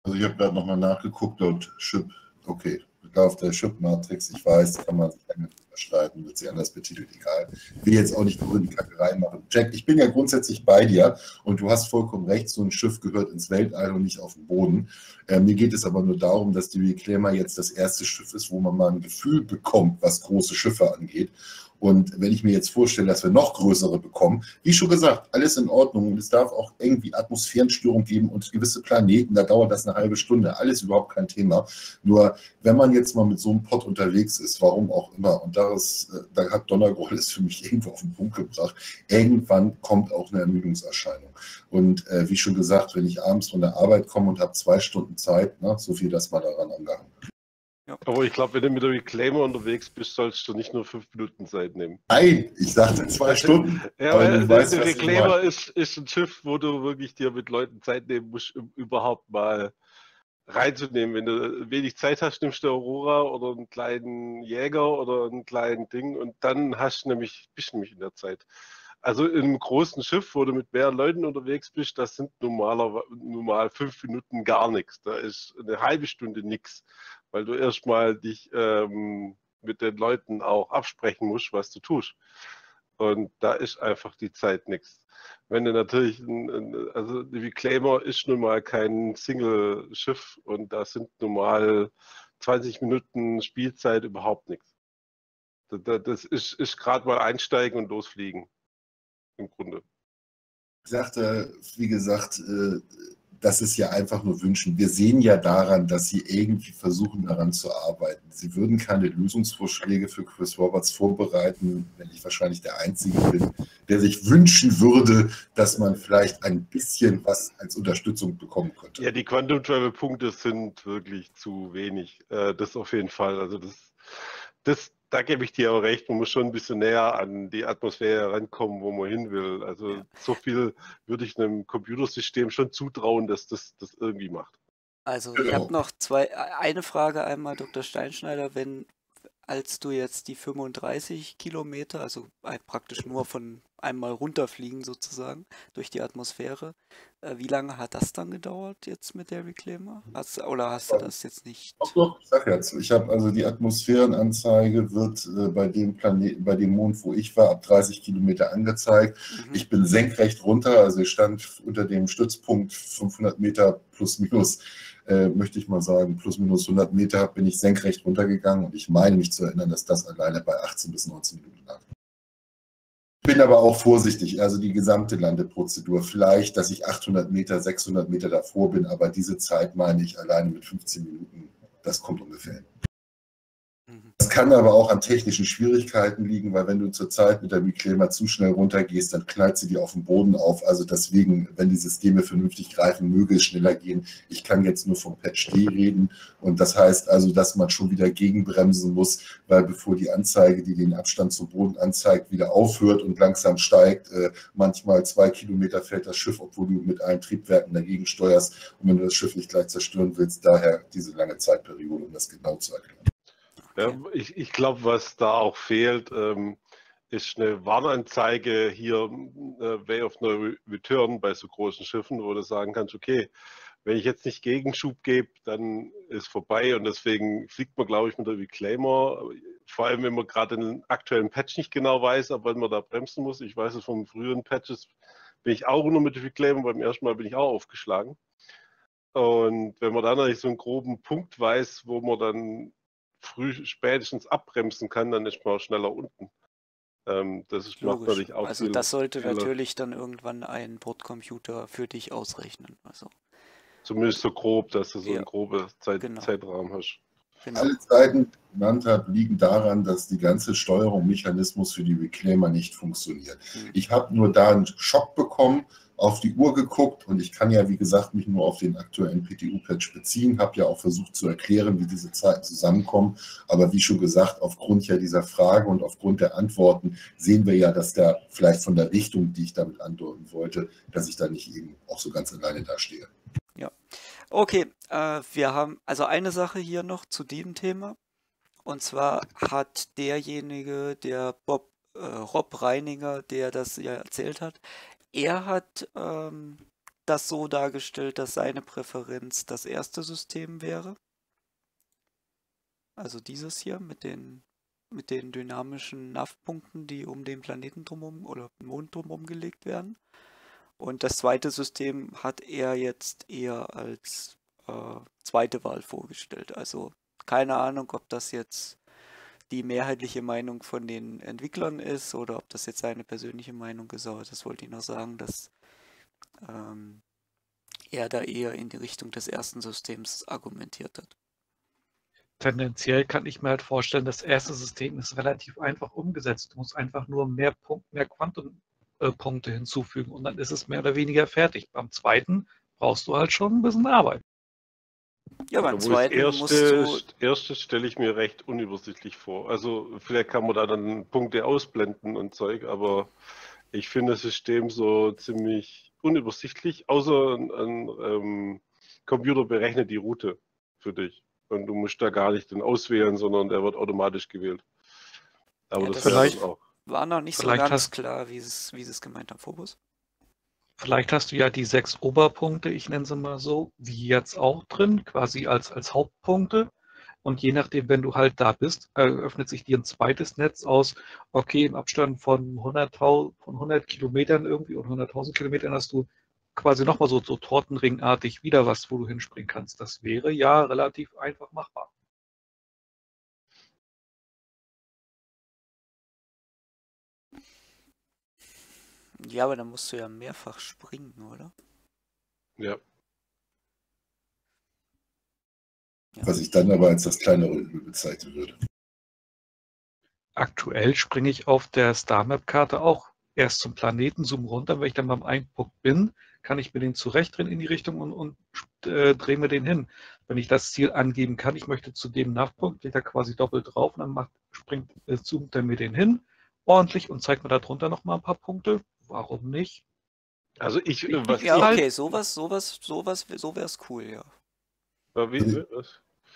Also ich habe gerade nochmal nachgeguckt, dort Ship, okay, auf der Ship-Matrix, ich weiß, kann man sich lange streiten, wird sie anders betitelt, egal. Ich will jetzt auch nicht nur die Kackerei machen. Jack, ich bin ja grundsätzlich bei dir und du hast vollkommen recht, so ein Schiff gehört ins Weltall und nicht auf den Boden. Äh, mir geht es aber nur darum, dass die Reclaimer jetzt das erste Schiff ist, wo man mal ein Gefühl bekommt, was große Schiffe angeht. Und wenn ich mir jetzt vorstelle, dass wir noch größere bekommen, wie schon gesagt, alles in Ordnung. Und es darf auch irgendwie Atmosphärenstörung geben und gewisse Planeten, da dauert das eine halbe Stunde. Alles überhaupt kein Thema. Nur, wenn man jetzt mal mit so einem Pott unterwegs ist, warum auch immer, und da, ist, äh, da hat Donnergroll es für mich irgendwo auf den Punkt gebracht, irgendwann kommt auch eine Ermüdungserscheinung. Und äh, wie schon gesagt, wenn ich abends von der Arbeit komme und habe zwei Stunden Zeit, ne, so viel das mal daran angehangen. Ja. Aber ich glaube, wenn du mit der Reclaimer unterwegs bist, sollst du nicht nur fünf Minuten Zeit nehmen. Nein, ich sagte zwei Stunden. ja, weil der, weißt, der Reclaimer ist, ist ein Schiff, wo du wirklich dir mit Leuten Zeit nehmen musst, um überhaupt mal reinzunehmen. Wenn du wenig Zeit hast, nimmst du Aurora oder einen kleinen Jäger oder einen kleinen Ding und dann hast du nämlich, bist du nämlich in der Zeit. Also in einem großen Schiff, wo du mit mehreren Leuten unterwegs bist, das sind normaler, normal fünf Minuten gar nichts. Da ist eine halbe Stunde nichts, weil du erstmal dich ähm, mit den Leuten auch absprechen musst, was du tust. Und da ist einfach die Zeit nichts. Wenn du natürlich, also die Reclaimer ist nun mal kein Single-Schiff und da sind normal 20 Minuten Spielzeit überhaupt nichts. Das ist, ist gerade mal einsteigen und losfliegen im Grunde. Ich sagte, wie gesagt, äh, das ist ja einfach nur wünschen. Wir sehen ja daran, dass Sie irgendwie versuchen, daran zu arbeiten. Sie würden keine Lösungsvorschläge für Chris Roberts vorbereiten, wenn ich wahrscheinlich der Einzige bin, der sich wünschen würde, dass man vielleicht ein bisschen was als Unterstützung bekommen könnte. Ja, die Quantum Travel Punkte sind wirklich zu wenig. Äh, das auf jeden Fall. Also das, das, da gebe ich dir auch recht, man muss schon ein bisschen näher an die Atmosphäre rankommen, wo man hin will. Also ja. so viel würde ich einem Computersystem schon zutrauen, dass das das irgendwie macht. Also ich habe noch zwei, eine Frage einmal, Dr. Steinschneider, wenn als du jetzt die 35 Kilometer, also praktisch nur von einmal runterfliegen sozusagen durch die Atmosphäre, äh, wie lange hat das dann gedauert jetzt mit der Reclaimer? Hast, oder hast du das jetzt nicht? Doch, doch, ich sag jetzt, ich habe also die Atmosphärenanzeige wird äh, bei dem Planeten, bei dem Mond, wo ich war, ab 30 Kilometer angezeigt. Mhm. Ich bin senkrecht runter, also ich stand unter dem Stützpunkt 500 Meter plus minus äh, möchte ich mal sagen, plus minus 100 Meter bin ich senkrecht runtergegangen und ich meine mich zu erinnern, dass das alleine bei 18 bis 19 Minuten lag. Ich bin aber auch vorsichtig, also die gesamte Landeprozedur. Vielleicht, dass ich 800 Meter, 600 Meter davor bin, aber diese Zeit meine ich alleine mit 15 Minuten, das kommt ungefähr hin. Das kann aber auch an technischen Schwierigkeiten liegen, weil wenn du zurzeit mit der Reclaimer zu schnell runtergehst, dann knallt sie dir auf den Boden auf. Also deswegen, wenn die Systeme vernünftig greifen, möge es schneller gehen. Ich kann jetzt nur vom Patch D reden und das heißt also, dass man schon wieder gegenbremsen muss, weil bevor die Anzeige, die den Abstand zum Boden anzeigt, wieder aufhört und langsam steigt, äh, manchmal zwei Kilometer fällt das Schiff, obwohl du mit allen Triebwerken dagegen steuerst und wenn du das Schiff nicht gleich zerstören willst, daher diese lange Zeitperiode, um das genau zu erklären. Ja, ich ich glaube, was da auch fehlt, ähm, ist eine Warnanzeige hier, äh, Way of No Return bei so großen Schiffen, wo du sagen kannst, okay, wenn ich jetzt nicht Gegenschub gebe, dann ist vorbei. Und deswegen fliegt man, glaube ich, mit der Reclaimer, vor allem wenn man gerade den aktuellen Patch nicht genau weiß, aber wenn man da bremsen muss, ich weiß es von früheren Patches, bin ich auch nur mit der Reclaimer, beim ersten Mal bin ich auch aufgeschlagen. Und wenn man dann natürlich so einen groben Punkt weiß, wo man dann früh spätestens abbremsen kann, dann ist man auch schneller unten. Ähm, das ist, macht natürlich auch Also das sollte viel natürlich dann irgendwann ein Bordcomputer für dich ausrechnen. Also. Zumindest so grob, dass du so ja. einen groben Zeit genau. Zeitraum hast. Genau. Alle Zeiten genannt habe, liegen daran, dass die ganze Steuerung, Mechanismus für die Reclaimer nicht funktioniert. Mhm. Ich habe nur da einen Schock bekommen, auf die Uhr geguckt und ich kann ja, wie gesagt, mich nur auf den aktuellen PTU-Patch beziehen, habe ja auch versucht zu erklären, wie diese Zeiten zusammenkommen. Aber wie schon gesagt, aufgrund ja dieser Frage und aufgrund der Antworten sehen wir ja, dass da vielleicht von der Richtung, die ich damit andeuten wollte, dass ich da nicht eben auch so ganz alleine dastehe. Ja, okay. Äh, wir haben also eine Sache hier noch zu dem Thema. Und zwar hat derjenige, der Bob äh, Rob Reininger, der das ja erzählt hat, er hat ähm, das so dargestellt, dass seine Präferenz das erste System wäre. Also dieses hier mit den, mit den dynamischen NAV-Punkten, die um den Planeten drumherum oder Mond drumherum gelegt werden. Und das zweite System hat er jetzt eher als äh, zweite Wahl vorgestellt. Also keine Ahnung, ob das jetzt die mehrheitliche Meinung von den Entwicklern ist oder ob das jetzt seine persönliche Meinung ist, aber das wollte ich noch sagen, dass ähm, er da eher in die Richtung des ersten Systems argumentiert hat. Tendenziell kann ich mir halt vorstellen, das erste System ist relativ einfach umgesetzt. Du musst einfach nur mehr, Punkt, mehr Quantumpunkte äh, hinzufügen und dann ist es mehr oder weniger fertig. Beim zweiten brauchst du halt schon ein bisschen Arbeit. Ja, beim zweiten erste, musst du... Erste stelle ich mir recht unübersichtlich vor. Also vielleicht kann man da dann Punkte ausblenden und Zeug, aber ich finde das System so ziemlich unübersichtlich, außer ein, ein ähm, Computer berechnet die Route für dich. Und du musst da gar nicht den auswählen, sondern der wird automatisch gewählt. Aber ja, das, das vielleicht auch. war noch nicht so ganz hast... klar, wie es, wie es gemeint hat, Phobos. Vielleicht hast du ja die sechs Oberpunkte, ich nenne sie mal so, wie jetzt auch drin, quasi als, als Hauptpunkte. Und je nachdem, wenn du halt da bist, eröffnet sich dir ein zweites Netz aus. Okay, im Abstand von 100, von 100 Kilometern irgendwie und 100.000 Kilometern hast du quasi nochmal so, so Tortenringartig wieder was, wo du hinspringen kannst. Das wäre ja relativ einfach machbar. Ja, aber dann musst du ja mehrfach springen, oder? Ja. ja. Was ich dann aber als das kleinere Übel bezeichnen würde. Aktuell springe ich auf der Star Map Karte auch erst zum Planeten, zoom runter. Wenn ich dann beim Einpunkt bin, kann ich mir den zurechtdrehen in die Richtung und, und äh, drehe mir den hin. Wenn ich das Ziel angeben kann, ich möchte zu dem Nachpunkt, geht er quasi doppelt drauf und dann macht, springt, äh, zoomt er mir den hin ordentlich und zeigt mir darunter noch mal ein paar Punkte warum nicht? Also ich, was ja, okay, sowas, sowas, sowas, so wäre es cool, ja. Wie,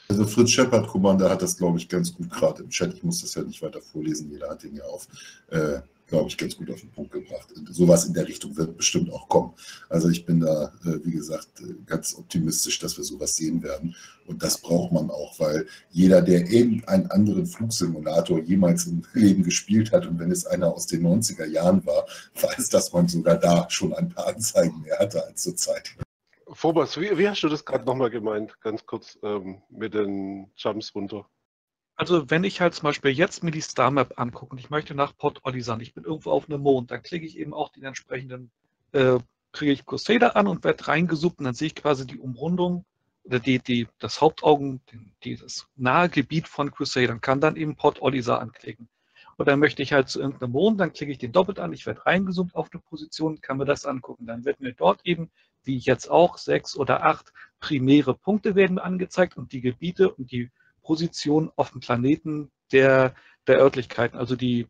also Fritz Shepard, Commander, hat das, glaube ich, ganz gut gerade im Chat. Ich muss das ja nicht weiter vorlesen, jeder hat den ja auf. Äh, glaube ich, ganz gut auf den Punkt gebracht. Sowas in der Richtung wird bestimmt auch kommen. Also ich bin da, äh, wie gesagt, äh, ganz optimistisch, dass wir sowas sehen werden. Und das braucht man auch, weil jeder, der irgendeinen anderen Flugsimulator jemals im Leben gespielt hat und wenn es einer aus den 90er Jahren war, weiß, dass man sogar da schon ein paar Anzeigen mehr hatte als zurzeit. Phobos, wie, wie hast du das gerade nochmal gemeint, ganz kurz ähm, mit den Jumps runter? Also wenn ich halt zum Beispiel jetzt mir die Star Map angucke und ich möchte nach Port Olisand, ich bin irgendwo auf einem Mond, dann klicke ich eben auch den entsprechenden, äh, kriege ich Crusader an und werde reingezoomt und dann sehe ich quasi die Umrundung oder die, die, das Hauptaugen, die, das nahe Gebiet von Crusader und kann dann eben Port Olisa anklicken. Und dann möchte ich halt zu irgendeinem Mond, dann klicke ich den doppelt an, ich werde reingezoomt auf eine Position, kann mir das angucken. Dann wird mir dort eben, wie jetzt auch, sechs oder acht primäre Punkte werden angezeigt und die Gebiete und die Position auf dem Planeten der, der Örtlichkeiten, also die,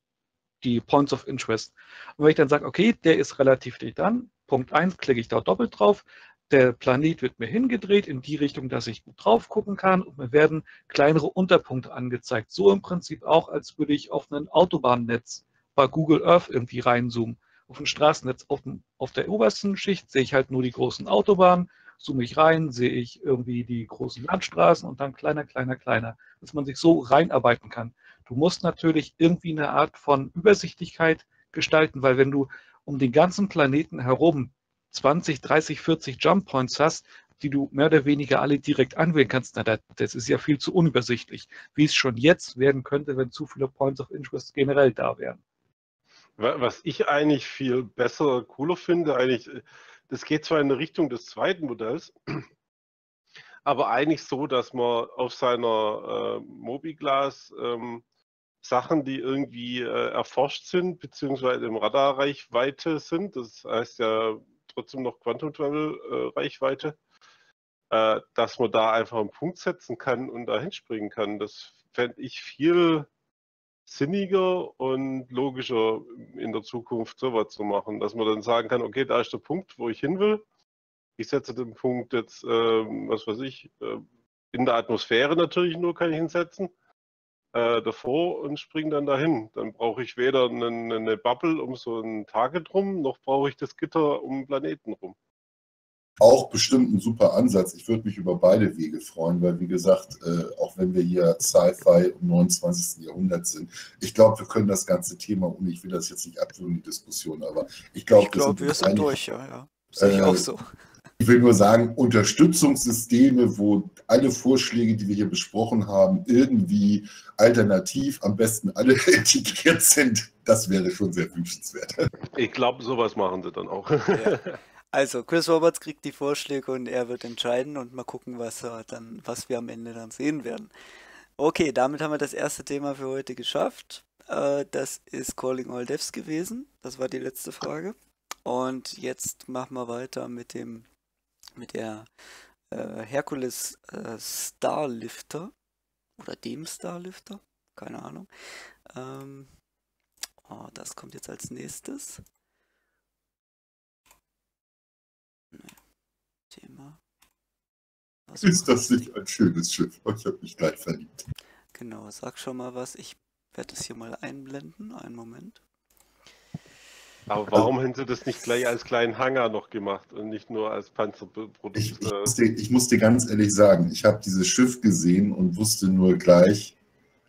die Points of Interest. Und wenn ich dann sage, okay, der ist relativ dicht an, Punkt 1 klicke ich da doppelt drauf, der Planet wird mir hingedreht in die Richtung, dass ich gut drauf gucken kann und mir werden kleinere Unterpunkte angezeigt. So im Prinzip auch, als würde ich auf ein Autobahnnetz bei Google Earth irgendwie reinzoomen. Auf ein Straßennetz auf, dem, auf der obersten Schicht sehe ich halt nur die großen Autobahnen, zoome ich rein, sehe ich irgendwie die großen Landstraßen und dann kleiner, kleiner, kleiner, dass man sich so reinarbeiten kann. Du musst natürlich irgendwie eine Art von Übersichtlichkeit gestalten, weil wenn du um den ganzen Planeten herum 20, 30, 40 Jump Points hast, die du mehr oder weniger alle direkt anwählen kannst, na, das ist ja viel zu unübersichtlich, wie es schon jetzt werden könnte, wenn zu viele Points of Interest generell da wären. Was ich eigentlich viel besser, cooler finde, eigentlich, das geht zwar in die Richtung des zweiten Modells, aber eigentlich so, dass man auf seiner äh, Mobiglas ähm, Sachen, die irgendwie äh, erforscht sind, beziehungsweise im Radarreichweite sind, das heißt ja trotzdem noch Quantum Travel äh, Reichweite, äh, dass man da einfach einen Punkt setzen kann und da hinspringen kann. Das fände ich viel sinniger und logischer in der Zukunft sowas zu machen, dass man dann sagen kann, okay, da ist der Punkt, wo ich hin will. Ich setze den Punkt jetzt, äh, was weiß ich, äh, in der Atmosphäre natürlich nur kann ich hinsetzen äh, davor und springe dann dahin. Dann brauche ich weder eine, eine, Bubble um so ein Target rum, noch brauche ich das Gitter um Planeten rum. Auch bestimmt ein super Ansatz. Ich würde mich über beide Wege freuen, weil wie gesagt, äh, auch wenn wir hier Sci-Fi im 29. Jahrhundert sind, ich glaube, wir können das ganze Thema, und ich will das jetzt nicht abwürgen, die Diskussion, aber ich glaube, glaub, wir, sind, wir sind durch, ja, ja. Sehe ich äh, auch so. Ich will nur sagen, Unterstützungssysteme, wo alle Vorschläge, die wir hier besprochen haben, irgendwie alternativ, am besten alle integriert sind, das wäre schon sehr wünschenswert. Ich glaube, sowas machen sie dann auch. Ja. Also, Chris Roberts kriegt die Vorschläge und er wird entscheiden und mal gucken, was, er dann, was wir am Ende dann sehen werden. Okay, damit haben wir das erste Thema für heute geschafft. Äh, das ist Calling All Devs gewesen. Das war die letzte Frage. Und jetzt machen wir weiter mit dem mit der äh, Hercules äh, Starlifter oder dem Starlifter, keine Ahnung. Ähm, oh, das kommt jetzt als nächstes. Thema. Was ist das nicht ein schönes Schiff? Ich habe mich gleich verliebt. Genau, sag schon mal was. Ich werde es hier mal einblenden. Einen Moment. Aber warum also, haben sie das nicht gleich als kleinen Hangar noch gemacht und nicht nur als Panzerprodukt? Ich, ich, muss, dir, ich muss dir ganz ehrlich sagen, ich habe dieses Schiff gesehen und wusste nur gleich,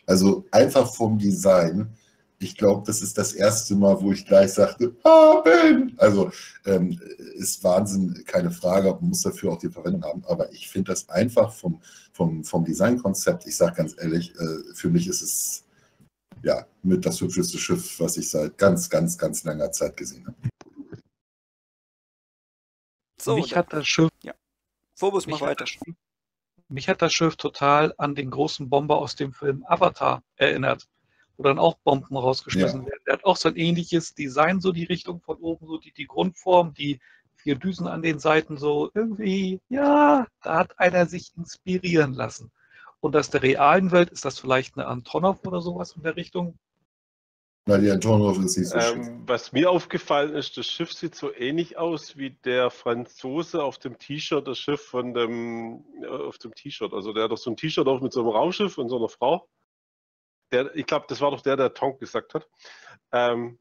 also einfach vom Design, ich glaube, das ist das erste Mal, wo ich gleich sagte, ah, Ben! Also ähm, ist Wahnsinn, keine Frage, man muss dafür auch die Verwendung haben, aber ich finde das einfach vom, vom, vom Designkonzept, ich sage ganz ehrlich, äh, für mich ist es ja, mit das hübscheste Schiff, was ich seit ganz, ganz, ganz langer Zeit gesehen habe. So, mich hat das Schiff. Ja. Phobos, mach weiter. mich hat das Schiff total an den großen Bomber aus dem Film Avatar erinnert, wo dann auch Bomben rausgeschmissen ja. werden. Der hat auch so ein ähnliches Design, so die Richtung von oben, so die, die Grundform, die vier Düsen an den Seiten, so irgendwie, ja, da hat einer sich inspirieren lassen. Und aus der realen Welt ist das vielleicht eine Antonov oder sowas in der Richtung? Nein, die Antonov ist nicht so ähm, Was mir aufgefallen ist, das Schiff sieht so ähnlich aus wie der Franzose auf dem T-Shirt, das Schiff von dem, äh, auf dem T-Shirt. Also der hat doch so ein T-Shirt auf mit so einem Raumschiff und so einer Frau. Der, ich glaube, das war doch der, der Tonk gesagt hat. Ähm,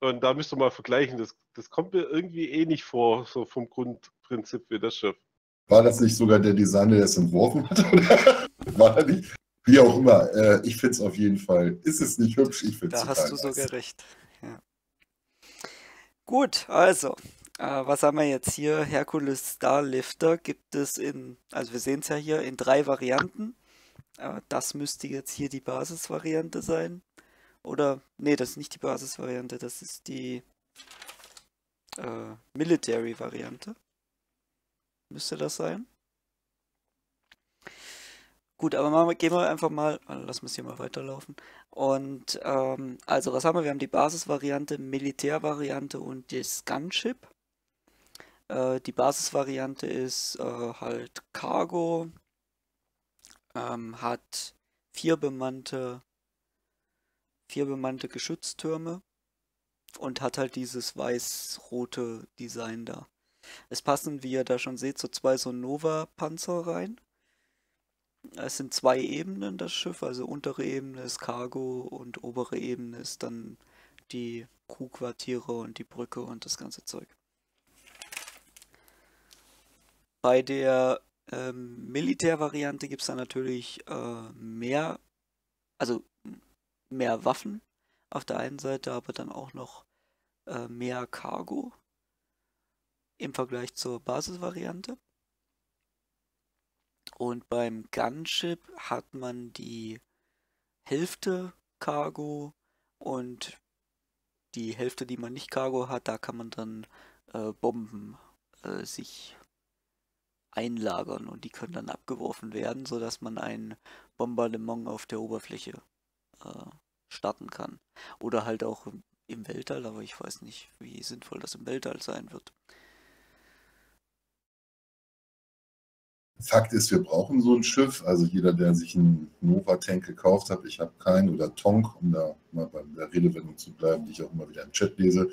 und da müsst ihr mal vergleichen. Das, das kommt mir irgendwie ähnlich vor, so vom Grundprinzip wie das Schiff. War das nicht sogar der Designer, der es entworfen hat? War er nicht? Wie auch immer. Äh, ich finde es auf jeden Fall. Ist es nicht hübsch? Ich finde es Da hast du sogar recht. Ja. Gut, also. Äh, was haben wir jetzt hier? Hercules Starlifter gibt es in, also wir sehen es ja hier, in drei Varianten. Äh, das müsste jetzt hier die Basisvariante sein. Oder, nee, das ist nicht die Basisvariante, das ist die äh, Military-Variante. Müsste das sein? Gut, aber wir, gehen wir einfach mal, also lassen wir es hier mal weiterlaufen. Und ähm, also was haben wir? Wir haben die Basisvariante, Militärvariante und das Gunship. Äh, die Basisvariante ist äh, halt Cargo, ähm, hat vier bemannte, vier bemannte Geschütztürme und hat halt dieses weiß-rote Design da. Es passen, wie ihr da schon seht, so zwei so Nova-Panzer rein. Es sind zwei Ebenen, das Schiff, also untere Ebene ist Cargo und obere Ebene ist dann die Crewquartiere und die Brücke und das ganze Zeug. Bei der ähm, Militärvariante gibt es dann natürlich äh, mehr, also mehr Waffen auf der einen Seite, aber dann auch noch äh, mehr Cargo im Vergleich zur Basisvariante. Und beim Gunship hat man die Hälfte Cargo und die Hälfte, die man nicht Cargo hat, da kann man dann äh, Bomben äh, sich einlagern und die können dann abgeworfen werden, sodass man ein Bombardement auf der Oberfläche äh, starten kann. Oder halt auch im, im Weltall, aber ich weiß nicht, wie sinnvoll das im Weltall sein wird. Fakt ist, wir brauchen so ein Schiff. Also jeder, der sich einen Nova-Tank gekauft hat, ich habe keinen, oder Tonk, um da mal bei der Redewendung zu bleiben, die ich auch immer wieder im Chat lese,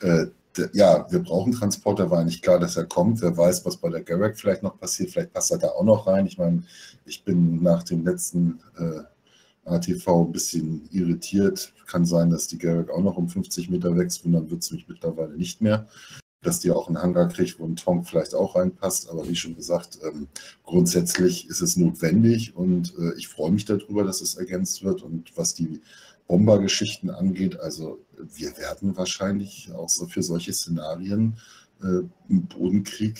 äh, ja, wir brauchen Transporter, war nicht klar, dass er kommt. Wer weiß, was bei der Garrick vielleicht noch passiert. Vielleicht passt er da auch noch rein. Ich meine, ich bin nach dem letzten äh, ATV ein bisschen irritiert. Kann sein, dass die Garrick auch noch um 50 Meter wächst und dann wird es mich mittlerweile nicht mehr. Dass die auch einen Hangar kriegt, wo ein Tonk vielleicht auch reinpasst. Aber wie schon gesagt, ähm, grundsätzlich ist es notwendig und äh, ich freue mich darüber, dass es ergänzt wird. Und was die Bombergeschichten angeht. Also wir werden wahrscheinlich auch so für solche Szenarien äh, ein Bodenkrieg,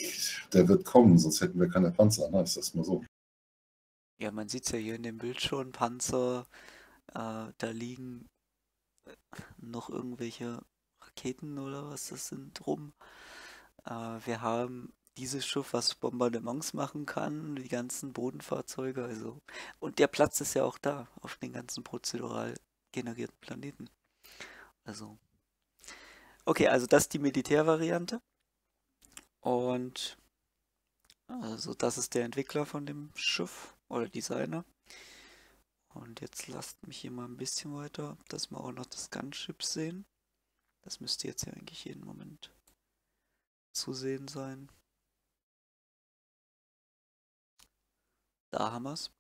der wird kommen, sonst hätten wir keine Panzer, ne? ist das mal so. Ja, man sieht es ja hier in dem Bild schon, Panzer, äh, da liegen äh, noch irgendwelche Raketen oder was das sind rum. Äh, wir haben dieses Schiff, was Bombardements machen kann, die ganzen Bodenfahrzeuge, also und der Platz ist ja auch da auf den ganzen prozedural generierten Planeten. Also. Okay, also das ist die Militärvariante. Und also das ist der Entwickler von dem Schiff oder Designer. Und jetzt lasst mich hier mal ein bisschen weiter, dass wir auch noch das Gunship sehen. Das müsste jetzt ja eigentlich jeden Moment zu sehen sein. Da haben wir es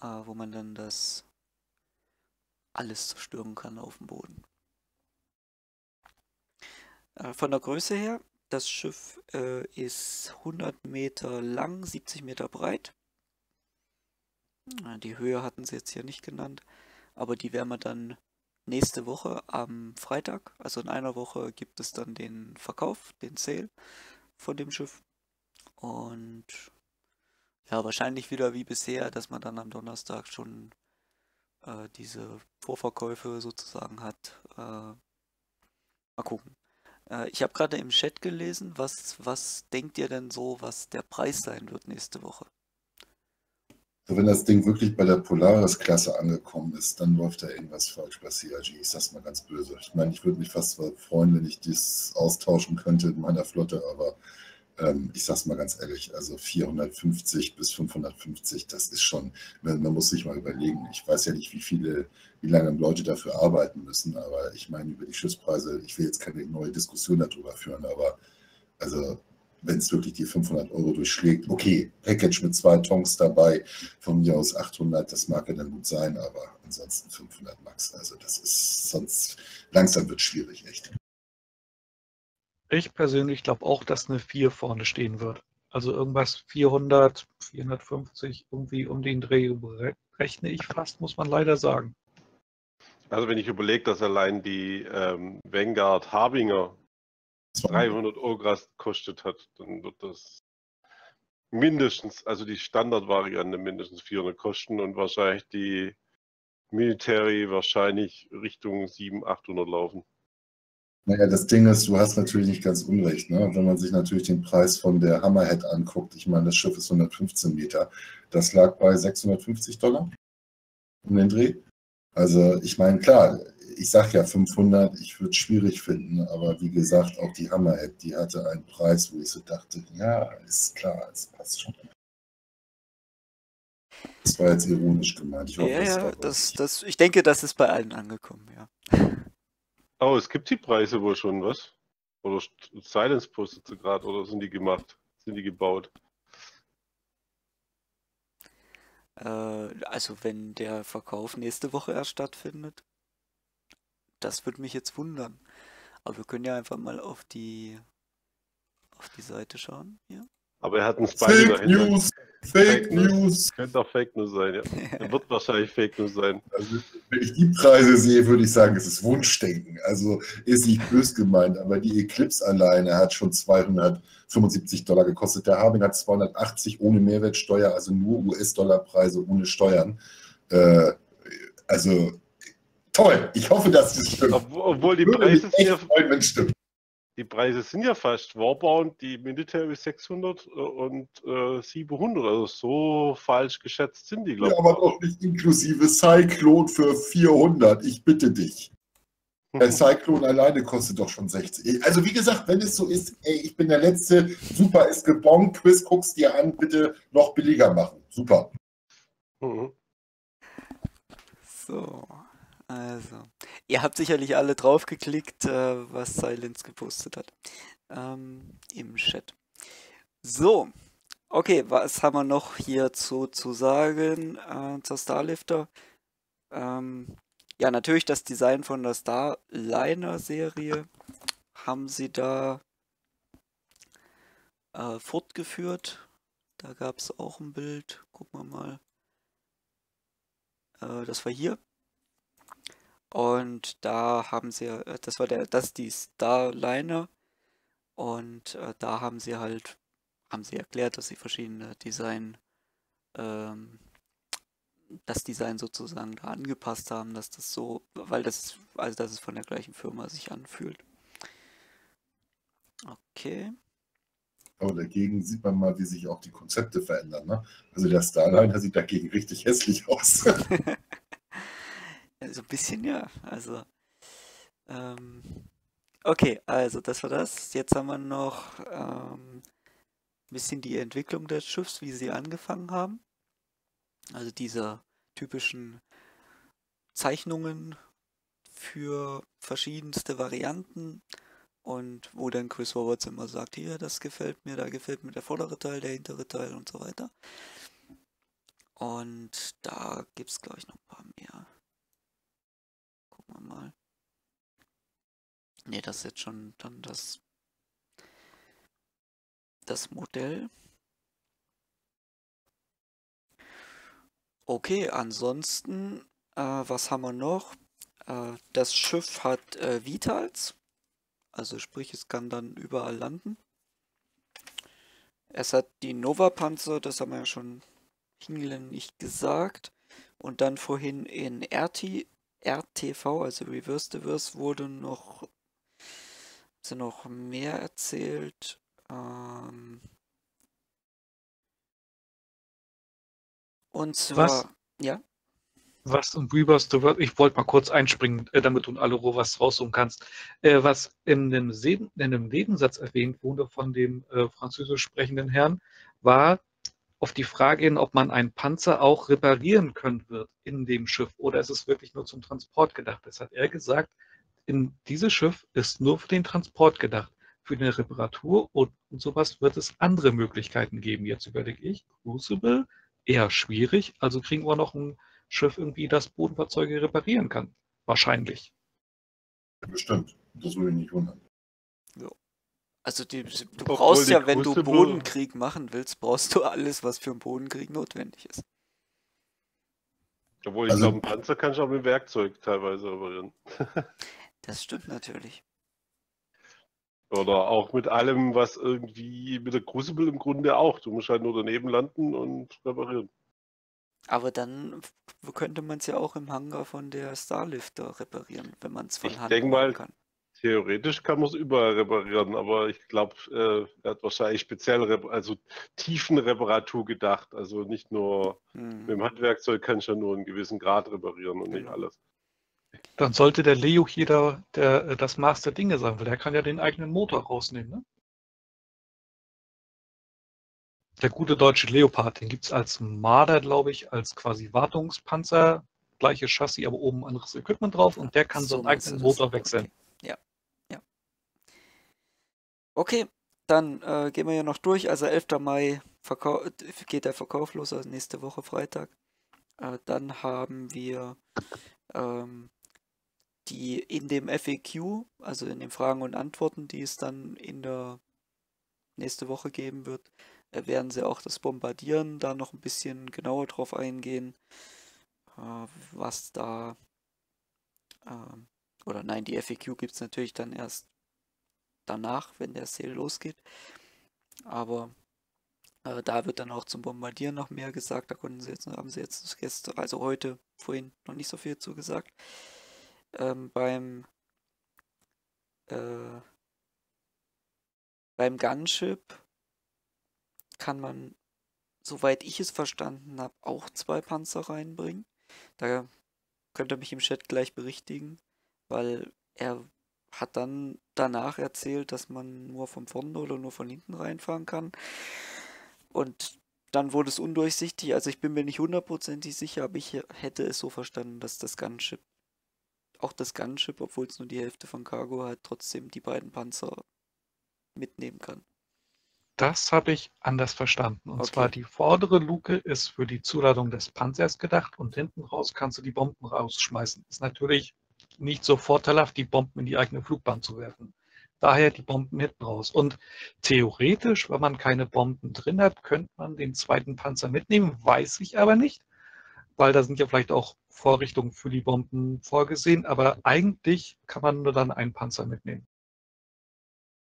äh, wo man dann das alles zerstören kann auf dem Boden. Äh, von der Größe her, das Schiff äh, ist 100 Meter lang, 70 Meter breit. Die Höhe hatten sie jetzt hier nicht genannt, aber die werden wir dann nächste Woche am Freitag, also in einer Woche gibt es dann den Verkauf, den Sale von dem Schiff. Und ja, wahrscheinlich wieder wie bisher, dass man dann am Donnerstag schon äh, diese Vorverkäufe sozusagen hat. Äh, mal gucken. Äh, ich habe gerade im Chat gelesen, was, was denkt ihr denn so, was der Preis sein wird nächste Woche? wenn das Ding wirklich bei der Polaris-Klasse angekommen ist, dann läuft da irgendwas falsch bei CRG. Ich sag's mal ganz böse. Ich meine, ich würde mich fast freuen, wenn ich das austauschen könnte in meiner Flotte, aber ähm, ich sage es mal ganz ehrlich, also 450 bis 550, das ist schon, man, man, muss sich mal überlegen. Ich weiß ja nicht, wie viele, wie lange Leute dafür arbeiten müssen, aber ich meine, über die Schiffspreise, ich will jetzt keine neue Diskussion darüber führen, aber also wenn es wirklich die 500 Euro durchschlägt, okay, Package mit zwei Tonks dabei, von mir aus 800, das mag ja dann gut sein, aber ansonsten 500 Max, also das ist sonst, langsam wird schwierig, echt. Ich persönlich glaube auch, dass eine 4 vorne stehen wird. Also irgendwas 400, 450, irgendwie um den Dreh rechne ich fast, muss man leider sagen. Also wenn ich überlege, dass allein die ähm, Vanguard Harbinger 300 Ogras kostet hat, dann wird das mindestens, also die Standardvariante mindestens 400 kosten und wahrscheinlich die Military wahrscheinlich Richtung 700, 800 laufen. Naja, das Ding ist, du hast natürlich nicht ganz unrecht. Ne? Wenn man sich natürlich den Preis von der Hammerhead anguckt, ich meine, das Schiff ist 115 Meter, das lag bei 650 Dollar um den Dreh. Also ich meine, klar, ich sage ja 500, ich würde es schwierig finden, aber wie gesagt, auch die Hammerhead, die hatte einen Preis, wo ich so dachte, ja, ist klar, es passt schon. Das war jetzt ironisch gemeint. Ich hoffe, ja, ja, das, das, ich denke, das ist bei allen angekommen, ja. Oh, es gibt die Preise wohl schon, was? Oder Silence postet sie gerade, oder sind die gemacht? Sind die gebaut? Äh, also wenn der Verkauf nächste Woche erst stattfindet, das würde mich jetzt wundern. Aber wir können ja einfach mal auf die auf die Seite schauen hier. Aber er hat einen Spy Fake News! Fake News! Könnte auch Fake News sein, ja. Er wird wahrscheinlich Fake News sein. Also, wenn ich die Preise sehe, würde ich sagen, es ist Wunschdenken. Also ist nicht bös gemeint, aber die Eclipse alleine hat schon 275 Dollar gekostet. Der Harbin hat 280 ohne Mehrwertsteuer, also nur US-Dollar-Preise ohne Steuern. Äh, also toll. Ich hoffe, dass das stimmt. Obwohl die Preise ja, freuen, stimmt. Die Preise sind ja fast Warbound, die Military 600 äh, und äh, 700. Also so falsch geschätzt sind die, glaube ich. Ja, aber doch nicht inklusive Cyclone für 400. Ich bitte dich. Der Cyclone alleine kostet doch schon 60. Also wie gesagt, wenn es so ist, ey, ich bin der Letzte, super ist gebongt, Quiz, guck's dir an, bitte noch billiger machen. Super. Mhm. So. Also, ihr habt sicherlich alle draufgeklickt, äh, was Silence gepostet hat. Ähm, Im Chat. So, okay, was haben wir noch hier zu, zu sagen äh, zur Starlifter? Ähm, ja, natürlich das Design von der Starliner-Serie haben sie da äh, fortgeführt. Da gab es auch ein Bild. Gucken wir mal. Äh, das war hier. Und da haben sie, äh, das war der, das ist die Starliner. Und äh, da haben sie halt, haben sie erklärt, dass sie verschiedene Design, ähm, das Design sozusagen da angepasst haben, dass das so, weil das, also dass es von der gleichen Firma sich anfühlt. Okay. Aber dagegen sieht man mal, wie sich auch die Konzepte verändern. Ne? Also der Starliner sieht dagegen richtig hässlich aus. So ein bisschen ja. Also. Ähm, okay, also das war das. Jetzt haben wir noch ähm, ein bisschen die Entwicklung des Schiffs, wie sie angefangen haben. Also diese typischen Zeichnungen für verschiedenste Varianten und wo dann Chris Roberts immer sagt, hier, das gefällt mir, da gefällt mir der vordere Teil, der hintere Teil und so weiter. Und da gibt es, glaube ich, noch ein paar mehr. Wir mal. Ne, das ist jetzt schon dann das, das Modell. Okay, ansonsten, äh, was haben wir noch? Äh, das Schiff hat äh, Vitals, also sprich, es kann dann überall landen. Es hat die Nova-Panzer, das haben wir ja schon hinlänglich gesagt. Und dann vorhin in RT RTV, also Reverse Diverse, wurde noch, noch mehr erzählt. Ähm, und zwar, was, ja. Was und Reverse Diverse, ich wollte mal kurz einspringen, äh, damit du in alle Ruhe was raussuchen kannst. Äh, was in einem, in einem Nebensatz erwähnt wurde von dem äh, französisch sprechenden Herrn, war, auf die Frage hin, ob man einen Panzer auch reparieren können wird in dem Schiff oder ist es wirklich nur zum Transport gedacht. Das hat er gesagt, in dieses Schiff ist nur für den Transport gedacht. Für die Reparatur und, und sowas wird es andere Möglichkeiten geben. Jetzt überlege ich, Crucible, eher schwierig, also kriegen wir noch ein Schiff irgendwie, das Bodenfahrzeuge reparieren kann. Wahrscheinlich. Bestimmt. Das würde mich nicht wundern. Ja. Also die, du Obwohl brauchst ja, wenn du Bodenkrieg machen willst, brauchst du alles, was für einen Bodenkrieg notwendig ist. Obwohl ich also, glaube, einen Panzer kannst du auch mit Werkzeug teilweise reparieren. das stimmt natürlich. Oder auch mit allem, was irgendwie mit der Crucible im Grunde auch. Du musst halt nur daneben landen und reparieren. Aber dann könnte man es ja auch im Hangar von der Starlifter reparieren, wenn man es von ich Hand denk mal, kann. Theoretisch kann man es überall reparieren, aber ich glaube, äh, er hat wahrscheinlich speziell, also Tiefenreparatur gedacht. Also nicht nur hm. mit dem Handwerkzeug kann ich ja nur einen gewissen Grad reparieren und genau. nicht alles. Dann sollte der Leo hier der, der, äh, das Maß der Dinge sein, weil der kann ja den eigenen Motor rausnehmen. Ne? Der gute deutsche Leopard, den gibt es als Marder, glaube ich, als quasi Wartungspanzer. Gleiches Chassis, aber oben anderes Equipment drauf und der kann so seinen eigenen Motor wechseln. Okay. Okay, dann äh, gehen wir ja noch durch. Also 11. Mai geht der Verkauf los, also nächste Woche Freitag. Äh, dann haben wir ähm, die in dem FAQ, also in den Fragen und Antworten, die es dann in der nächste Woche geben wird, äh, werden sie auch das Bombardieren da noch ein bisschen genauer drauf eingehen, äh, was da, äh, oder nein, die FAQ gibt es natürlich dann erst danach, wenn der Sale losgeht, aber äh, da wird dann auch zum Bombardieren noch mehr gesagt, da konnten sie jetzt, haben sie jetzt gestern, also heute, vorhin noch nicht so viel zugesagt. Ähm, beim äh, beim Gunship kann man, soweit ich es verstanden habe, auch zwei Panzer reinbringen. Da könnt ihr mich im Chat gleich berichtigen, weil er hat dann danach erzählt, dass man nur von vorne oder nur von hinten reinfahren kann. Und dann wurde es undurchsichtig. Also ich bin mir nicht hundertprozentig sicher, aber ich hätte es so verstanden, dass das Gunship, auch das Gunship, obwohl es nur die Hälfte von Cargo hat, trotzdem die beiden Panzer mitnehmen kann. Das habe ich anders verstanden. Und okay. zwar die vordere Luke ist für die Zuladung des Panzers gedacht und hinten raus kannst du die Bomben rausschmeißen. Ist natürlich nicht so vorteilhaft, die Bomben in die eigene Flugbahn zu werfen. Daher die Bomben hinten raus. Und theoretisch, wenn man keine Bomben drin hat, könnte man den zweiten Panzer mitnehmen, weiß ich aber nicht, weil da sind ja vielleicht auch Vorrichtungen für die Bomben vorgesehen, aber eigentlich kann man nur dann einen Panzer mitnehmen.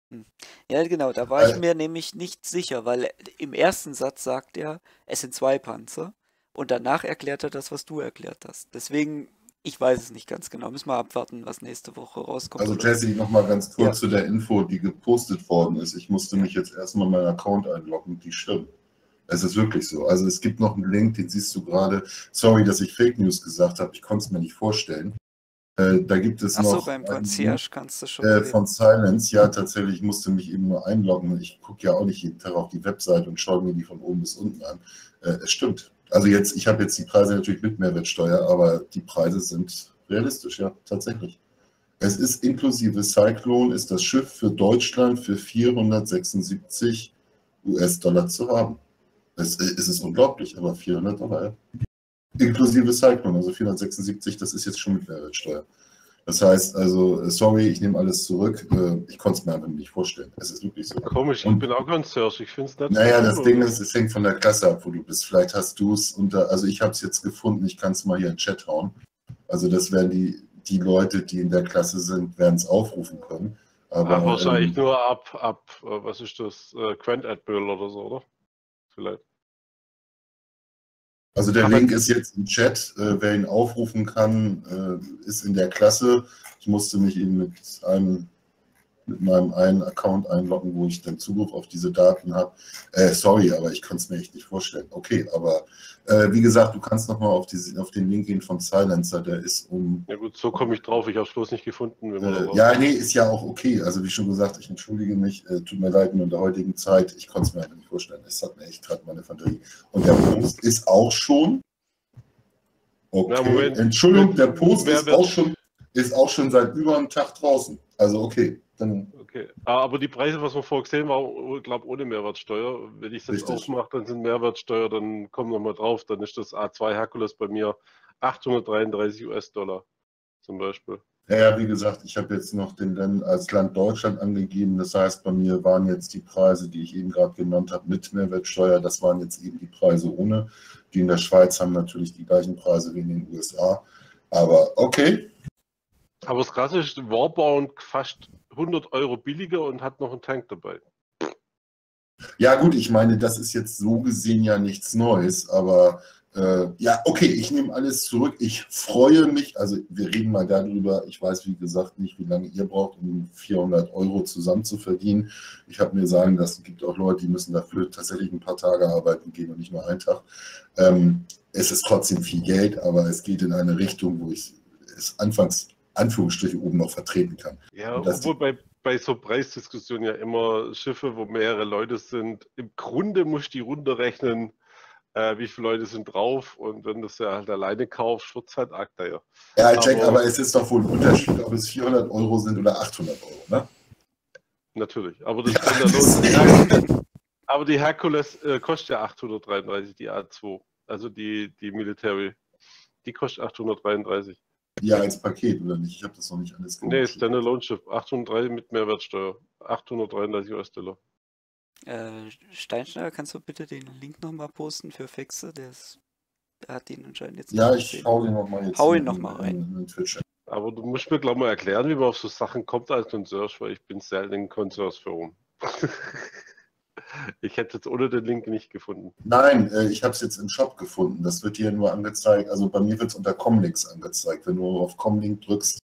Hm. Ja, genau, da war ich mir nämlich nicht sicher, weil im ersten Satz sagt er, es sind zwei Panzer und danach erklärt er das, was du erklärt hast. Deswegen, ich weiß es nicht ganz genau. Müssen wir abwarten, was nächste Woche rauskommt. Also Jesse, nochmal ganz kurz ja. zu der Info, die gepostet worden ist. Ich musste mich jetzt erstmal meinen Account einloggen, die stimmt. Es ist wirklich so. Also es gibt noch einen Link, den siehst du gerade. Sorry, dass ich Fake News gesagt habe, ich konnte es mir nicht vorstellen. Äh, da gibt es Achso, noch. beim Concierge kannst du schon. Äh, von Silence, ja, tatsächlich, ich musste mich eben nur einloggen. Ich gucke ja auch nicht jeden Tag auf die Website und schaue mir die von oben bis unten an. Äh, es stimmt. Also jetzt, ich habe jetzt die Preise natürlich mit Mehrwertsteuer, aber die Preise sind realistisch, ja, tatsächlich. Es ist inklusive Cyclone, ist das Schiff für Deutschland für 476 US-Dollar zu haben. Es, es ist unglaublich, aber 400 Dollar, ja inklusive Cyclone, also 476, das ist jetzt schon mit Mehrwertsteuer. Das heißt also, sorry, ich nehme alles zurück. Äh, ich konnte es mir einfach nicht vorstellen. Es ist wirklich so. Komisch, ich bin auch ganz Search. Ich finde es nicht. Naja, das Ding ist, es hängt von der Klasse ab, wo du bist. Vielleicht hast du es unter, also ich habe es jetzt gefunden, ich kann es mal hier in den Chat hauen. Also das werden die, die Leute, die in der Klasse sind, werden es aufrufen können. Aber wahrscheinlich ähm, nur ab, ab, äh, was ist das, äh, Grand Admiral oder so, oder? Vielleicht. Also der Link ist jetzt im Chat. Äh, wer ihn aufrufen kann, äh, ist in der Klasse. Ich musste mich eben mit einem mit meinem einen Account einloggen, wo ich dann Zugriff auf diese Daten habe. Äh, sorry, aber ich kann es mir echt nicht vorstellen. Okay, aber äh, wie gesagt, du kannst nochmal auf, auf den Link gehen von Silencer, der ist um... Ja gut, so komme ich drauf, ich habe es bloß nicht gefunden. Äh, ja, nee, ist ja auch okay. Also wie schon gesagt, ich entschuldige mich, äh, tut mir leid, in der heutigen Zeit, ich konnte es mir einfach nicht vorstellen. Es hat mir echt gerade meine Fantasie. Und der Post ist auch schon... Okay, ja, Entschuldigung, der Post ist auch, schon, ist auch schon seit über einem Tag draußen. Also okay. Dann okay. Ah, aber die Preise, was wir vorher gesehen haben, glaube ohne Mehrwertsteuer. Wenn ich das aufmache, dann sind Mehrwertsteuer, dann kommen wir mal drauf, dann ist das A2 Herkules bei mir 833 US-Dollar zum Beispiel. Ja, ja, wie gesagt, ich habe jetzt noch den Land als Land Deutschland angegeben. Das heißt, bei mir waren jetzt die Preise, die ich eben gerade genannt habe, mit Mehrwertsteuer. Das waren jetzt eben die Preise ohne. Die in der Schweiz haben natürlich die gleichen Preise wie in den USA. Aber okay. Aber das Krasse ist, Warbound fast 100 Euro billiger und hat noch einen Tank dabei. Ja gut, ich meine, das ist jetzt so gesehen ja nichts Neues, aber Äh, ja, okay, ich nehme alles zurück. Ich freue mich, also wir reden mal darüber. Ich weiß, wie gesagt, nicht, wie lange ihr braucht, um 400 Euro zusammen zu verdienen. Ich habe mir sagen es gibt auch Leute, die müssen dafür tatsächlich ein paar Tage arbeiten gehen und nicht nur einen Tag. Ähm, es ist trotzdem viel Geld, aber es geht in eine Richtung, wo ich es anfangs, Anführungsstriche, oben noch vertreten kann. Ja, obwohl bei, bei so Preisdiskussionen ja immer Schiffe, wo mehrere Leute sind, im Grunde muss ich die Runde rechnen, äh, wie viele Leute sind drauf und wenn du es ja halt alleine kaufst, wird es halt arg teuer. Ja, Jack, aber, aber, es ist doch wohl ein Unterschied, ob es 400 Euro sind oder 800 Euro, ne? Natürlich, aber das ja, Aber die Herkules äh, kostet ja 833, die A2, also die, die Military. Die kostet 833. Ja, als Paket, oder nicht? Ich habe das noch nicht alles gemacht. Nee, Standalone-Schiff. 803 mit Mehrwertsteuer. 833 US-Dollar. Äh, Steinschneider, kannst du bitte den Link nochmal posten für Fexe? Der, ist, der hat den anscheinend jetzt Ja, ich hau den nochmal jetzt. Hau ihn nochmal rein. In, in Twitch. Aber du musst mir, glaube ich, mal erklären, wie man auf so Sachen kommt als Concierge, weil ich bin selten in Concierge-Forum. ich hätte jetzt ohne den Link nicht gefunden. Nein, äh, ich habe es jetzt im Shop gefunden. Das wird hier nur angezeigt. Also bei mir wird es unter Comlinks angezeigt. Wenn du auf Comlink drückst,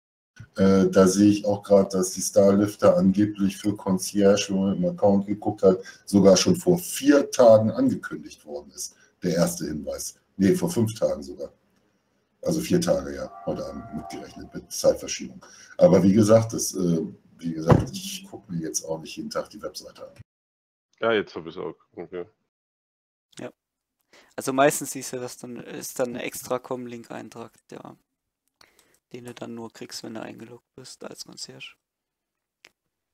äh, da sehe ich auch gerade, dass die Starlifter angeblich für Concierge, wenn man im Account geguckt hat, sogar schon vor vier Tagen angekündigt worden ist. Der erste Hinweis. Nee, vor fünf Tagen sogar. Also vier Tage, ja, heute Abend mitgerechnet mit Zeitverschiebung. Aber wie gesagt, das, äh, wie gesagt, ich gucke mir jetzt auch nicht jeden Tag die Webseite an. Ja, jetzt habe ich es auch. Okay. Ja. Also meistens siehst du das dann, ist dann ein extra Com-Link-Eintrag, ja den du dann nur kriegst, wenn du eingeloggt bist als Concierge.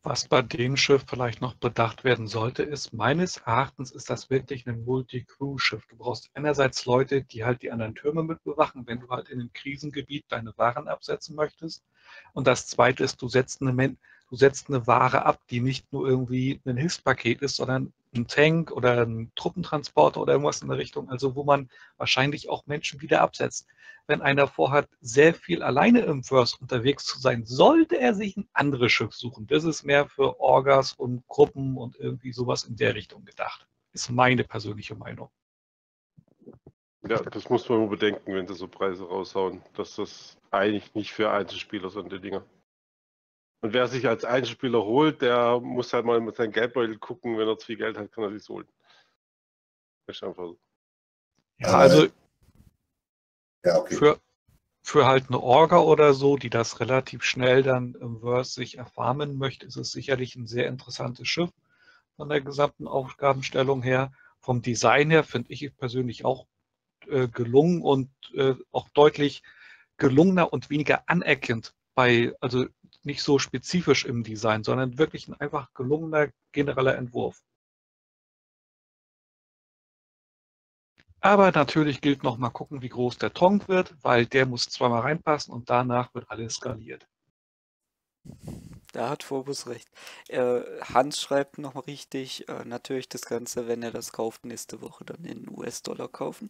Was bei dem Schiff vielleicht noch bedacht werden sollte, ist, meines Erachtens ist das wirklich ein Multi-Crew-Schiff. Du brauchst einerseits Leute, die halt die anderen Türme mit bewachen, wenn du halt in einem Krisengebiet deine Waren absetzen möchtest. Und das zweite ist, du setzt eine, du setzt eine Ware ab, die nicht nur irgendwie ein Hilfspaket ist, sondern ein Tank oder ein Truppentransporter oder irgendwas in der Richtung, also wo man wahrscheinlich auch Menschen wieder absetzt. Wenn einer vorhat, sehr viel alleine im First unterwegs zu sein, sollte er sich ein anderes Schiff suchen. Das ist mehr für Orgas und Gruppen und irgendwie sowas in der Richtung gedacht. Ist meine persönliche Meinung. Ja, das muss man bedenken, wenn sie so Preise raushauen, dass das eigentlich nicht für Einzelspieler sind, die Dinger. Und wer sich als Einzelspieler holt, der muss halt mal mit seinem Geldbeutel gucken. Wenn er zu viel Geld hat, kann er sich holen. Das ist einfach so. Ja, also ja, okay. für, für halt eine Orga oder so, die das relativ schnell dann im Verse sich erfarmen möchte, ist es sicherlich ein sehr interessantes Schiff von der gesamten Aufgabenstellung her. Vom Design her finde ich persönlich auch äh, gelungen und äh, auch deutlich gelungener und weniger anerkannt bei, also nicht so spezifisch im Design, sondern wirklich ein einfach gelungener genereller Entwurf. Aber natürlich gilt noch mal gucken, wie groß der Tonk wird, weil der muss zweimal reinpassen und danach wird alles skaliert. Da hat Phobos recht. Äh, Hans schreibt noch mal richtig, äh, natürlich das Ganze, wenn er das kauft, nächste Woche dann in US-Dollar kaufen.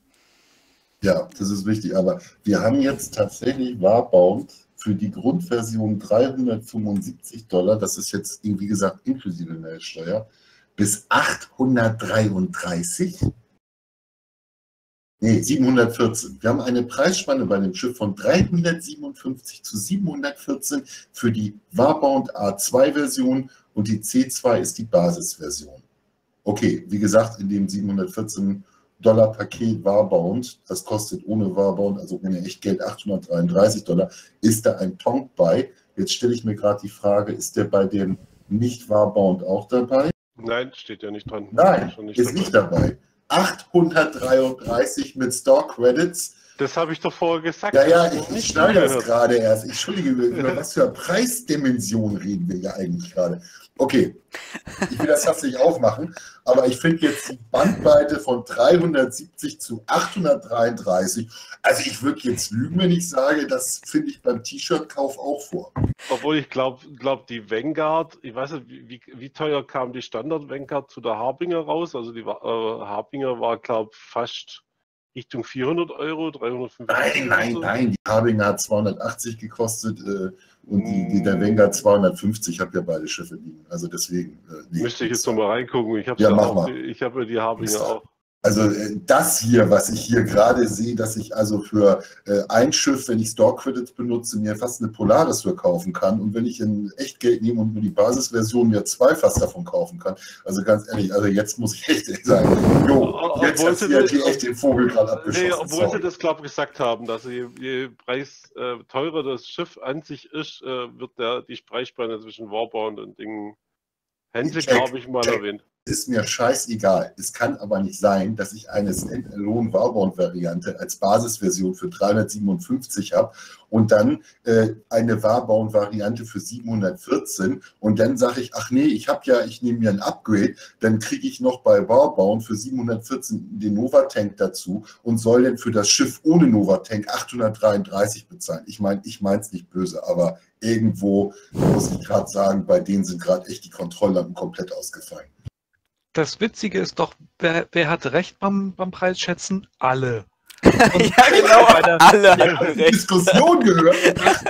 Ja, das ist wichtig. Aber wir haben jetzt tatsächlich Warbound für die Grundversion 375 Dollar. Das ist jetzt, wie gesagt, inklusive Mehrwertsteuer. Bis 833. Nee, 714. Wir haben eine Preisspanne bei dem Schiff von 357 zu 714 für die Warbound A2-Version und die C2 ist die Basisversion. Okay, wie gesagt, in dem 714 Dollar Paket Warbound, das kostet ohne Warbound, also ohne Echtgeld 833 Dollar, ist da ein Tonk bei. Jetzt stelle ich mir gerade die Frage, ist der bei dem nicht Warbound auch dabei? Nein, steht ja nicht dran. Nein, nicht ist dabei. nicht dabei. 833 mit Store Credits. Das habe ich doch vorher gesagt. Ja, ja, ich, ich schneide das gerade erst. Entschuldige, über was für eine Preisdimension reden wir ja eigentlich gerade? Okay, ich will das fast aufmachen, aber ich finde jetzt die Bandbreite von 370 zu 833, also ich würde jetzt lügen, wenn ich sage, das finde ich beim T-Shirt-Kauf auch vor. Obwohl ich glaube, glaub die Vanguard, ich weiß nicht, wie, wie teuer kam die Standard-Vanguard zu der Harbinger raus? Also die äh, Harbinger war, glaube ich, fast Richtung 400 Euro, 350 Nein, nein, so. nein, die Harbinger hat 280 gekostet. Äh, und die, die der Wenger 250 habe ja beide Schiffe liegen. Also deswegen. Äh, nee, Müsste ich jetzt nochmal reingucken. Ich habe ja, ja auch, ich habe die Harbinger auch. Also äh, das hier, was ich hier gerade sehe, dass ich also für äh, ein Schiff, wenn ich Store Credits benutze, mir fast eine Polaris für kaufen kann und wenn ich in Echtgeld nehme und nur die Basisversion mir zwei fast davon kaufen kann. Also ganz ehrlich, also jetzt muss ich echt sagen, jo, jetzt hat sie die echt den Vogel gerade abgeschossen. Nee, obwohl Sorry. sie das, glaube ich, gesagt haben, dass je, je Preis äh, teurer das Schiff an sich ist, äh, wird der, die Preisspanne zwischen Warbound und Dingen Händler, glaube ich, mal erwähnt ist mir scheißegal. Es kann aber nicht sein, dass ich eine Standalone Warbound-Variante als Basisversion für 357 habe und dann äh, eine Warbound-Variante für 714 und dann sage ich, ach nee, ich habe ja, ich nehme mir ein Upgrade, dann kriege ich noch bei Warbound für 714 den Nova-Tank dazu und soll dann für das Schiff ohne Nova-Tank 833 bezahlen. Ich meine, ich meine es nicht böse, aber irgendwo muss ich gerade sagen, bei denen sind gerade echt die Kontrolllampen komplett ausgefallen das Witzige ist doch, wer, wer hat recht beim, beim Preisschätzen? Alle. Und ja, genau, alle haben recht. Diskussion gehört.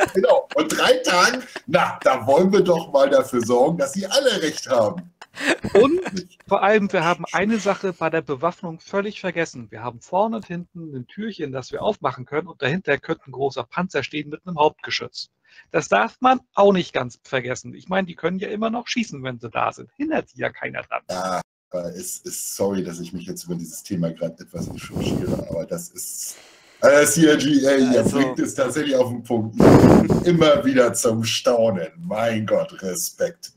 genau. Und drei Tagen, na, da wollen wir doch mal dafür sorgen, dass sie alle recht haben. Und vor allem, wir haben eine Sache bei der Bewaffnung völlig vergessen. Wir haben vorne und hinten ein Türchen, das wir aufmachen können und dahinter könnte ein großer Panzer stehen mit einem Hauptgeschütz. Das darf man auch nicht ganz vergessen. Ich meine, die können ja immer noch schießen, wenn sie da sind. Hindert sie ja keiner dran. Ja, ist, ist sorry, dass ich mich jetzt über dieses Thema gerade etwas echauffiere, aber das ist. Äh, CRG, ey, ihr also, bringt es tatsächlich auf den Punkt. Immer wieder zum Staunen. Mein Gott, Respekt.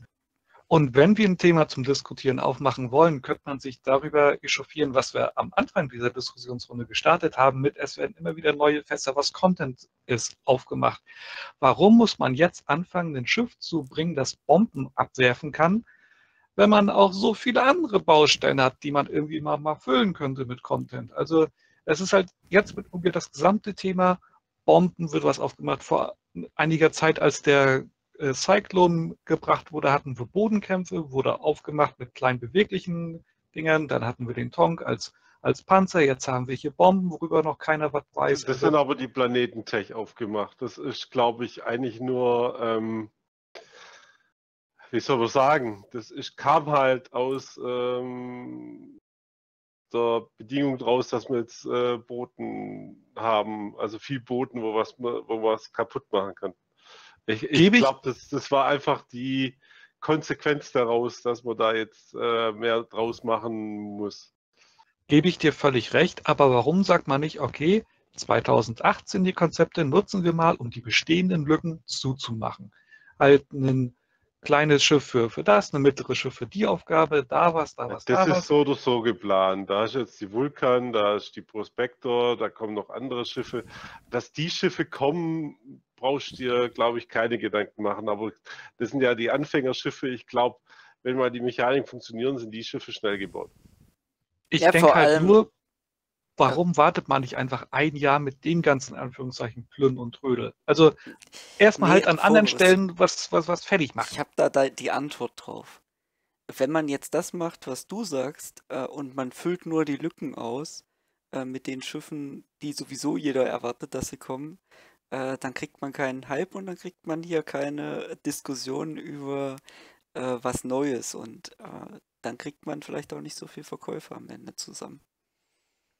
Und wenn wir ein Thema zum Diskutieren aufmachen wollen, könnte man sich darüber echauffieren, was wir am Anfang dieser Diskussionsrunde gestartet haben, mit es werden immer wieder neue Fässer, was Content ist, aufgemacht. Warum muss man jetzt anfangen, ein Schiff zu bringen, das Bomben abwerfen kann, wenn man auch so viele andere Baustellen hat, die man irgendwie mal, mal füllen könnte mit Content. Also es ist halt jetzt mit das gesamte Thema Bomben wird was aufgemacht. Vor einiger Zeit, als der äh, Cyclone gebracht wurde, hatten wir Bodenkämpfe, wurde aufgemacht mit kleinen beweglichen Dingern. Dann hatten wir den Tonk als, als Panzer. Jetzt haben wir hier Bomben, worüber noch keiner was weiß. Das sind aber die Planetentech aufgemacht. Das ist, glaube ich, eigentlich nur ähm, wie soll man sagen, das ist, kam halt aus ähm, der Bedingung draus, dass wir jetzt äh, Booten haben, also viel Booten, wo was, wo was kaputt machen kann. Ich, ich glaube, das, das war einfach die Konsequenz daraus, dass man da jetzt äh, mehr draus machen muss. Gebe ich dir völlig recht, aber warum sagt man nicht, okay, 2018 die Konzepte nutzen wir mal, um die bestehenden Lücken zuzumachen? Halt einen kleines Schiff für, für das, eine mittlere Schiff für die Aufgabe, da was, da was, das da was. Das ist so oder so geplant. Da ist jetzt die Vulkan, da ist die Prospector, da kommen noch andere Schiffe. Dass die Schiffe kommen, brauchst du dir, glaube ich, keine Gedanken machen. Aber das sind ja die Anfängerschiffe. Ich glaube, wenn mal die Mechaniken funktionieren, sind die Schiffe schnell gebaut. Ich ja, denke halt nur, Warum wartet man nicht einfach ein Jahr mit dem ganzen Anführungszeichen Plünn und Trödel? Also erstmal nee, halt an anderen Stellen was, was, was fertig machen. Ich habe da, da die Antwort drauf. Wenn man jetzt das macht, was du sagst, äh, und man füllt nur die Lücken aus äh, mit den Schiffen, die sowieso jeder erwartet, dass sie kommen, äh, dann kriegt man keinen Hype und dann kriegt man hier keine Diskussion über äh, was Neues und äh, dann kriegt man vielleicht auch nicht so viel Verkäufer am Ende zusammen.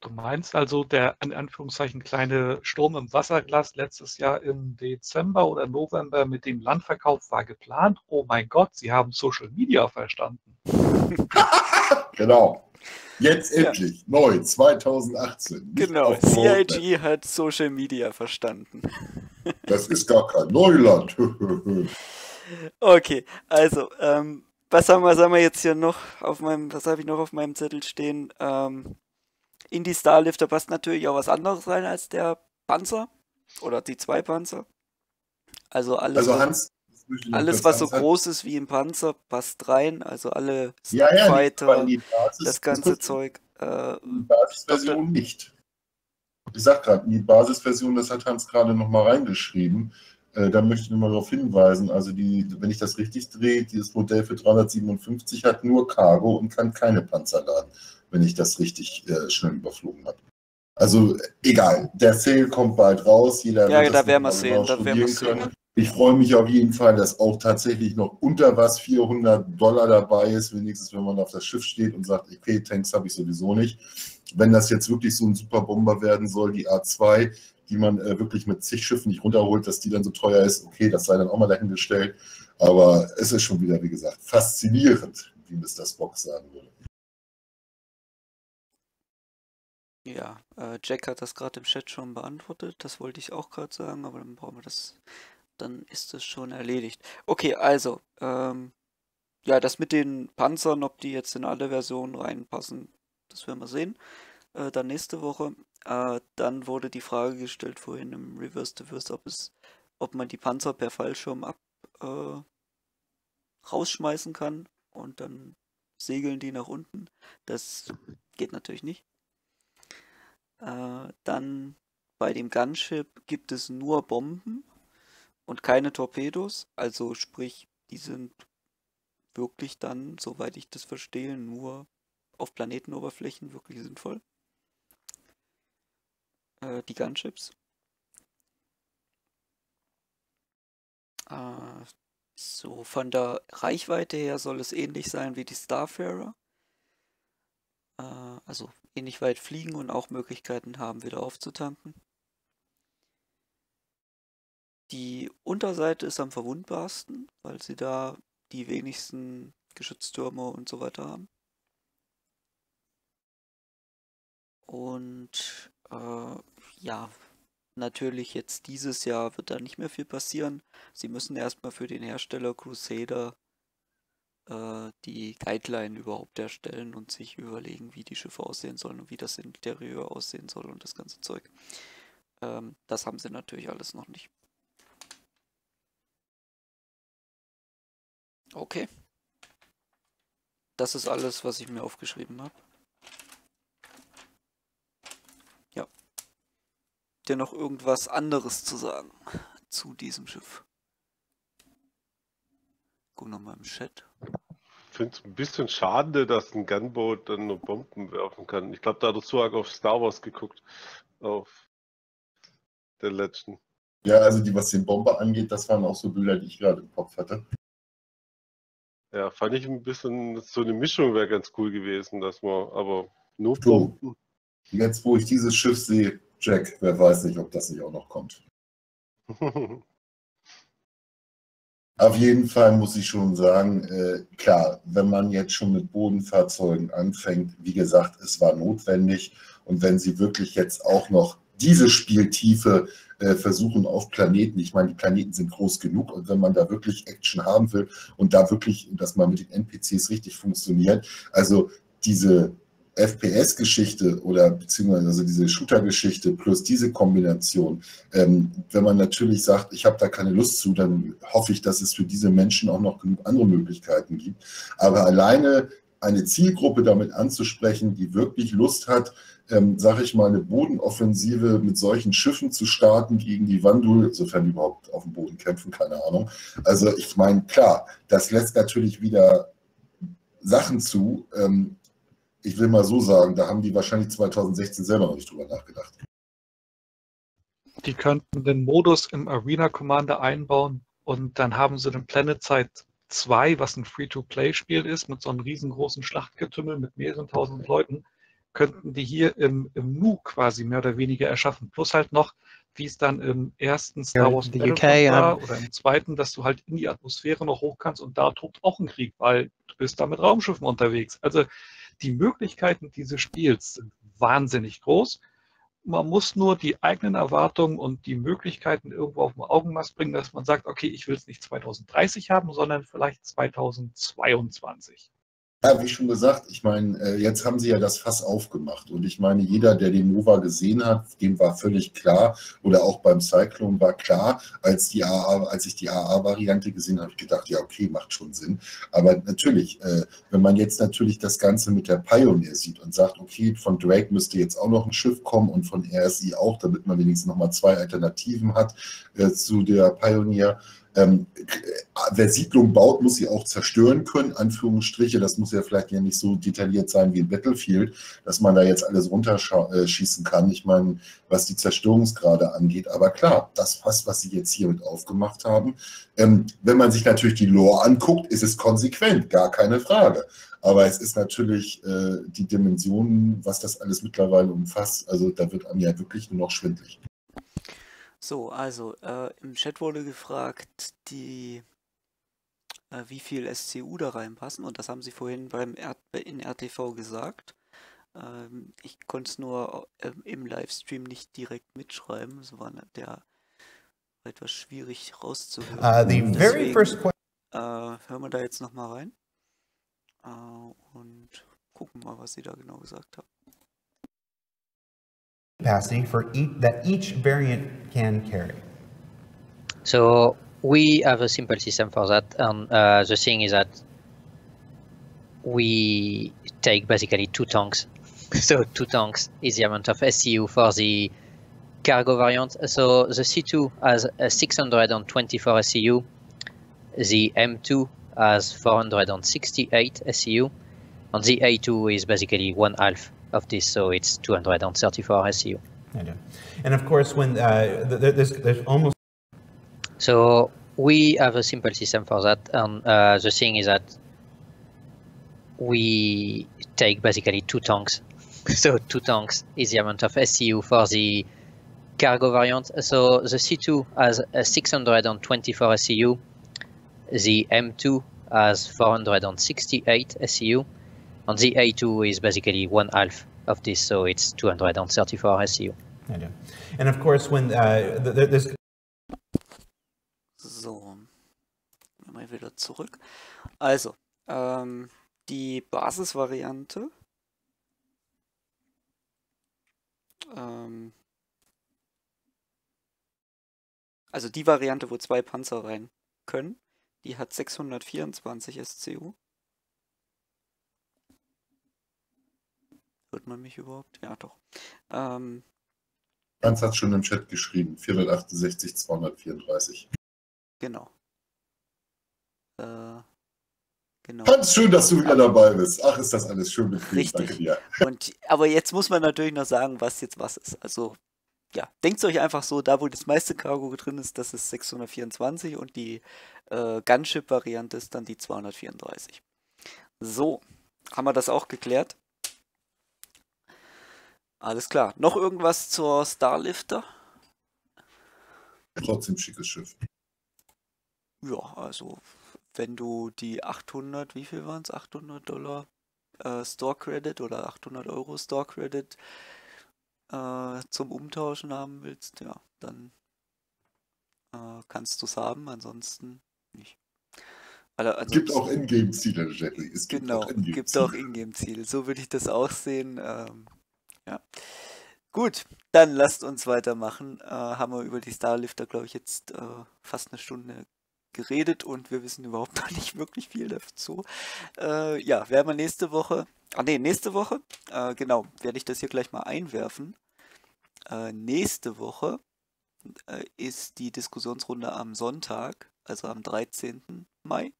Du meinst also, der in Anführungszeichen kleine Sturm im Wasserglas letztes Jahr im Dezember oder November mit dem Landverkauf war geplant? Oh mein Gott, Sie haben Social Media verstanden. genau. Jetzt endlich, ja. neu, 2018. Genau, CIG hat Social Media verstanden. das ist gar kein Neuland. okay, also, ähm, was haben wir, sagen wir jetzt hier noch auf meinem, was habe ich noch auf meinem Zettel stehen? Ähm, in die Starlifter passt natürlich auch was anderes rein als der Panzer oder die zwei Panzer. Also alles, also Hans, alles was so groß ist wie ein Panzer, passt rein. Also alle Starfighter, ja, das ganze Zeug. Äh, die Basisversion nicht. Ich sag gerade, die Basisversion, das hat Hans gerade nochmal reingeschrieben. Äh, da möchte ich nur mal darauf hinweisen, also die, wenn ich das richtig drehe, dieses Modell für 357 hat nur Cargo und kann keine Panzer laden wenn ich das richtig äh, schnell überflogen habe. Also egal, der Sale kommt bald raus, jeder ja, da werden wir sehen, da werden wir sehen. Ich freue mich auf jeden Fall, dass auch tatsächlich noch unter was 400 Dollar dabei ist, wenigstens wenn man auf das Schiff steht und sagt, okay, Tanks habe ich sowieso nicht. Wenn das jetzt wirklich so ein super Bomber werden soll, die A2, die man äh, wirklich mit zig Schiffen nicht runterholt, dass die dann so teuer ist, okay, das sei dann auch mal dahingestellt. Aber es ist schon wieder, wie gesagt, faszinierend, wie Mr. Spock sagen würde. Ja, äh, Jack hat das gerade im Chat schon beantwortet. Das wollte ich auch gerade sagen, aber dann brauchen wir das dann ist es schon erledigt. Okay, also, ähm, ja, das mit den Panzern, ob die jetzt in alle Versionen reinpassen, das werden wir sehen. Äh, dann nächste Woche. Äh, dann wurde die Frage gestellt vorhin im Reverse Diverse, ob ob man die Panzer per Fallschirm ab äh, rausschmeißen kann und dann segeln die nach unten. Das geht natürlich nicht. Äh, dann bei dem Gunship gibt es nur Bomben und keine Torpedos. Also sprich, die sind wirklich dann, soweit ich das verstehe, nur auf Planetenoberflächen wirklich sinnvoll. Äh, die Gunships. Äh, so, von der Reichweite her soll es ähnlich sein wie die Starfarer. Äh, also ähnlich weit fliegen und auch Möglichkeiten haben, wieder aufzutanken. Die Unterseite ist am verwundbarsten, weil sie da die wenigsten Geschütztürme und so weiter haben. Und äh, ja, natürlich jetzt dieses Jahr wird da nicht mehr viel passieren. Sie müssen erstmal für den Hersteller Crusader äh, die Guideline überhaupt erstellen und sich überlegen, wie die Schiffe aussehen sollen und wie das Interieur aussehen soll und das ganze Zeug. Ähm, das haben sie natürlich alles noch nicht. Okay. Das ist alles, was ich mir aufgeschrieben habe. Ja. Dir noch irgendwas anderes zu sagen zu diesem Schiff? Guck nochmal im Chat. Ich finde es ein bisschen schade, dass ein Gunboat dann nur Bomben werfen kann. Ich glaube, da hat der Suag auf Star Wars geguckt. Auf der letzten. Ja, also die, was den Bomber angeht, das waren auch so Bilder, die ich gerade im Kopf hatte. Ja, fand ich ein bisschen, so eine Mischung wäre ganz cool gewesen, dass man, aber nur Bomben. Jetzt, wo ich dieses Schiff sehe, Jack, wer weiß nicht, ob das nicht auch noch kommt. Auf jeden Fall muss ich schon sagen, äh, klar, wenn man jetzt schon mit Bodenfahrzeugen anfängt, wie gesagt, es war notwendig. Und wenn sie wirklich jetzt auch noch diese Spieltiefe äh, versuchen auf Planeten. Ich meine, die Planeten sind groß genug und wenn man da wirklich Action haben will und da wirklich, dass man mit den NPCs richtig funktioniert, also diese FPS-Geschichte oder beziehungsweise also diese Shooter-Geschichte plus diese Kombination, ähm, wenn man natürlich sagt, ich habe da keine Lust zu, dann hoffe ich, dass es für diese Menschen auch noch genug andere Möglichkeiten gibt. Aber alleine eine Zielgruppe damit anzusprechen, die wirklich Lust hat, ähm, sage ich mal, eine Bodenoffensive mit solchen Schiffen zu starten gegen die Wandul, sofern die überhaupt auf dem Boden kämpfen, keine Ahnung. Also ich meine, klar, das lässt natürlich wieder Sachen zu. Ähm, ich will mal so sagen, da haben die wahrscheinlich 2016 selber noch nicht drüber nachgedacht. Die könnten den Modus im Arena Commander einbauen und dann haben sie den Planet Side 2, was ein Free-to-Play-Spiel ist, mit so einem riesengroßen Schlachtgetümmel mit mehreren tausend Leuten könnten die hier im, im Nu quasi mehr oder weniger erschaffen. Plus halt noch, wie es dann im ersten Star Wars ja, UK, war ja. oder im zweiten, dass du halt in die Atmosphäre noch hoch kannst und da tobt auch ein Krieg, weil du bist da mit Raumschiffen unterwegs. Also die Möglichkeiten dieses Spiels sind wahnsinnig groß. Man muss nur die eigenen Erwartungen und die Möglichkeiten irgendwo auf dem Augenmaß bringen, dass man sagt, okay, ich will es nicht 2030 haben, sondern vielleicht 2022. Ja, wie schon gesagt, ich meine, äh, jetzt haben sie ja das Fass aufgemacht. Und ich meine, jeder, der den Nova gesehen hat, dem war völlig klar, oder auch beim Cyclone war klar, als, die AA, als ich die AA-Variante gesehen habe, ich gedacht, ja, okay, macht schon Sinn. Aber natürlich, äh, wenn man jetzt natürlich das Ganze mit der Pioneer sieht und sagt, okay, von Drake müsste jetzt auch noch ein Schiff kommen und von RSI auch, damit man wenigstens nochmal zwei Alternativen hat äh, zu der Pioneer, ähm, wer Siedlung baut, muss sie auch zerstören können, Anführungsstriche. Das muss ja vielleicht ja nicht so detailliert sein wie in Battlefield, dass man da jetzt alles runterschießen kann. Ich meine, was die Zerstörungsgrade angeht. Aber klar, das passt, was sie jetzt hier mit aufgemacht haben. Ähm, wenn man sich natürlich die Lore anguckt, ist es konsequent, gar keine Frage. Aber es ist natürlich äh, die Dimension, was das alles mittlerweile umfasst. Also da wird einem ja wirklich nur noch schwindlig. So, also äh, im Chat wurde gefragt, die, äh, wie viel SCU da reinpassen und das haben sie vorhin beim R in RTV gesagt. Ähm, ich konnte es nur äh, im Livestream nicht direkt mitschreiben, es war ne, der etwas schwierig rauszuhören. Uh, the Deswegen, very first äh, hören wir da jetzt nochmal rein uh, und gucken mal, was sie da genau gesagt haben. Capacity for each, that each variant can carry? So we have a simple system for that, and uh, the thing is that we take basically two tanks. so two tanks is the amount of SCU for the cargo variant. So the C2 has a 624 SCU, the M2 has 468 SCU, and the A2 is basically one half of this, so it's 234 SCU. I do. And of course, when uh, there's, there's almost. So we have a simple system for that, and uh, the thing is that we take basically two tanks. so two tanks is the amount of SCU for the cargo variant. So the C2 has a 624 SCU, the M2 has 468 SCU, and the A2 is basically one half of this, so it's 234 SCU. I do. And of course, when uh, there's so, mal wieder zurück. Also, ähm, die Basisvariante ähm, also die Variante, wo zwei Panzer rein können, die hat 624 SCU. Hört man mich überhaupt? Ja, doch. Ähm, Hans hat schon im Chat geschrieben. 468, 234. Genau. Äh, genau. Ganz schön, dass du wieder dabei bist. Ach, ist das alles schön mit Richtig. Danke dir. Und, aber jetzt muss man natürlich noch sagen, was jetzt was ist. Also, ja, denkt euch einfach so, da wo das meiste Cargo drin ist, das ist 624 und die äh, Gunship-Variante ist dann die 234. So, haben wir das auch geklärt. Alles klar. Noch irgendwas zur Starlifter? Trotzdem schickes Schiff. Ja, also wenn du die 800, wie viel waren es? 800 Dollar äh, Store Credit oder 800 Euro Store Credit äh, zum Umtauschen haben willst, ja, dann äh, kannst du es haben, ansonsten nicht. Also, es gibt auch Ingame-Ziele, Jetty. Es gibt genau, auch Ingame-Ziele. So würde ich das auch sehen. Ähm, ja. Gut, dann lasst uns weitermachen. Äh, haben wir über die Starlifter, glaube ich, jetzt äh, fast eine Stunde geredet und wir wissen überhaupt noch nicht wirklich viel dazu. Äh, ja, werden wir nächste Woche, ah ne, nächste Woche, äh, genau, werde ich das hier gleich mal einwerfen. Äh, nächste Woche äh, ist die Diskussionsrunde am Sonntag, also am 13. Mai.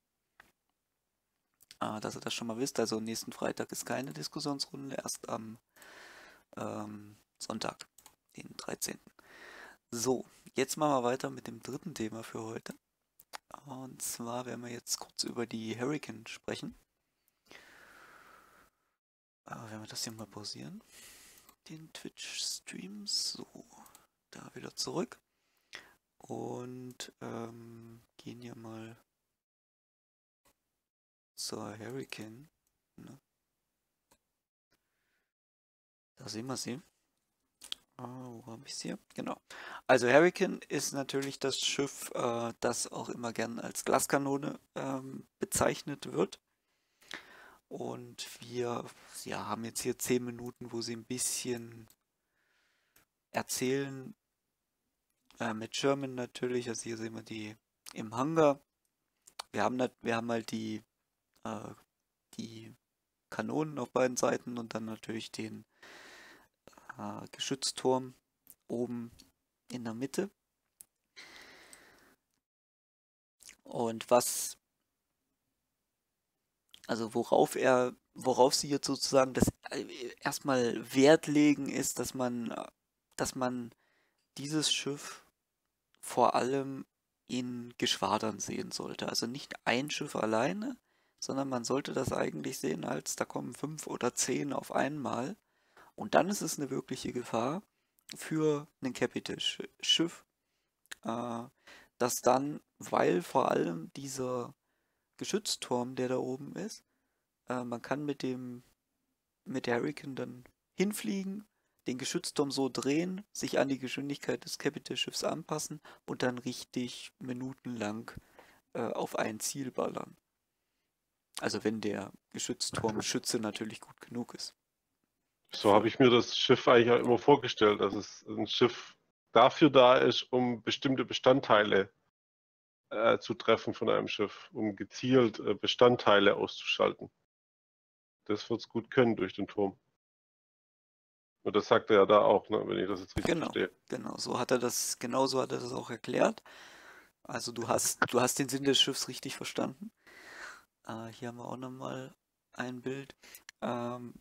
Äh, dass ihr das schon mal wisst, also nächsten Freitag ist keine Diskussionsrunde, erst am ähm, Sonntag, den 13. So, jetzt machen wir weiter mit dem dritten Thema für heute. Und zwar werden wir jetzt kurz über die Hurricane sprechen. Aber wenn wir das hier mal pausieren, den Twitch-Stream, so, da wieder zurück. Und ähm, gehen hier mal zur Hurricane. Ne? Da sehen wir sie. Oh, wo habe ich sie? Genau. Also Hurricane ist natürlich das Schiff, äh, das auch immer gern als Glaskanone ähm, bezeichnet wird. Und wir ja, haben jetzt hier 10 Minuten, wo sie ein bisschen erzählen. Äh, mit Sherman natürlich, also hier sehen wir die im Hangar. Wir haben, wir haben halt die, äh, die Kanonen auf beiden Seiten und dann natürlich den äh, Geschützturm oben in der Mitte. Und was, also worauf er, worauf sie jetzt sozusagen das äh, erstmal Wert legen, ist, dass man, dass man dieses Schiff vor allem in Geschwadern sehen sollte. Also nicht ein Schiff alleine, sondern man sollte das eigentlich sehen als, da kommen fünf oder zehn auf einmal. Und dann ist es eine wirkliche Gefahr für ein Capital-Schiff, äh, dass dann, weil vor allem dieser Geschützturm, der da oben ist, äh, man kann mit dem mit der Hurricane dann hinfliegen, den Geschützturm so drehen, sich an die Geschwindigkeit des Capital-Schiffs anpassen und dann richtig minutenlang äh, auf ein Ziel ballern. Also wenn der Geschützturmschütze natürlich gut genug ist. So habe ich mir das Schiff eigentlich auch immer vorgestellt, dass es ein Schiff dafür da ist, um bestimmte Bestandteile äh, zu treffen von einem Schiff, um gezielt äh, Bestandteile auszuschalten. Das wird es gut können durch den Turm. Und das sagt er ja da auch, ne, wenn ich das jetzt richtig genau, verstehe. Genau, so hat er das, genau so hat er das auch erklärt. Also du hast, du hast den Sinn des Schiffs richtig verstanden. Äh, hier haben wir auch nochmal ein Bild. Ähm,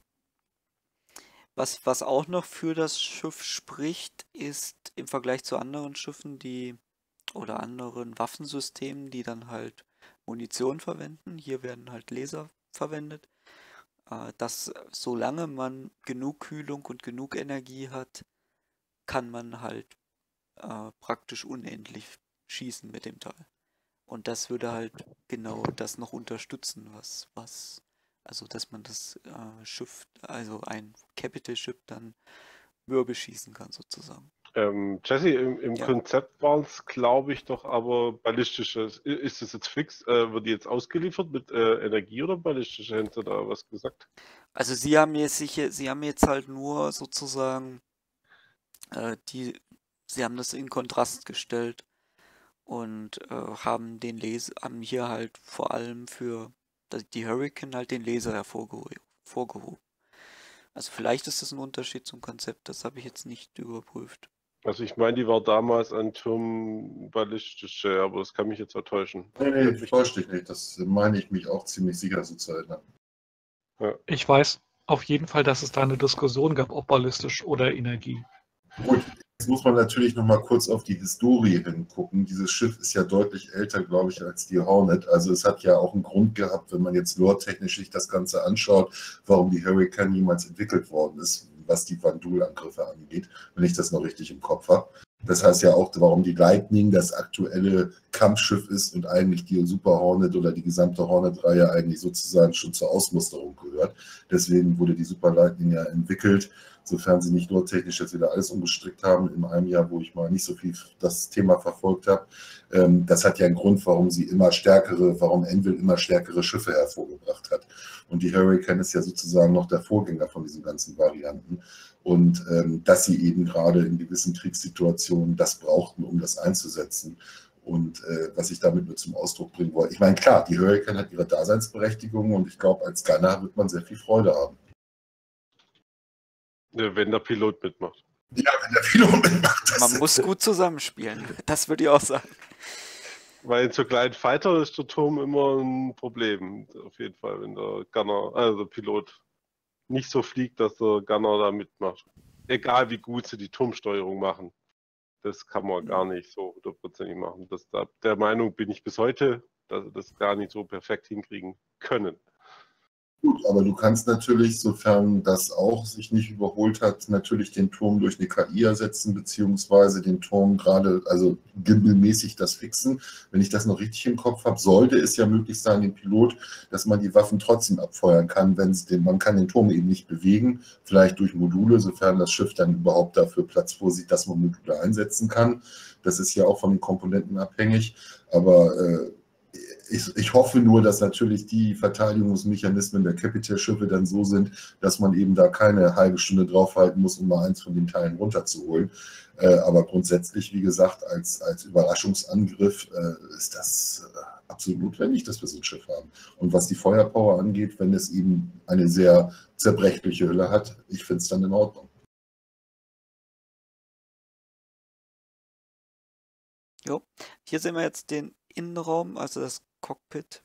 was, was auch noch für das Schiff spricht, ist im Vergleich zu anderen Schiffen, die oder anderen Waffensystemen, die dann halt Munition verwenden. Hier werden halt Laser verwendet. Äh, dass solange man genug Kühlung und genug Energie hat, kann man halt äh, praktisch unendlich schießen mit dem Teil. Und das würde halt genau das noch unterstützen, was, was, also dass man das äh, Schiff, also ein Capital Ship dann Mürbe schießen kann sozusagen. Ähm, Jesse, im, im ja. Konzept waren es, glaube ich, doch aber ballistische. Ist das jetzt fix? Äh, wird die jetzt ausgeliefert mit äh, Energie oder ballistische? Sie da was gesagt? Also Sie haben jetzt sicher, Sie haben jetzt halt nur sozusagen äh, die, Sie haben das in Kontrast gestellt und äh, haben den Laser, haben hier halt vor allem für die Hurricane halt den Laser hervorgehoben. Also vielleicht ist das ein Unterschied zum Konzept, das habe ich jetzt nicht überprüft. Also ich meine, die war damals ein Turm ballistische, aber das kann mich jetzt täuschen. Nee, nee, das täuscht dich nicht. Das meine ich mich auch ziemlich sicher so zu erinnern. Ja. Ich weiß auf jeden Fall, dass es da eine Diskussion gab, ob ballistisch oder Energie. Gut, Jetzt muss man natürlich noch mal kurz auf die Historie hingucken. Dieses Schiff ist ja deutlich älter, glaube ich, als die Hornet. Also es hat ja auch einen Grund gehabt, wenn man jetzt lore-technisch sich das Ganze anschaut, warum die Hurricane niemals entwickelt worden ist, was die Vandul-Angriffe angeht, wenn ich das noch richtig im Kopf habe. Das heißt ja auch, warum die Lightning das aktuelle Kampfschiff ist und eigentlich die Super Hornet oder die gesamte Hornet-Reihe eigentlich sozusagen schon zur Ausmusterung gehört. Deswegen wurde die Super Lightning ja entwickelt sofern sie nicht nur technisch jetzt wieder alles umgestrickt haben, in einem Jahr, wo ich mal nicht so viel das Thema verfolgt habe. Ähm, das hat ja einen Grund, warum sie immer stärkere, warum Envil immer stärkere Schiffe hervorgebracht hat. Und die Hurricane ist ja sozusagen noch der Vorgänger von diesen ganzen Varianten. Und ähm, dass sie eben gerade in gewissen Kriegssituationen das brauchten, um das einzusetzen. Und äh, was ich damit nur zum Ausdruck bringen wollte. Ich meine, klar, die Hurricane hat ihre Daseinsberechtigung und ich glaube, als Gunner wird man sehr viel Freude haben. Ja, wenn der Pilot mitmacht. Ja, wenn der Pilot mitmacht. Man muss gut zusammenspielen. Das würde ich auch sagen. Weil in so kleinen Fighter ist der Turm immer ein Problem. Auf jeden Fall, wenn der Gunner, also der Pilot nicht so fliegt, dass der Gunner da mitmacht. Egal wie gut sie die Turmsteuerung machen. Das kann man gar nicht so hundertprozentig machen. Das, der Meinung bin ich bis heute, dass sie das gar nicht so perfekt hinkriegen können. Gut, aber du kannst natürlich, sofern das auch sich nicht überholt hat, natürlich den Turm durch eine KI ersetzen, beziehungsweise den Turm gerade, also gimmelmäßig das fixen. Wenn ich das noch richtig im Kopf habe, sollte es ja möglich sein, den Pilot, dass man die Waffen trotzdem abfeuern kann, wenn es den, man kann den Turm eben nicht bewegen, vielleicht durch Module, sofern das Schiff dann überhaupt dafür Platz vorsieht, dass man Module einsetzen kann. Das ist ja auch von den Komponenten abhängig, aber äh, ich, ich, hoffe nur, dass natürlich die Verteidigungsmechanismen der Kapitälschiffe dann so sind, dass man eben da keine halbe Stunde draufhalten muss, um mal eins von den Teilen runterzuholen. Äh, aber grundsätzlich, wie gesagt, als, als Überraschungsangriff äh, ist das äh, absolut notwendig, dass wir so ein Schiff haben. Und was die Feuerpower angeht, wenn es eben eine sehr zerbrechliche Hülle hat, ich finde es dann in Ordnung. Jo, hier sehen wir jetzt den Innenraum, also das Cockpit.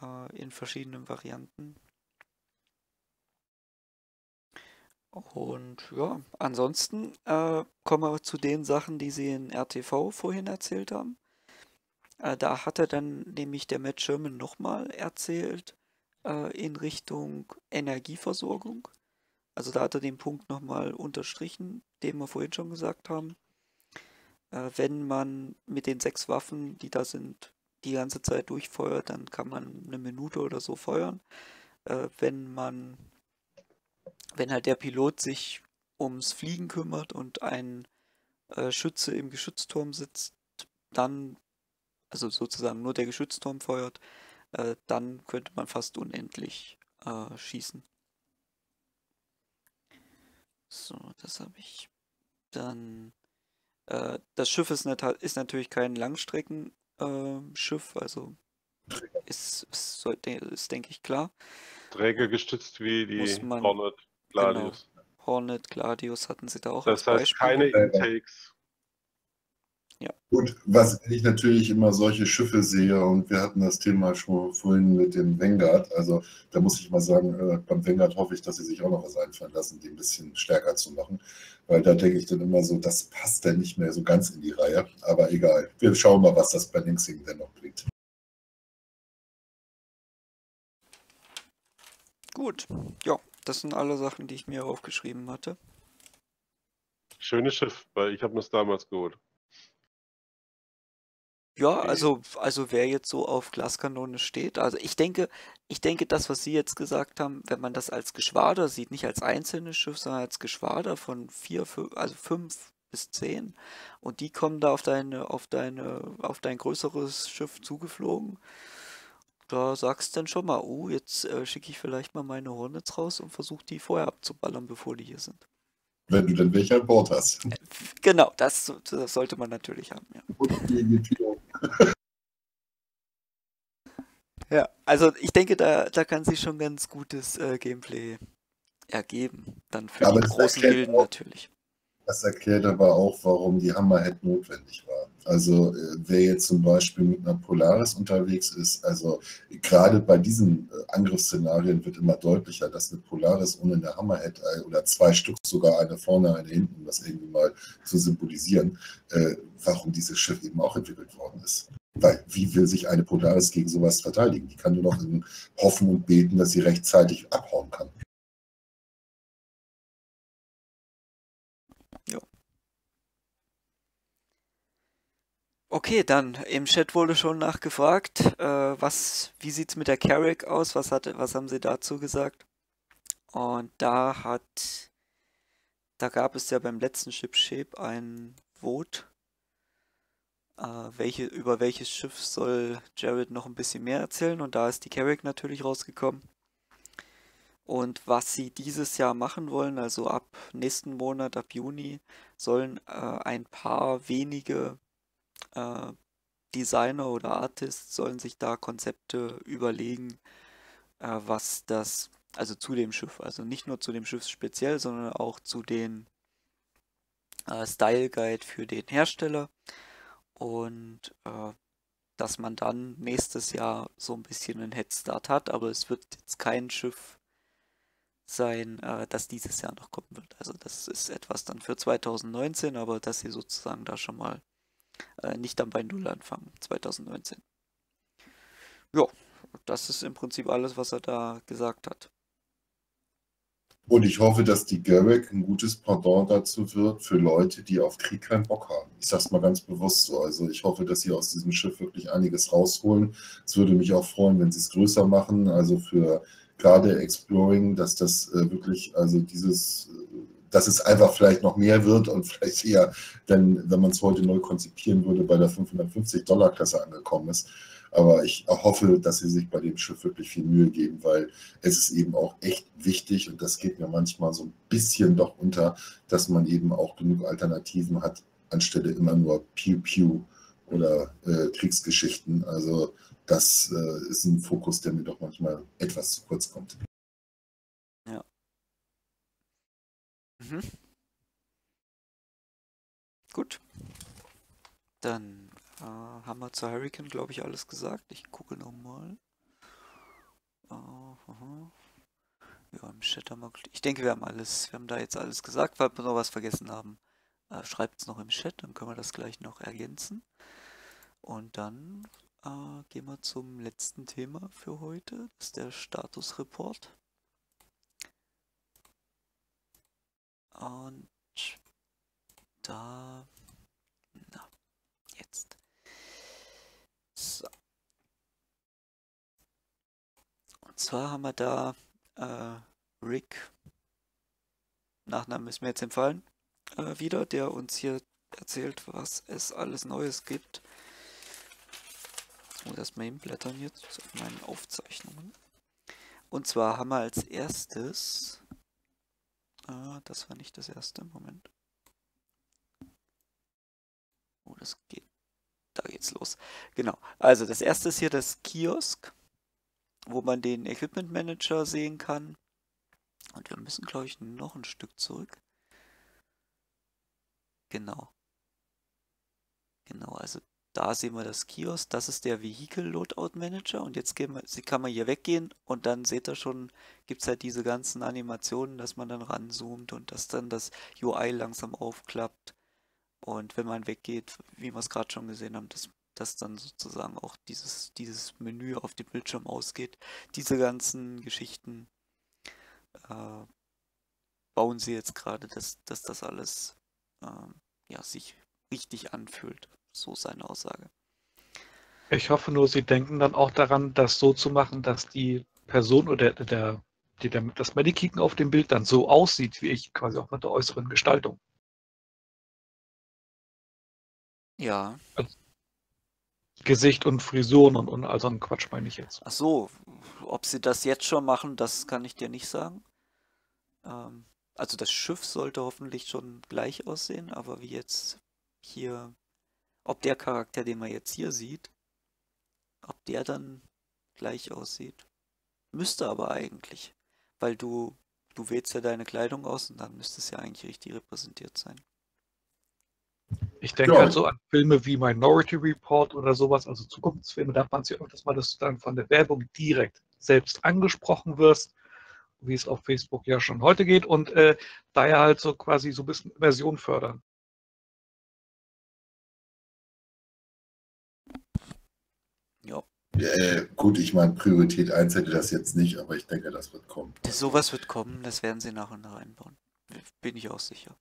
Äh, in verschiedenen Varianten. Und ja, ansonsten äh, kommen wir zu den Sachen, die sie in RTV vorhin erzählt haben. Äh, da hatte dann nämlich der Matt Sherman nochmal erzählt äh, in Richtung Energieversorgung. Also da hat er den Punkt nochmal unterstrichen, den wir vorhin schon gesagt haben. Äh, wenn man mit den sechs Waffen, die da sind, die ganze Zeit durchfeuert, dann kann man eine Minute oder so feuern. Äh, wenn man wenn halt der Pilot sich ums Fliegen kümmert und ein äh, Schütze im Geschützturm sitzt, dann, also sozusagen nur der Geschützturm feuert, äh, dann könnte man fast unendlich äh, schießen. So, das habe ich. Dann, äh, das Schiff ist, nicht, ist natürlich kein Langstreckenschiff, also ist, ist, ist, denke ich, klar. Träger gestützt wie die Hornet. Gladius. Genau. Hornet, Gladius hatten sie da auch. Das heißt Beispiel. keine Intakes. Ja. Gut, was ich natürlich immer solche Schiffe sehe, und wir hatten das Thema schon vorhin mit dem Vanguard, also da muss ich mal sagen, äh, beim Vanguard hoffe ich, dass sie sich auch noch was einfallen lassen, die ein bisschen stärker zu machen, weil da denke ich dann immer so, das passt dann nicht mehr so ganz in die Reihe, aber egal, wir schauen mal, was das bei Linksing denn noch bringt. Gut, ja, das sind alle Sachen, die ich mir aufgeschrieben hatte. Schönes Schiff, weil ich habe das damals geholt. Ja, also, also wer jetzt so auf Glaskanone steht, also ich denke, ich denke, das, was Sie jetzt gesagt haben, wenn man das als Geschwader sieht, nicht als einzelnes Schiff, sondern als Geschwader von vier, fünf, also fünf bis zehn, und die kommen da auf deine, auf deine, auf dein größeres Schiff zugeflogen, da sagst du dann schon mal, oh, jetzt äh, schicke ich vielleicht mal meine Hornets raus und versuche die vorher abzuballern, bevor die hier sind. Wenn du dann welche an Bord hast. Äh, genau, das, das sollte man natürlich haben, ja. ja, also ich denke, da, da kann sich schon ganz gutes äh, Gameplay ergeben. Dann für Aber die großen Gilden natürlich. Das erklärt aber auch, warum die Hammerhead notwendig war. Also äh, wer jetzt zum Beispiel mit einer Polaris unterwegs ist, also gerade bei diesen äh, Angriffsszenarien wird immer deutlicher, dass eine Polaris ohne eine Hammerhead äh, oder zwei Stück sogar eine vorne, eine hinten, um das irgendwie mal zu symbolisieren, warum dieses Schiff eben auch entwickelt worden ist. Weil wie will sich eine Polaris gegen sowas verteidigen? Die kann nur noch hoffen und beten, dass sie rechtzeitig abhauen kann. Okay, dann im Chat wurde schon nachgefragt, äh, was, wie sieht's mit der Carrick aus? Was hat, was haben Sie dazu gesagt? Und da hat, da gab es ja beim letzten Ship Shape ein Vote, äh, welche, über welches Schiff soll Jared noch ein bisschen mehr erzählen und da ist die Carrick natürlich rausgekommen. Und was sie dieses Jahr machen wollen, also ab nächsten Monat, ab Juni, sollen äh, ein paar wenige äh, Designer oder Artists sollen sich da Konzepte überlegen, äh, was das, also zu dem Schiff, also nicht nur zu dem Schiff speziell, sondern auch zu den äh, Style Guide für den Hersteller und äh, dass man dann nächstes Jahr so ein bisschen einen Headstart hat, aber es wird jetzt kein Schiff sein, äh, das dieses Jahr noch kommen wird. Also das ist etwas dann für 2019, aber dass sie sozusagen da schon mal äh, nicht dann bei Null anfangen, 2019. Ja, das ist im Prinzip alles, was er da gesagt hat. Und ich hoffe, dass die Garrick ein gutes Pendant dazu wird für Leute, die auf Krieg keinen Bock haben. Ich sage es mal ganz bewusst so. Also ich hoffe, dass sie aus diesem Schiff wirklich einiges rausholen. Es würde mich auch freuen, wenn sie es größer machen. Also für gerade Exploring, dass das äh, wirklich, also dieses äh, dass es einfach vielleicht noch mehr wird und vielleicht eher, denn, wenn man es heute neu konzipieren würde, bei der 550-Dollar-Klasse angekommen ist. Aber ich hoffe, dass sie sich bei dem Schiff wirklich viel Mühe geben, weil es ist eben auch echt wichtig und das geht mir manchmal so ein bisschen doch unter, dass man eben auch genug Alternativen hat, anstelle immer nur Pew Pew oder äh, Kriegsgeschichten. Also das äh, ist ein Fokus, der mir doch manchmal etwas zu kurz kommt. Mhm. Gut. Dann äh, haben wir zu Hurricane, glaube ich, alles gesagt. Ich gucke nochmal. Uh, uh, ja, im Chat haben wir. Ich denke, wir haben alles. Wir haben da jetzt alles gesagt. Falls wir noch was vergessen haben, äh, schreibt es noch im Chat, dann können wir das gleich noch ergänzen. Und dann äh, gehen wir zum letzten Thema für heute. Das ist der Statusreport. Und da. Na, jetzt. So. Und zwar haben wir da äh, Rick, Nachnamen ist mir jetzt empfallen, äh, wieder, der uns hier erzählt, was es alles Neues gibt. Ich muss erstmal hinblättern jetzt auf meinen Aufzeichnungen. Und zwar haben wir als erstes, ah, das war nicht das erste, Moment. Oh, das geht, da geht's los. Genau, also das erste ist hier das Kiosk, wo man den Equipment Manager sehen kann. Und wir müssen, glaube ich, noch ein Stück zurück. Genau. Genau, also da sehen wir das Kiosk. Das ist der Vehicle Loadout Manager. Und jetzt wir, kann man hier weggehen und dann seht ihr schon, gibt es halt diese ganzen Animationen, dass man dann ranzoomt und dass dann das UI langsam aufklappt. Und wenn man weggeht, wie wir es gerade schon gesehen haben, dass, dass dann sozusagen auch dieses, dieses Menü auf dem Bildschirm ausgeht. Diese ganzen Geschichten äh, bauen sie jetzt gerade, dass, dass das alles ähm, ja, sich richtig anfühlt. So seine Aussage. Ich hoffe nur, Sie denken dann auch daran, das so zu machen, dass die Person oder der, der, der das Medikiken auf dem Bild dann so aussieht, wie ich, quasi auch mit der äußeren Gestaltung. Ja. Also Gesicht und Frisuren und, und all so einen Quatsch meine ich jetzt. Ach so, ob sie das jetzt schon machen, das kann ich dir nicht sagen. Ähm, also das Schiff sollte hoffentlich schon gleich aussehen, aber wie jetzt hier, ob der Charakter, den man jetzt hier sieht, ob der dann gleich aussieht. Müsste aber eigentlich, weil du, du wählst ja deine Kleidung aus und dann müsste es ja eigentlich richtig repräsentiert sein. Ich denke ja. halt so an Filme wie Minority Report oder sowas, also Zukunftsfilme, da fand es ja öfters mal, dass du dann von der Werbung direkt selbst angesprochen wirst wie es auf Facebook ja schon heute geht und äh, daher halt so quasi so ein bisschen Immersion fördern. Ja. Äh, gut, ich meine, Priorität 1 hätte das jetzt nicht, aber ich denke, das wird kommen. Sowas wird kommen, das werden sie nach und nach einbauen. Bin ich auch sicher.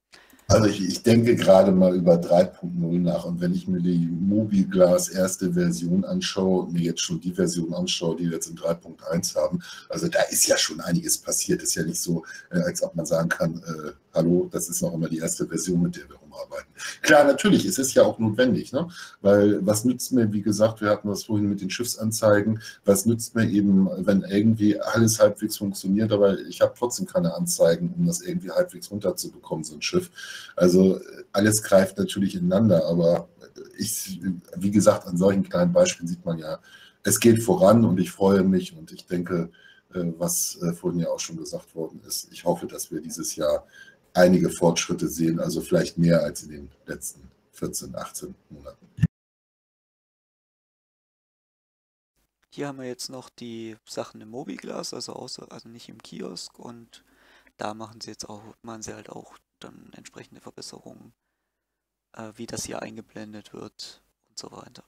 Also ich, ich denke gerade mal über 3.0 nach und wenn ich mir die Mobiglas erste Version anschaue, mir jetzt schon die Version anschaue, die wir jetzt in 3.1 haben, also da ist ja schon einiges passiert. Ist ja nicht so, äh, als ob man sagen kann, äh, hallo, das ist noch immer die erste Version, mit der wir rumarbeiten. Klar, natürlich, es ist ja auch notwendig, ne? weil was nützt mir, wie gesagt, wir hatten das vorhin mit den Schiffsanzeigen, was nützt mir eben, wenn irgendwie alles halbwegs funktioniert, aber ich habe trotzdem keine Anzeigen, um das irgendwie halbwegs runterzubekommen, so ein Schiff. Also alles greift natürlich ineinander, aber ich, wie gesagt, an solchen kleinen Beispielen sieht man ja, es geht voran und ich freue mich und ich denke, äh, was äh, vorhin ja auch schon gesagt worden ist, ich hoffe, dass wir dieses Jahr einige Fortschritte sehen, also vielleicht mehr als in den letzten 14, 18 Monaten. Hier haben wir jetzt noch die Sachen im Mobiglas, also außer, also nicht im Kiosk und da machen sie jetzt auch, machen sie halt auch dann entsprechende Verbesserungen, äh, wie das hier eingeblendet wird und so weiter.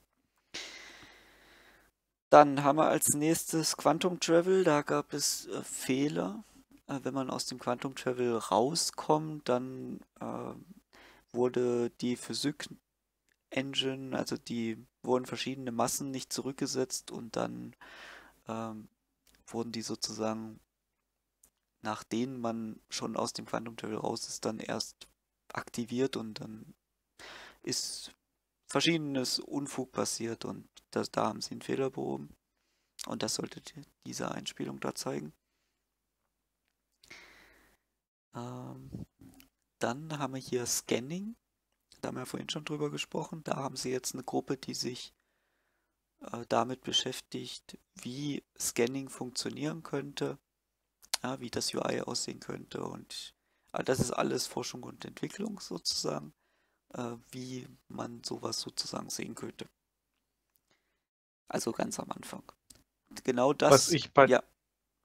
Dann haben wir als nächstes Quantum Travel, da gab es äh, Fehler. Äh, wenn man aus dem Quantum Travel rauskommt, dann äh, wurde die Physik Engine, also die wurden verschiedene Massen nicht zurückgesetzt und dann ähm, wurden die sozusagen, nachdem man schon aus dem Quantum Travel raus ist, dann erst aktiviert und dann ist verschiedenes Unfug passiert und das, da haben sie einen Fehler behoben. Und das sollte diese Einspielung da zeigen. Ähm, dann haben wir hier Scanning. Da haben wir vorhin schon drüber gesprochen. Da haben sie jetzt eine Gruppe, die sich äh, damit beschäftigt, wie Scanning funktionieren könnte, ja, wie das UI aussehen könnte. Und äh, das ist alles Forschung und Entwicklung sozusagen. äh, wie man sowas sozusagen sehen könnte. Also ganz am Anfang. Genau das. Was ich bei, ja,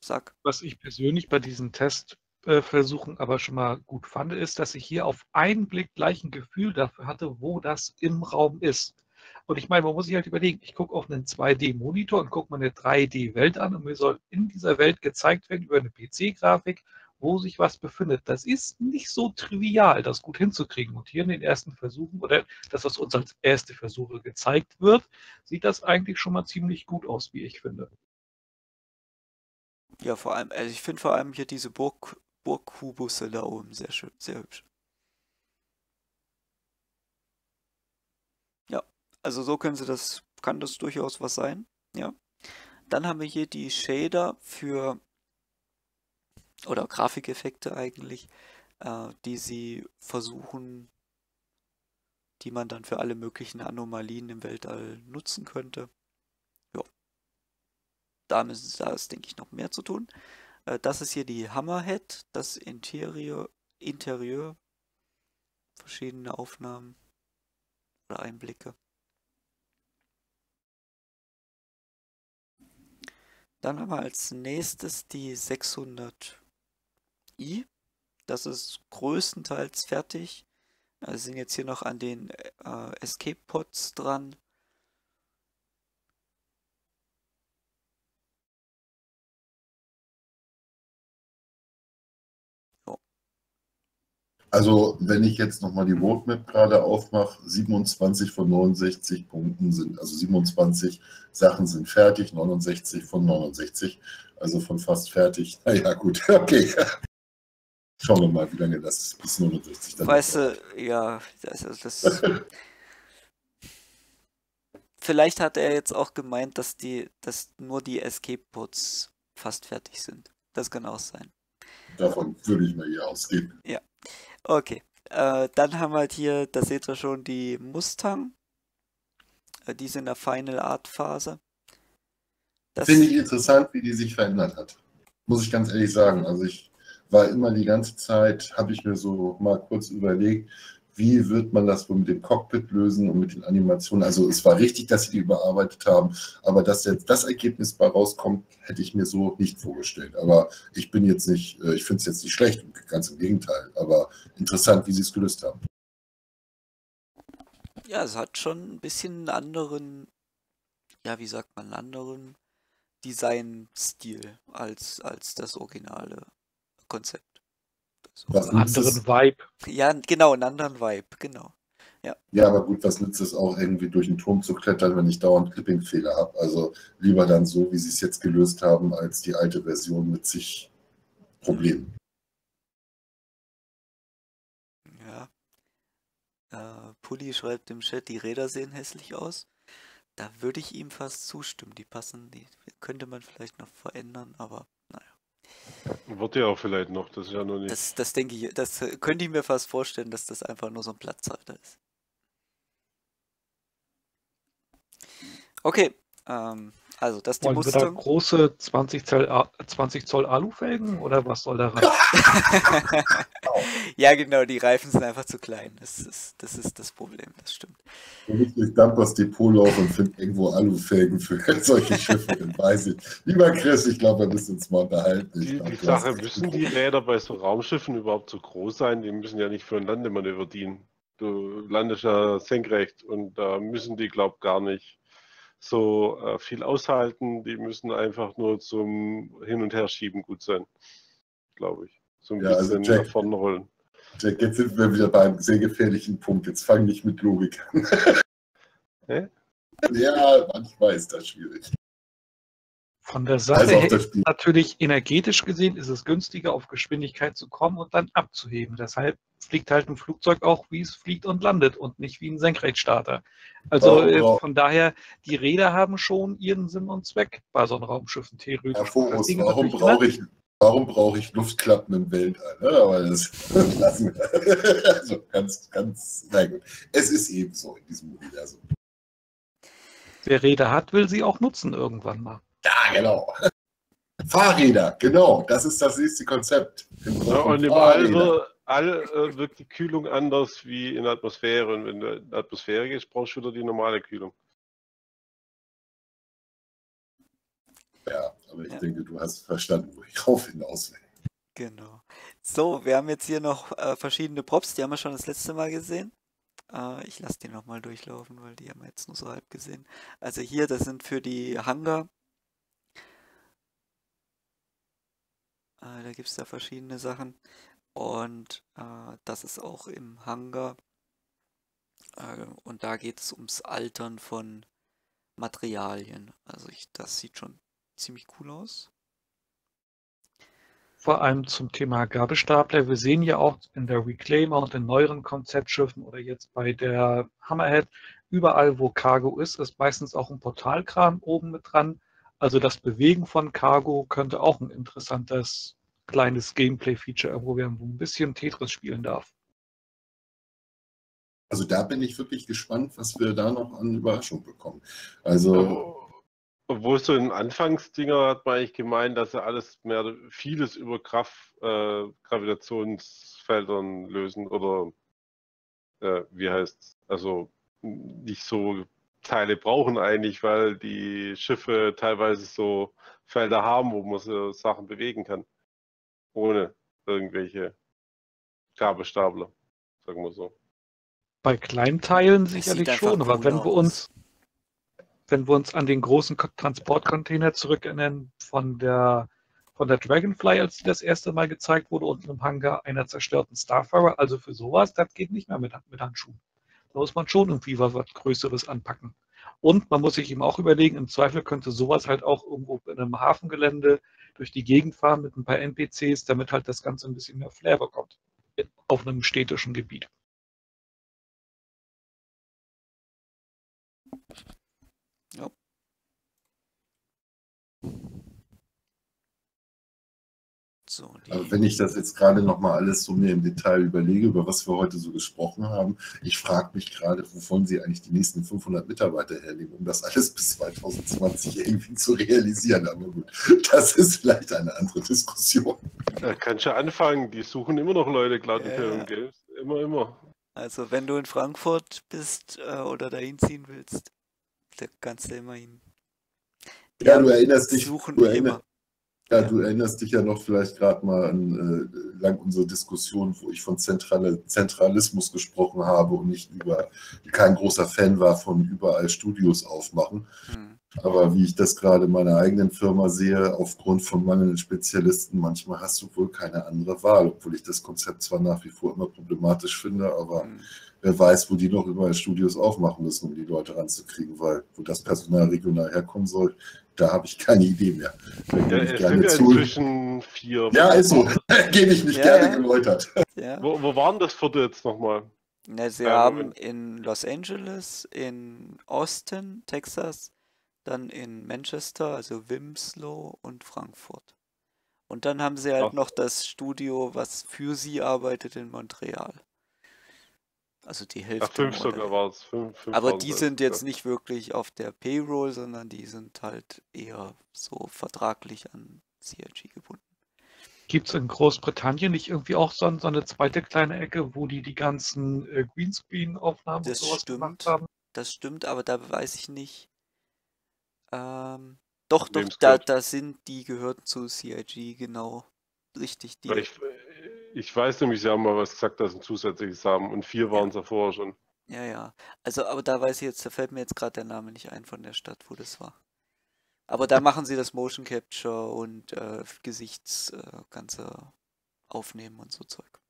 sag. Was ich persönlich bei diesen Testversuchen aber schon mal gut fand, ist, dass ich hier auf einen Blick gleich ein Gefühl dafür hatte, wo das im Raum ist. Und ich meine, man muss sich halt überlegen, ich gucke auf einen 2D-Monitor und gucke mir eine 3D-Welt an und mir soll in dieser Welt gezeigt werden über eine PC-Grafik, wo sich was befindet. Das ist nicht so trivial, das gut hinzukriegen. Und hier in den ersten Versuchen oder das, was uns als erste Versuche gezeigt wird, sieht das eigentlich schon mal ziemlich gut aus, wie ich finde. Ja, vor allem, also ich finde vor allem hier diese Burg, Burgkubusse da oben sehr schön, sehr hübsch. Ja, also so können sie das, kann das durchaus was sein, ja. Dann haben wir hier die Shader für, oder Grafikeffekte eigentlich, äh, die sie versuchen, die man dann für alle möglichen Anomalien im Weltall nutzen könnte damit ist, da ist, denke ich, noch mehr zu tun. Äh, das ist hier die Hammerhead, das Interieur, Interieur, verschiedene Aufnahmen oder Einblicke. Dann haben wir als nächstes die 600i. Das ist größtenteils fertig. Wir sind jetzt hier noch an den äh, Escape Pods dran. Also, wenn ich jetzt nochmal die Roadmap gerade aufmache, 27 von 69 Punkten sind, also 27 Sachen sind fertig, 69 von 69, also von fast fertig. Naja, gut, okay. Schauen wir mal, wie lange das bis 69 dann Weißt du, ja, das, das Vielleicht hat er jetzt auch gemeint, dass die, dass nur die Escape-Pods fast fertig sind. Das kann auch sein. Davon würde ich mal hier ausgehen. Ja. Okay. Äh, dann haben wir halt hier, da seht ihr schon, die Mustang. Äh, die sind in der Final Art Phase. Das Finde ich interessant, wie die sich verändert hat. Muss ich ganz ehrlich sagen. Also ich war immer die ganze Zeit, habe ich mir so mal kurz überlegt, wie wird man das wohl mit dem Cockpit lösen und mit den Animationen. Also es war richtig, dass sie die überarbeitet haben, aber dass jetzt das Ergebnis bei rauskommt, hätte ich mir so nicht vorgestellt. Aber ich bin jetzt nicht, äh, ich finde es jetzt nicht schlecht, ganz im Gegenteil, aber interessant, wie sie es gelöst haben. Ja, es hat schon ein bisschen einen anderen, ja, wie sagt man, einen anderen Designstil als, als das originale Konzept. So einen anderen Vibe. Ja, genau, einen anderen Vibe, genau. Ja. ja, aber gut, was nützt es auch, irgendwie durch den Turm zu klettern, wenn ich dauernd Clipping-Fehler habe? Also lieber dann so, wie sie es jetzt gelöst haben, als die alte Version mit sich Problemen. Ja. Äh, Pulli schreibt im Chat, die Räder sehen hässlich aus. Da würde ich ihm fast zustimmen. Die passen, die könnte man vielleicht noch verändern, aber wird ja auch vielleicht noch, das ist ja noch nicht. Das, das denke ich, das könnte ich mir fast vorstellen, dass das einfach nur so ein Platzhalter ist. Okay, ähm, also das die Wollen Mustang. Wir da große 20 Zoll, 20 Zoll Alufelgen oder was soll da rein? ja, genau, die Reifen sind einfach zu klein. Das ist das, ist das Problem, das stimmt. Ich durch Dampers Depot laufe und finde irgendwo Alufelgen für solche Schiffe, dann weiß ich. Lieber Chris, ich glaube, wir müssen uns mal unterhalten. Die, die Sache, müssen die Räder bei so Raumschiffen überhaupt so groß sein? Die müssen ja nicht für ein Landemanöver dienen. Du landest ja senkrecht und da müssen die, glaube ich, gar nicht so äh, viel aushalten. Die müssen einfach nur zum Hin- und Herschieben gut sein, glaube ich. So ein ja, also bisschen also Jack, nach vorne rollen. Jack, jetzt sind wir wieder beim sehr gefährlichen Punkt. Jetzt fang nicht mit Logik an. Hä? Ja, manchmal ist das schwierig. Von der Sache also her ist natürlich energetisch gesehen ist es günstiger, auf Geschwindigkeit zu kommen und dann abzuheben. Deshalb fliegt halt ein Flugzeug auch, wie es fliegt und landet und nicht wie ein Senkrechtstarter. Also oh, oh. von daher, die Räder haben schon ihren Sinn und Zweck bei so einem Raumschiff. Theoretisch. Herr Forus, warum brauche ich, warum brauche ich Luftklappen im Weltall? Ne? Aber das lassen wir. also ganz, ganz, na gut. Es ist eben so in diesem Universum. Wer Räder hat, will sie auch nutzen irgendwann mal. Ja, genau. Fahrräder, genau. Das ist das nächste Konzept. Ja, und im All, All äh, wirkt die Kühlung anders wie in der Atmosphäre. Und wenn du in der Atmosphäre gehst, brauchst du wieder die normale Kühlung. Ja, aber ich ja. denke, du hast verstanden, wo ich drauf hinaus will. Genau. So, wir haben jetzt hier noch äh, verschiedene Props, die haben wir schon das letzte Mal gesehen. Äh, ich lasse die nochmal durchlaufen, weil die haben wir jetzt nur so halb gesehen. Also hier, das sind für die Hangar. Äh, da gibt es da verschiedene Sachen. Und äh, das ist auch im Hangar. Äh, und da geht es ums Altern von Materialien. Also ich, das sieht schon ziemlich cool aus. Vor allem zum Thema Gabelstapler. Wir sehen ja auch in der Reclaimer und in neueren Konzeptschiffen oder jetzt bei der Hammerhead, überall wo Cargo ist, ist meistens auch ein Portalkran oben mit dran. Also das Bewegen von Cargo könnte auch ein interessantes kleines Gameplay-Feature irgendwo werden, wo ein bisschen Tetris spielen darf. Also da bin ich wirklich gespannt, was wir da noch an Überraschung bekommen. Also. Obwohl so in Anfangsdinger hat man eigentlich gemeint, dass er alles mehr vieles über Kraft, äh, Gravitationsfeldern lösen oder äh, wie heißt also nicht so Teile brauchen eigentlich, weil die Schiffe teilweise so Felder haben, wo man so Sachen bewegen kann ohne irgendwelche Gabelstapler, sagen wir so. Bei Kleinteilen sicherlich schon, aber wenn wir uns wenn wir uns an den großen Transportcontainer zurückerinnern von der von der Dragonfly, als die das erste Mal gezeigt wurde, unten im Hangar einer zerstörten Starfarer. Also für sowas, das geht nicht mehr mit, mit Handschuhen. Da muss man schon irgendwie was, was Größeres anpacken. Und man muss sich eben auch überlegen, im Zweifel könnte sowas halt auch irgendwo in einem Hafengelände durch die Gegend fahren mit ein paar NPCs, damit halt das Ganze ein bisschen mehr Flair bekommt auf einem städtischen Gebiet. Ja. So, Aber wenn ich das jetzt gerade nochmal alles so mir im Detail überlege, über was wir heute so gesprochen haben, ich frage mich gerade, wovon Sie eigentlich die nächsten 500 Mitarbeiter hernehmen, um das alles bis 2020 irgendwie zu realisieren. Aber gut, das ist vielleicht eine andere Diskussion. Da kannst du anfangen, die suchen immer noch Leute, Cloud ja. Games. Immer, immer. Also wenn du in Frankfurt bist äh, oder dahin ziehen willst, da kannst du immer hin. Die ja, du erinnerst dich. Suchen du erinnerst, immer. Ja, du erinnerst dich ja noch vielleicht gerade mal an äh, lang unsere Diskussion, wo ich von Zentrale, Zentralismus gesprochen habe und nicht über, kein großer Fan war von überall Studios aufmachen. Hm. Aber wie ich das gerade in meiner eigenen Firma sehe, aufgrund von mangelnden Spezialisten, manchmal hast du wohl keine andere Wahl, obwohl ich das Konzept zwar nach wie vor immer problematisch finde, aber hm. wer weiß, wo die noch überall Studios aufmachen müssen, um die Leute ranzukriegen, weil wo das Personal regional herkommen soll, da habe ich keine Idee mehr. Ja, es sind ja inzwischen vier. Ja, ist so. Gebe ich nicht ja, gerne geläutert. Ja. Wo, wo waren das vierte jetzt nochmal? Ja, sie ja, haben in Los Angeles, in Austin, Texas, dann in Manchester, also Wimslow und Frankfurt. Und dann haben sie halt Ach. noch das Studio, was für sie arbeitet in Montreal. Also die Hälfte. Ach, fünf sogar war es. Aber die sind jetzt nicht wirklich auf der Payroll, sondern die sind halt eher so vertraglich an CIG gebunden. Gibt es in Großbritannien nicht irgendwie auch so, so, eine zweite kleine Ecke, wo die die ganzen äh, Greenscreen-Aufnahmen und sowas stimmt, gemacht haben? Das stimmt, aber da weiß ich nicht. Ähm, doch, doch, da, da sind die gehört zu CIG, genau. Richtig, die. Ich, ich weiß nämlich, Sie haben mal was gesagt, dass ein zusätzliches haben und vier waren es ja vorher schon. Ja, ja. Also, aber da weiß ich jetzt, da fällt mir jetzt gerade der Name nicht ein von der Stadt, wo das war. Aber da machen sie das Motion Capture und äh, Gesichts äh, ganze Aufnehmen und so Zeug.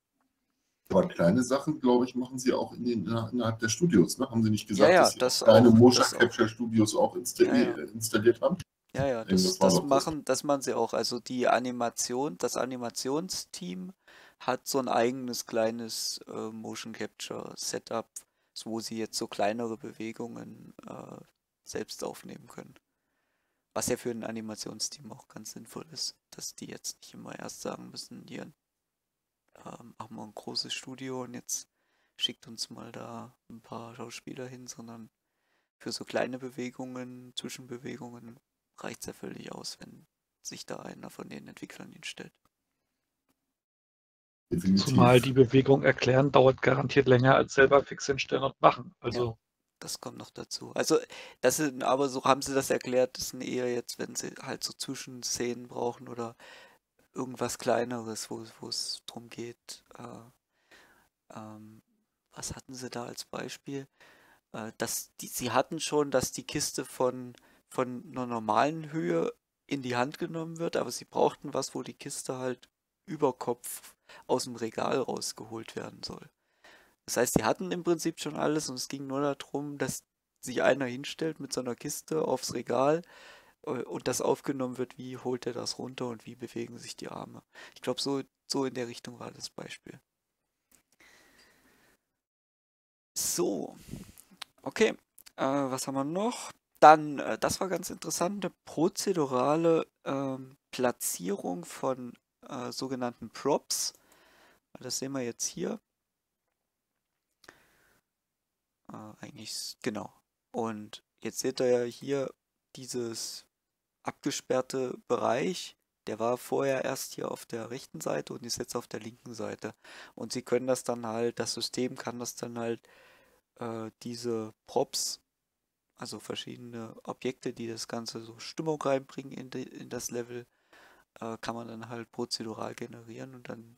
Aber kleine Sachen, glaube ich, machen sie auch in den, innerhalb der Studios, ne? Haben sie nicht gesagt, ja, ja, dass sie das kleine auch, Motion Capture Studios auch installiert, ja, installiert haben? Ja, ja, das, das machen, das machen sie auch. Also die Animation, das Animationsteam hat so ein eigenes kleines äh, Motion Capture Setup, wo sie jetzt so kleinere Bewegungen äh, selbst aufnehmen können. Was ja für ein Animationsteam auch ganz sinnvoll ist, dass die jetzt nicht immer erst sagen müssen, hier ähm, machen wir ein großes Studio und jetzt schickt uns mal da ein paar Schauspieler hin, sondern für so kleine Bewegungen, Zwischenbewegungen reicht es ja völlig aus, wenn sich da einer von den Entwicklern hinstellt. Definitiv. Zumal die Bewegung erklären dauert garantiert länger als selber fix hinstellen und machen. Also. Ja, das kommt noch dazu. Also, das sind, aber so haben sie das erklärt, das sind eher jetzt, wenn sie halt so Zwischenszenen brauchen oder irgendwas Kleineres, wo, wo es darum geht, äh, ähm, was hatten sie da als Beispiel? Äh, dass die, sie hatten schon, dass die Kiste von, von einer normalen Höhe in die Hand genommen wird, aber sie brauchten was, wo die Kiste halt über Kopf aus dem Regal rausgeholt werden soll. Das heißt, sie hatten im Prinzip schon alles und es ging nur darum, dass sich einer hinstellt mit so einer Kiste aufs Regal äh, und das aufgenommen wird, wie holt er das runter und wie bewegen sich die Arme. Ich glaube, so, so in der Richtung war das Beispiel. So, okay, äh, was haben wir noch? Dann, äh, das war ganz interessant, eine prozedurale ähm, Platzierung von äh, sogenannten Props. Das sehen wir jetzt hier. Äh, eigentlich, genau. Und jetzt seht ihr ja hier dieses abgesperrte Bereich, der war vorher erst hier auf der rechten Seite und ist jetzt auf der linken Seite. Und sie können das dann halt, das System kann das dann halt äh, diese Props, also verschiedene Objekte, die das Ganze so Stimmung reinbringen in, die, in das Level, äh, kann man dann halt prozedural generieren und dann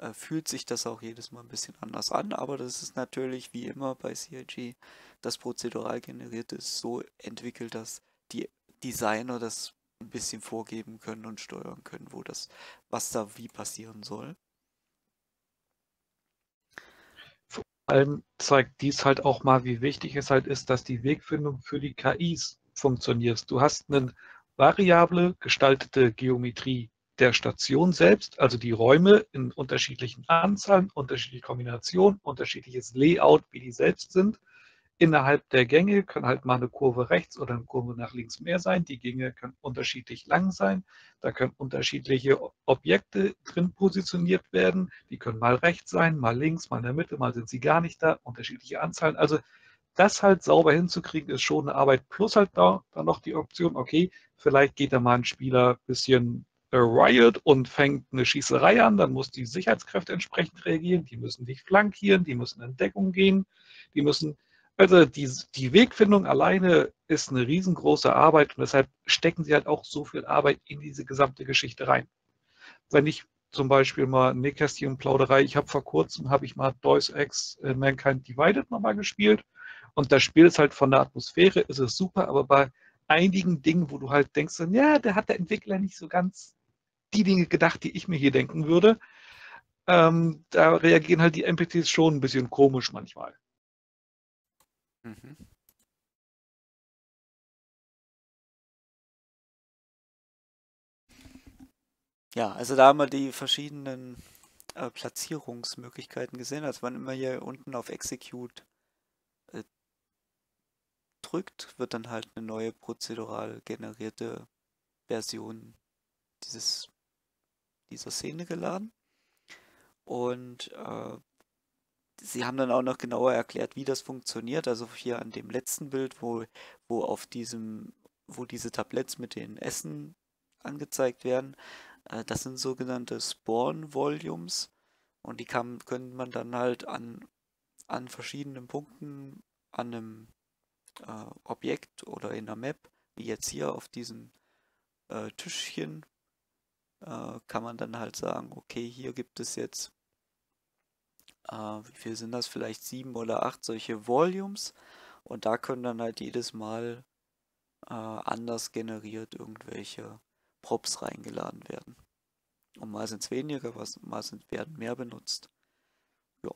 äh, fühlt sich das auch jedes Mal ein bisschen anders an, aber das ist natürlich wie immer bei CIG, das prozedural generierte ist so entwickelt, dass die Designer das ein bisschen vorgeben können und steuern können, wo das, was da wie passieren soll. Vor allem zeigt dies halt auch mal, wie wichtig es halt ist, dass die Wegfindung für die KIs funktioniert. Du hast eine variable gestaltete Geometrie der Station selbst, also die Räume in unterschiedlichen Anzahlen, unterschiedliche Kombinationen, unterschiedliches Layout, wie die selbst sind. Innerhalb der Gänge kann halt mal eine Kurve rechts oder eine Kurve nach links mehr sein. Die Gänge können unterschiedlich lang sein. Da können unterschiedliche Objekte drin positioniert werden. Die können mal rechts sein, mal links, mal in der Mitte, mal sind sie gar nicht da. Unterschiedliche Anzahlen. Also das halt sauber hinzukriegen, ist schon eine Arbeit. Plus halt da dann noch die Option, okay, vielleicht geht da mal ein Spieler ein bisschen Riot und fängt eine Schießerei an, dann muss die Sicherheitskräfte entsprechend reagieren, die müssen dich flankieren, die müssen in Deckung gehen, die müssen, also die, die Wegfindung alleine ist eine riesengroße Arbeit und deshalb stecken sie halt auch so viel Arbeit in diese gesamte Geschichte rein. Wenn ich zum Beispiel mal Nähkästchen Plauderei, ich habe vor kurzem, habe ich mal Deus Ex äh, Mankind Divided nochmal gespielt und das Spiel ist halt von der Atmosphäre, ist es super, aber bei einigen Dingen, wo du halt denkst, ja, der hat der Entwickler nicht so ganz die Dinge gedacht, die ich mir hier denken würde. Ähm, da reagieren halt die NPCs schon ein bisschen komisch manchmal. Mhm. Ja, also da haben wir die verschiedenen äh, Platzierungsmöglichkeiten gesehen. Also wenn immer hier unten auf Execute äh, drückt, wird dann halt eine neue prozedural generierte Version dieses dieser Szene geladen. Und äh, sie haben dann auch noch genauer erklärt, wie das funktioniert. Also hier an dem letzten Bild, wo, wo auf diesem, wo diese Tabletts mit den Essen angezeigt werden, äh, das sind sogenannte Spawn-Volumes. Und die kann, können man dann halt an, an verschiedenen Punkten an einem äh, Objekt oder in einer Map, wie jetzt hier auf diesem äh, Tischchen, äh, kann man dann halt sagen, okay, hier gibt es jetzt, äh, wie viel sind das, vielleicht sieben oder acht solche Volumes und da können dann halt jedes Mal äh, anders generiert irgendwelche Props reingeladen werden. Und mal sind es weniger, mal sind, werden mehr benutzt. Ja.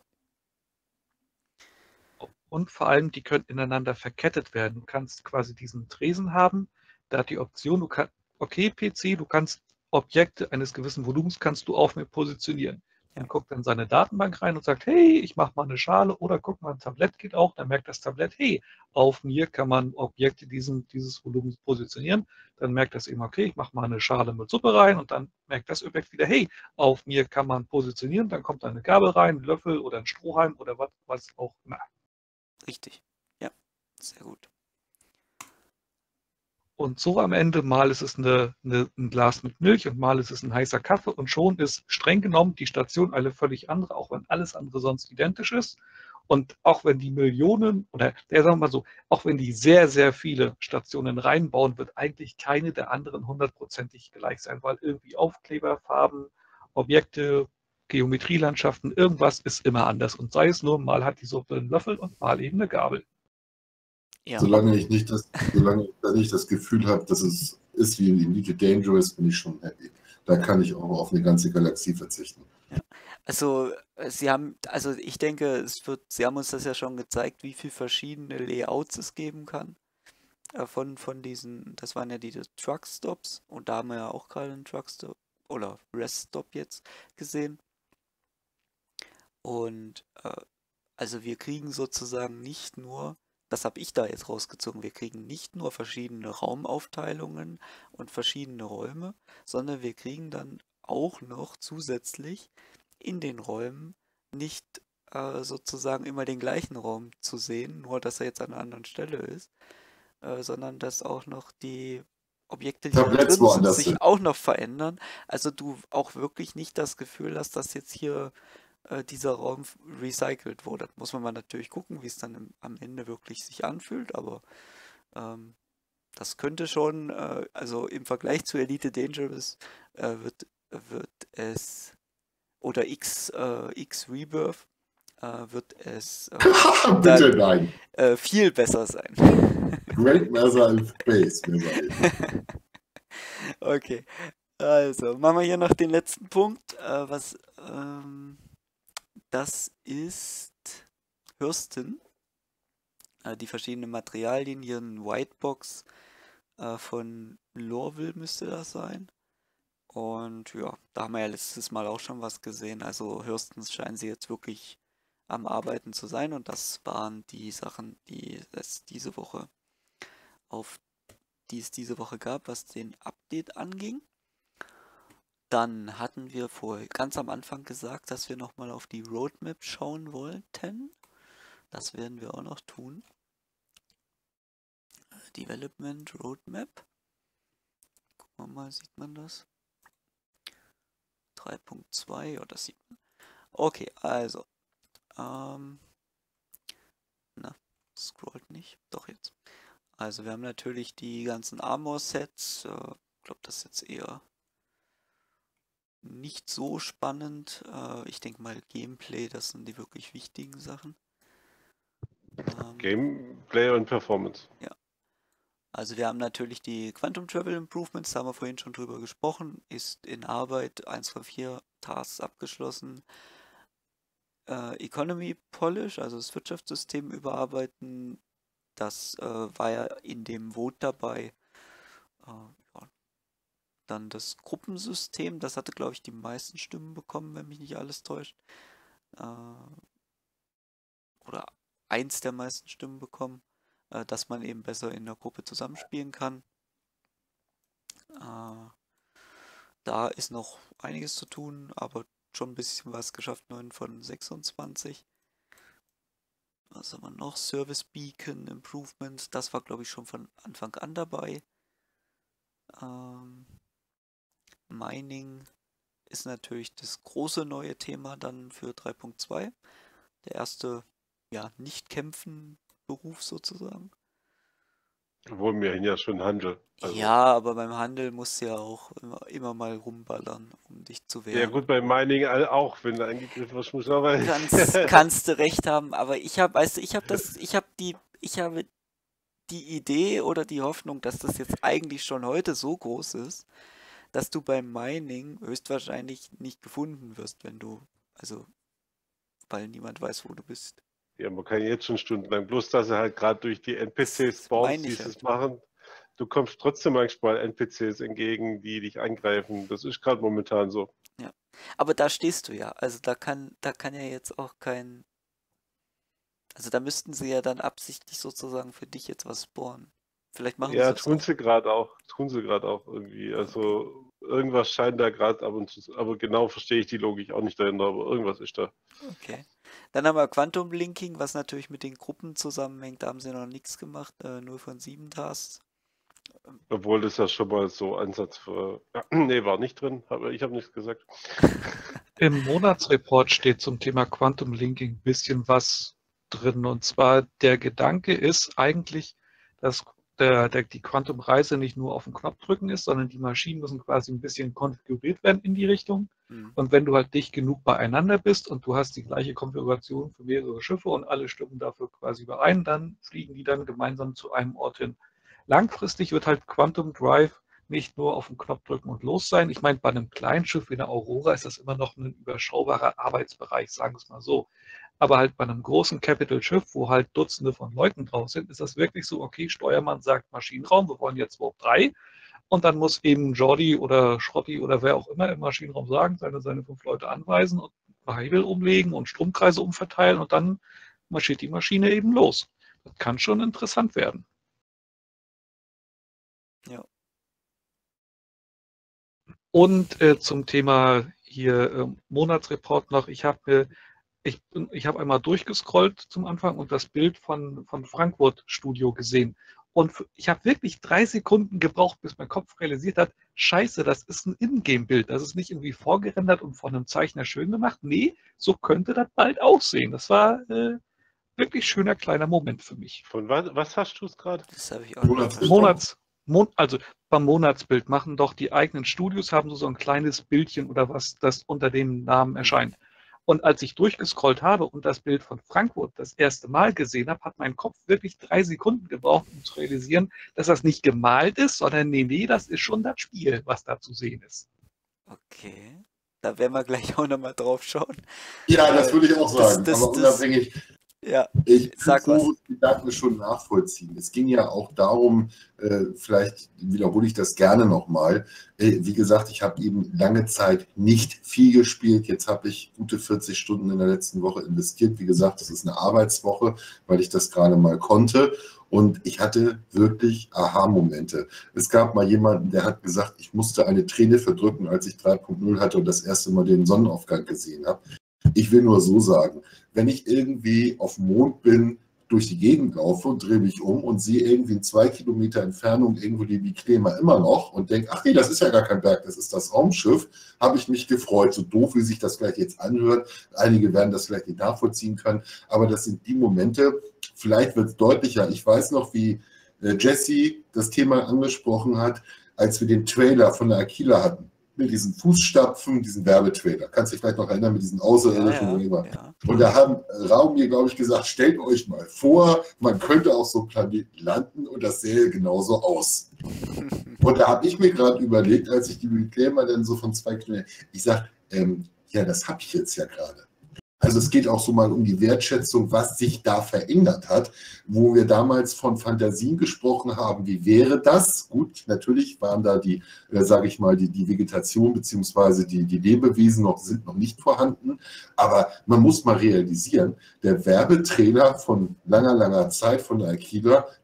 Und vor allem, die können ineinander verkettet werden. Du kannst quasi diesen Tresen haben, da hat die Option, du kannst, okay, PC, du kannst Objekte eines gewissen Volumens kannst du auf mir positionieren. Dann guckt dann seine Datenbank rein und sagt, hey, ich mache mal eine Schale oder guck mal, ein Tablett geht auch. Dann merkt das Tablett, hey, auf mir kann man Objekte diesen, dieses Volumens positionieren. Dann merkt das eben, okay, ich mache mal eine Schale mit Suppe rein und dann merkt das Objekt wieder, hey, auf mir kann man positionieren. Dann kommt da eine Gabel rein, ein Löffel oder ein Strohhalm oder was, was auch immer. Richtig. Ja, sehr gut. Und so am Ende, mal ist es eine, eine, ein Glas mit Milch und mal ist es ein heißer Kaffee und schon ist streng genommen die Station eine völlig andere, auch wenn alles andere sonst identisch ist. Und auch wenn die Millionen, oder der sagen wir mal so, auch wenn die sehr, sehr viele Stationen reinbauen, wird eigentlich keine der anderen hundertprozentig gleich sein, weil irgendwie Aufkleber, Farben, Objekte, Geometrielandschaften, irgendwas ist immer anders. Und sei es nur, mal hat die Suppe einen Löffel und mal eben eine Gabel. Ja. Solange ich nicht das, solange ich nicht das Gefühl habe, dass es ist wie in Elite Dangerous, bin ich schon happy. Da kann ich auch auf eine ganze Galaxie verzichten. Ja. Also, äh, sie haben, also ich denke, es wird, sie haben uns das ja schon gezeigt, wie viele verschiedene Layouts es geben kann. Äh, von, von diesen, das waren ja diese Truckstops und da haben wir ja auch gerade einen Truckstop oder Reststop jetzt gesehen. Und äh, also wir kriegen sozusagen nicht nur, das habe ich da jetzt rausgezogen, wir kriegen nicht nur verschiedene Raumaufteilungen und verschiedene Räume, sondern wir kriegen dann auch noch zusätzlich in den Räumen nicht äh, sozusagen immer den gleichen Raum zu sehen, nur dass er jetzt an einer anderen Stelle ist, äh, sondern dass auch noch die Objekte, die da drin sind, sich sind. auch noch verändern. Also du auch wirklich nicht das Gefühl hast, dass jetzt hier äh, dieser Raum recycelt wurde. Muss man mal natürlich gucken, wie es dann im, am Ende wirklich sich anfühlt, aber ähm, das könnte schon, äh, also im Vergleich zu Elite Dangerous äh, wird, wird es oder X, äh, X Rebirth äh, wird es dann, viel besser sein. Great Messer in Space. okay, also machen wir hier noch den letzten Punkt. Äh, was ähm, das ist Hürsten. Äh, die verschiedenen Materialien, hier ein Whitebox äh, von Lorville müsste das sein. Und ja, da haben wir ja letztes Mal auch schon was gesehen. Also höchstens scheinen sie jetzt wirklich am Arbeiten zu sein. Und das waren die Sachen, die es diese Woche auf die es diese Woche gab, was den Update anging. Dann hatten wir vor ganz am Anfang gesagt, dass wir nochmal auf die Roadmap schauen wollten. Das werden wir auch noch tun. Development Roadmap. Gucken wir mal, sieht man das? 3.2 oder 7. Okay, also. Ähm, na, scrollt nicht. Doch jetzt. Also wir haben natürlich die ganzen Armor-Sets. Ich äh, glaube, das ist jetzt eher nicht so spannend. Äh, ich denke mal Gameplay, das sind die wirklich wichtigen Sachen. Ähm, Gameplay und Performance. Ja. Also wir haben natürlich die Quantum Travel Improvements, da haben wir vorhin schon drüber gesprochen, ist in Arbeit 1 von 4 Tasks abgeschlossen. Äh, Economy Polish, also das Wirtschaftssystem überarbeiten, das äh, war ja in dem Vote dabei. Äh. Dann das Gruppensystem, das hatte glaube ich die meisten Stimmen bekommen, wenn mich nicht alles täuscht. Äh, oder eins der meisten Stimmen bekommen äh, dass man eben besser in der Gruppe zusammenspielen kann. Äh, da ist noch einiges zu tun, aber schon ein bisschen was geschafft, 9 von 26. Was haben wir noch? Service Beacon Improvement, das war glaube ich schon von Anfang an dabei. Ähm, Mining ist natürlich das große neue Thema dann für 3.2. Der erste, ja, nicht kämpfen Beruf sozusagen. Obwohl wir ja schon Handel. Also. Ja, aber beim Handel musst du ja auch immer, immer, mal rumballern, um dich zu wehren. Ja gut, beim Mining auch, wenn du angegriffen wirst, muss aber... Kannst, kannst du recht haben, aber ich habe, weißt du, ich habe das, ich habe die, ich habe die Idee oder die Hoffnung, dass das jetzt eigentlich schon heute so groß ist, dass du beim Mining höchstwahrscheinlich nicht gefunden wirst, wenn du, also, weil niemand weiß, wo du bist. Ja, man kann jetzt schon stundenlang, bloß dass sie halt gerade durch die NPCs-Spawns dieses halt. machen, du kommst trotzdem manchmal NPCs entgegen, die dich angreifen. Das ist gerade momentan so. Ja. Aber da stehst du ja. Also da kann, da kann ja jetzt auch kein. Also da müssten sie ja dann absichtlich sozusagen für dich jetzt was spawnen. Vielleicht machen ja, sie tun sie gerade auch. Tun sie gerade auch irgendwie. Also irgendwas scheint da gerade ab und zu. Aber genau verstehe ich die Logik auch nicht dahinter, aber irgendwas ist da. Okay. Dann haben wir Quantum Linking, was natürlich mit den Gruppen zusammenhängt. Da haben sie noch nichts gemacht. Äh, 0 von 7 Tasks. Obwohl das ja schon mal so Ansatz für. nee, war nicht drin, aber ich habe nichts gesagt. Im Monatsreport steht zum Thema Quantum Linking ein bisschen was drin. Und zwar der Gedanke ist eigentlich, dass der, der, die Quantum-Reise nicht nur auf den Knopf drücken ist, sondern die Maschinen müssen quasi ein bisschen konfiguriert werden in die Richtung. Mhm. Und wenn du halt dicht genug beieinander bist und du hast die gleiche Konfiguration für mehrere Schiffe und alle stimmen dafür quasi überein, dann fliegen die dann gemeinsam zu einem Ort hin. Langfristig wird halt Quantum Drive nicht nur auf den Knopf drücken und los sein. Ich meine, bei einem kleinen Schiff wie der Aurora ist das immer noch ein überschaubarer Arbeitsbereich, sagen wir es mal so. Aber halt bei einem großen Capital-Schiff, wo halt Dutzende von Leuten drauf sind, ist das wirklich so, okay, Steuermann sagt Maschinenraum, wir wollen jetzt Warp 3. Und dann muss eben Jordi oder Schrotti oder wer auch immer im Maschinenraum sagen, seine, seine fünf Leute anweisen und Hebel umlegen und Stromkreise umverteilen und dann marschiert die Maschine eben los. Das kann schon interessant werden. Ja. Und äh, zum Thema hier äh, Monatsreport noch. Ich habe mir ich, ich habe einmal durchgescrollt zum Anfang und das Bild von, von Frankfurt Studio gesehen. Und ich habe wirklich drei Sekunden gebraucht, bis mein Kopf realisiert hat, scheiße, das ist ein Ingame-Bild. Das ist nicht irgendwie vorgerendert und von einem Zeichner schön gemacht. Nee, so könnte das bald aussehen. Das war äh, wirklich schöner kleiner Moment für mich. Von was, was hast du es gerade? Das habe ich auch Monats, Monats, Mon also beim Monatsbild machen doch die eigenen Studios, haben so, so ein kleines Bildchen oder was, das unter dem Namen erscheint. Und als ich durchgescrollt habe und das Bild von Frankfurt das erste Mal gesehen habe, hat mein Kopf wirklich drei Sekunden gebraucht, um zu realisieren, dass das nicht gemalt ist, sondern nee, nee, das ist schon das Spiel, was da zu sehen ist. Okay. Da werden wir gleich auch nochmal drauf schauen. Ja, das würde ich auch sagen. Das, das, aber unabhängig, ja, ich sag kann so Gedanken schon nachvollziehen. Es ging ja auch darum, äh, vielleicht wiederhole ich das gerne nochmal. Äh, wie gesagt, ich habe eben lange Zeit nicht viel gespielt. Jetzt habe ich gute 40 Stunden in der letzten Woche investiert. Wie gesagt, das ist eine Arbeitswoche, weil ich das gerade mal konnte. Und ich hatte wirklich Aha-Momente. Es gab mal jemanden, der hat gesagt, ich musste eine Träne verdrücken, als ich 3.0 hatte und das erste Mal den Sonnenaufgang gesehen habe. Ich will nur so sagen, wenn ich irgendwie auf dem Mond bin, durch die Gegend laufe und drehe mich um und sehe irgendwie in zwei Kilometer Entfernung irgendwo die Biklema immer noch und denke, ach nee, das ist ja gar kein Berg, das ist das Raumschiff, habe ich mich gefreut. So doof, wie sich das vielleicht jetzt anhört. Einige werden das vielleicht nicht nachvollziehen können, aber das sind die Momente, vielleicht wird es deutlicher. Ich weiß noch, wie äh, Jesse das Thema angesprochen hat, als wir den Trailer von der Aquila hatten mit diesen Fußstapfen, diesen Werbetrailer. Kannst du dich vielleicht noch erinnern mit diesen Außerirdischen ja, ja, Und da haben Raum mir, glaube ich, gesagt, stellt euch mal vor, man könnte auf so Planeten landen und das sähe genauso aus. und da habe ich mir gerade überlegt, als ich die Reclaimer dann so von zwei Kilometern, ich sage, ähm, ja, das habe ich jetzt ja gerade. Also es geht auch so mal um die Wertschätzung, was sich da verändert hat, wo wir damals von Fantasien gesprochen haben, wie wäre das? Gut, natürlich waren da die, äh, sage ich mal, die, die Vegetation beziehungsweise die, die Lebewesen noch, sind noch nicht vorhanden, aber man muss mal realisieren, der Werbetrailer von langer, langer Zeit von der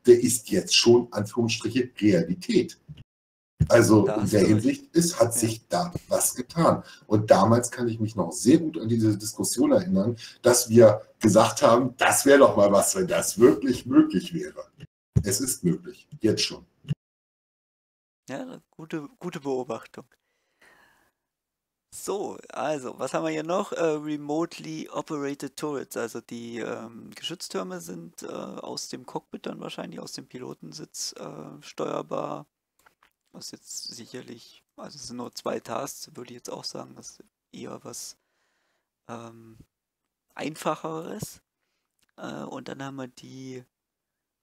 der ist jetzt schon, Anführungsstriche, Realität. Also in der Hinsicht ist, hat sich da was getan. Und damals kann ich mich noch sehr gut an diese Diskussion erinnern, dass wir gesagt haben, das wäre doch mal was, wenn das wirklich möglich wäre. Es ist möglich, jetzt schon. Ja, gute, gute Beobachtung. So, also, was haben wir hier noch? Uh, remotely operated turrets, also die ähm, Geschütztürme sind äh, aus dem Cockpit dann wahrscheinlich, aus dem Pilotensitz äh, steuerbar was jetzt sicherlich, also es sind nur zwei Tasks, würde ich jetzt auch sagen, das ist eher was ähm, einfacheres. Äh, und dann haben wir die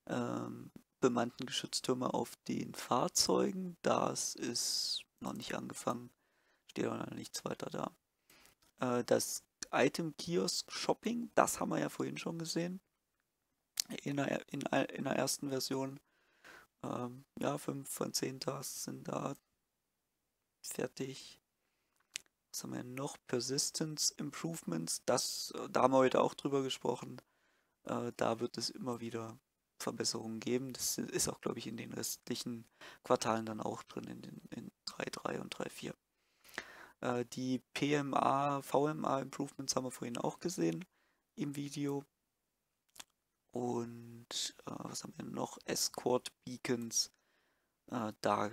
ähm, bemannten Geschütztürme auf den Fahrzeugen. Das ist noch nicht angefangen, steht auch noch nichts weiter da. Äh, das Item Kiosk Shopping, das haben wir ja vorhin schon gesehen. In der, in, in der ersten Version ähm, ja, 5 von 10 Tasks sind da fertig. Was haben wir noch? Persistence Improvements. Das, äh, da haben wir heute auch drüber gesprochen. Äh, da wird es immer wieder Verbesserungen geben. Das ist auch, glaube ich, in den restlichen Quartalen dann auch drin, in, den, in 3.3 und 3.4. Äh, die PMA, VMA Improvements haben wir vorhin auch gesehen im Video. Und äh, was haben wir noch? Escort Beacons. Äh, da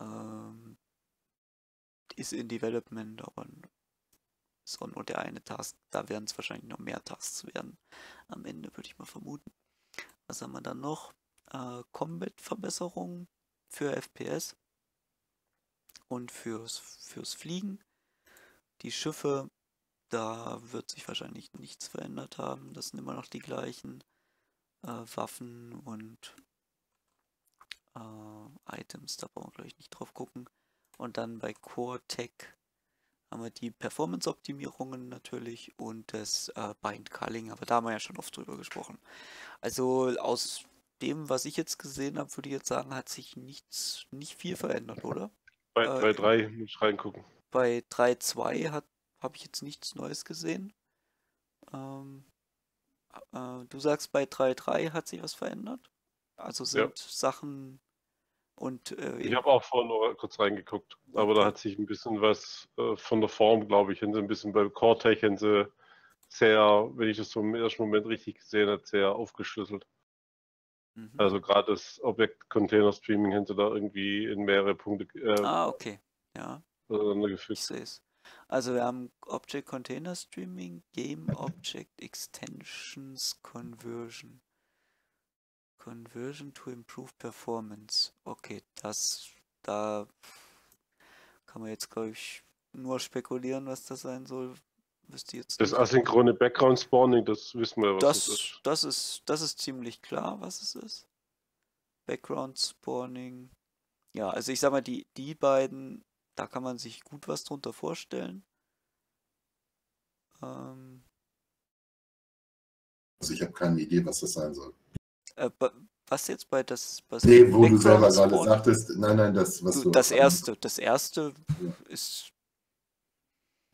ähm, ist in Development, aber so nur der eine Task. Da werden es wahrscheinlich noch mehr Tasks werden. Am Ende würde ich mal vermuten. Was haben wir dann noch? Äh, Combat-Verbesserungen für FPS und fürs, fürs Fliegen. Die Schiffe, da wird sich wahrscheinlich nichts verändert haben. Das sind immer noch die gleichen äh, Waffen und äh, Items. Da brauchen wir, glaube ich, nicht drauf gucken. Und dann bei Core Tech haben wir die Performance-Optimierungen natürlich und das äh, Bind Culling, aber da haben wir ja schon oft drüber gesprochen. Also aus dem, was ich jetzt gesehen habe, würde ich jetzt sagen, hat sich nichts, nicht viel verändert, oder? Bei 3.3 äh, muss ich reingucken. Bei 3.2 habe ich jetzt nichts Neues gesehen. Ähm, äh, du sagst, bei 3.3 hat sich was verändert? Also sind ja. Sachen und, äh, ich habe auch vorhin noch kurz reingeguckt, aber da hat sich ein bisschen was äh, von der Form, glaube ich, haben sie ein bisschen bei Core-Tech haben sie sehr, wenn ich das so im ersten Moment richtig gesehen habe, sehr aufgeschlüsselt. Mhm. Also gerade das Objekt-Container-Streaming haben sie da irgendwie in mehrere Punkte äh, Ah, okay. Ja. Ich sehe es. Also wir haben Object Container Streaming, Game Object Extensions Conversion. Conversion to improve performance. Okay, das, da kann man jetzt, glaube ich, nur spekulieren, was das sein soll. Jetzt das asynchrone Background Spawning, das wissen wir, was das, das ist. Das ist. Das ist ziemlich klar, was es ist. Background Spawning. Ja, also ich sag mal, die, die beiden, da kann man sich gut was drunter vorstellen. Ähm, also ich habe keine Idee, was das sein soll. Äh, was jetzt bei das was Nee, wo du selber gerade sagtest, nein, nein, das, was du. Das erste, das erste ja. ist.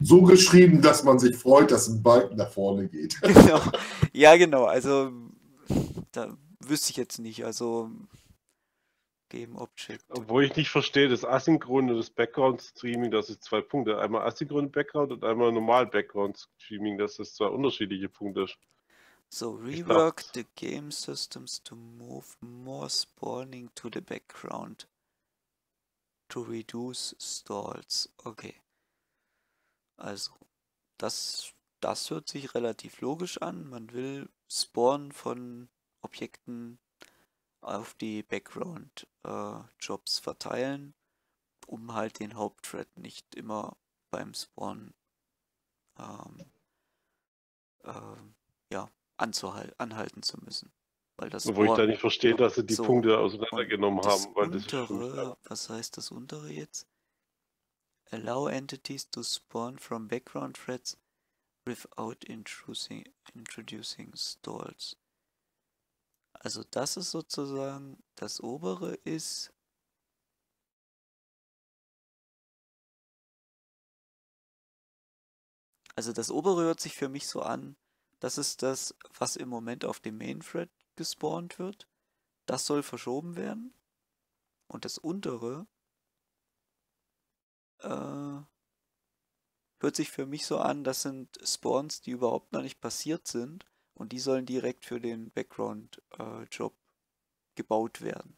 So geschrieben, dass man sich freut, dass ein Balken nach vorne geht. Genau. Ja, genau. Also, da wüsste ich jetzt nicht. Also, Game Object. Wo ich nicht verstehe, das Asynchrone und das Background Streaming, das ist zwei Punkte. Einmal Asynchron Background und einmal normal Background Streaming, das ist zwei unterschiedliche Punkte. So rework the game systems to move more spawning to the background to reduce stalls. Okay. Also, das, das hört sich relativ logisch an. Man will Spawn von Objekten auf die Background-Jobs äh, verteilen, um halt den Hauptthread nicht immer beim Spawn ähm, äh, ja, anhalten zu müssen. Weil das Wo ich da nicht verstehe, dass sie die so, Punkte auseinandergenommen haben. Weil untere, das was heißt das untere jetzt? Allow entities to spawn from background threads without introducing, introducing stalls. Also das ist sozusagen, das obere ist Also das obere hört sich für mich so an, das ist das, was im Moment auf dem Main Thread gespawnt wird. Das soll verschoben werden. Und das untere äh, hört sich für mich so an, das sind Spawns, die überhaupt noch nicht passiert sind. Und die sollen direkt für den Background-Job äh, gebaut werden.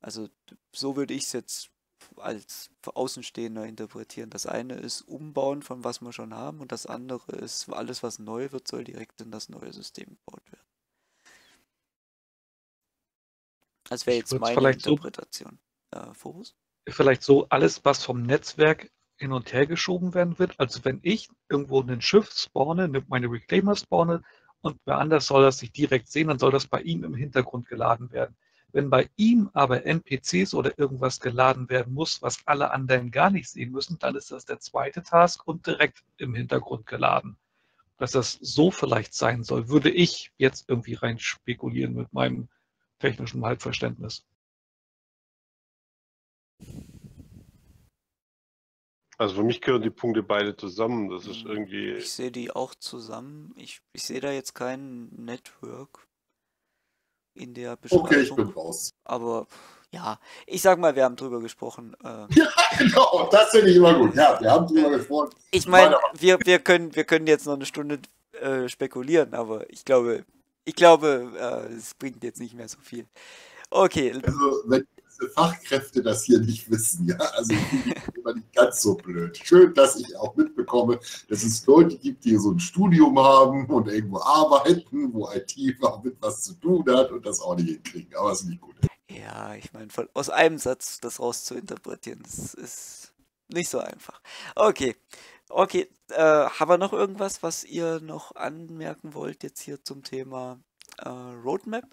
Also so würde ich es jetzt als Außenstehender interpretieren. Das eine ist Umbauen von was wir schon haben und das andere ist, alles was neu wird, soll direkt in das neue System gebaut werden. Das wäre jetzt meine Interpretation. So, äh, Phobos? Vielleicht so, alles was vom Netzwerk hin und her geschoben werden wird. Also wenn ich irgendwo ein Schiff spawne, meine Reclaimer spawne und wer anders soll das nicht direkt sehen, dann soll das bei ihm im Hintergrund geladen werden. Wenn bei ihm aber NPCs oder irgendwas geladen werden muss, was alle anderen gar nicht sehen müssen, dann ist das der zweite Task und direkt im Hintergrund geladen. Dass das so vielleicht sein soll, würde ich jetzt irgendwie rein spekulieren mit meinem technischen Halbverständnis. Also für mich gehören die Punkte beide zusammen. Das ist hm, irgendwie. Ich sehe die auch zusammen. Ich, ich sehe da jetzt kein Network in der Beschreibung. Okay, ich bin raus. Aber ja, ich sag mal, wir haben drüber gesprochen. Äh, ja, genau, das finde ich immer gut. Ja, wir haben drüber gesprochen. Ich meine, wir, wir, können, wir können jetzt noch eine Stunde äh, spekulieren, aber ich glaube, ich glaube, äh, es bringt jetzt nicht mehr so viel. Okay. Also, wenn Fachkräfte das hier nicht wissen, ja, also ich immer nicht ganz so blöd. Schön, dass ich auch mitbekomme, dass es Leute gibt, die so ein Studium haben und irgendwo arbeiten, wo IT auch mit was zu tun hat und das auch nicht hinkriegen. Aber es ist nicht gut. Ja, ich meine, aus einem Satz das rauszuinterpretieren, das ist nicht so einfach. Okay. Okay, äh, haben wir noch irgendwas, was ihr noch anmerken wollt jetzt hier zum Thema äh, Roadmap?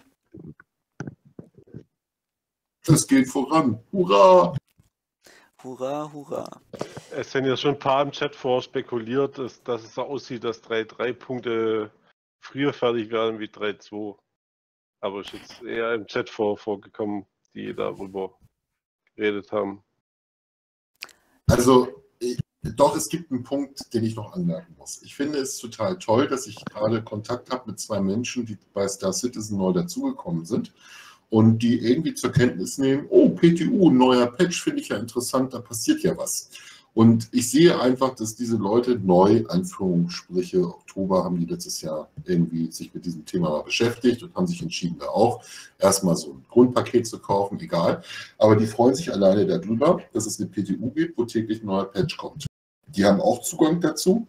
Das geht voran. Hurra! Hurra, hurra. Es sind ja schon ein paar im Chat vor spekuliert, dass, dass es so aussieht, dass 3-3 Punkte früher fertig werden wie 3-2. Aber es ist jetzt eher im Chat vor, vorgekommen, die darüber geredet haben. Also, ich, doch, es gibt einen Punkt, den ich noch anmerken muss. Ich finde es total toll, dass ich gerade Kontakt habe mit zwei Menschen, die bei Star Citizen neu dazugekommen sind und die irgendwie zur Kenntnis nehmen, oh, PTU, neuer Patch, finde ich ja interessant, da passiert ja was. Und ich sehe einfach, dass diese Leute neu, Anführungsstriche, Oktober haben die letztes Jahr irgendwie sich mit diesem Thema mal beschäftigt und haben sich entschieden, da auch erstmal so ein Grundpaket zu kaufen, egal. Aber die freuen sich alleine darüber, dass es eine PTU gibt, wo täglich ein neuer Patch kommt. Die haben auch Zugang dazu.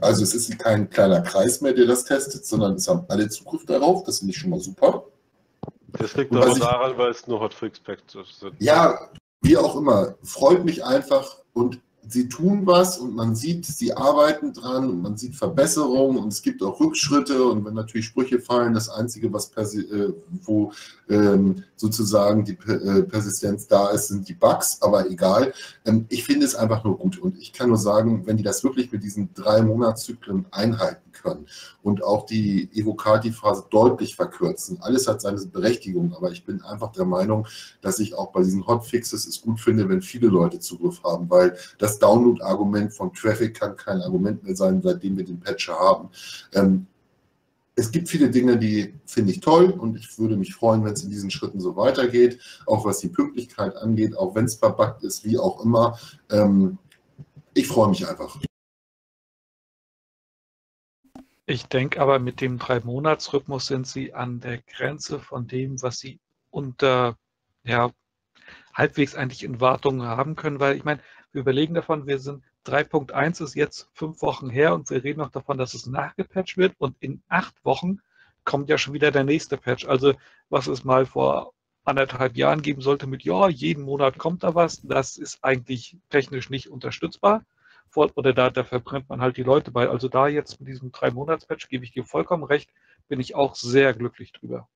Also es ist kein kleiner Kreis mehr, der das testet, sondern es haben alle Zugriff darauf. Das finde ich schon mal super. Das liegt aber daran, weil es nur Hotfix-Packs sind. Ja, wie auch immer. Freut mich einfach und sie tun was und man sieht, sie arbeiten dran und man sieht Verbesserungen und es gibt auch Rückschritte und wenn natürlich Sprüche fallen, das Einzige, was äh, wo ähm, sozusagen die äh, Persistenz da ist, sind die Bugs, aber egal. Ähm, ich finde es einfach nur gut und ich kann nur sagen, wenn die das wirklich mit diesen drei Monatszyklen einhalten können und auch die Evocati-Phase deutlich verkürzen, alles hat seine Berechtigung, aber ich bin einfach der Meinung, dass ich auch bei diesen Hotfixes es gut finde, wenn viele Leute Zugriff haben, weil das Download-Argument von Traffic kann kein Argument mehr sein, seitdem wir den Patcher haben. Ähm, es gibt viele Dinge, die finde ich toll und ich würde mich freuen, wenn es in diesen Schritten so weitergeht, auch was die Pünktlichkeit angeht, auch wenn es verbuggt ist, wie auch immer. Ähm, ich freue mich einfach. Ich denke aber, mit dem Drei-Monats-Rhythmus sind sie an der Grenze von dem, was sie unter ja, halbwegs eigentlich in Wartung haben können, weil ich meine, wir überlegen davon, wir sind 3.1 ist jetzt fünf Wochen her und wir reden noch davon, dass es nachgepatcht wird und in acht Wochen kommt ja schon wieder der nächste Patch. Also was es mal vor anderthalb Jahren geben sollte mit, ja, jeden Monat kommt da was, das ist eigentlich technisch nicht unterstützbar. Oder da, da verbrennt man halt die Leute bei. Also da jetzt mit diesem Drei-Monats-Patch gebe ich dir vollkommen recht, bin ich auch sehr glücklich drüber.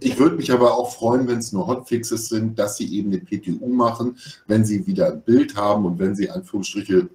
Ich würde mich aber auch freuen, wenn es nur Hotfixes sind, dass sie eben eine PTU machen, wenn sie wieder ein Bild haben und wenn sie Anführungsstriche,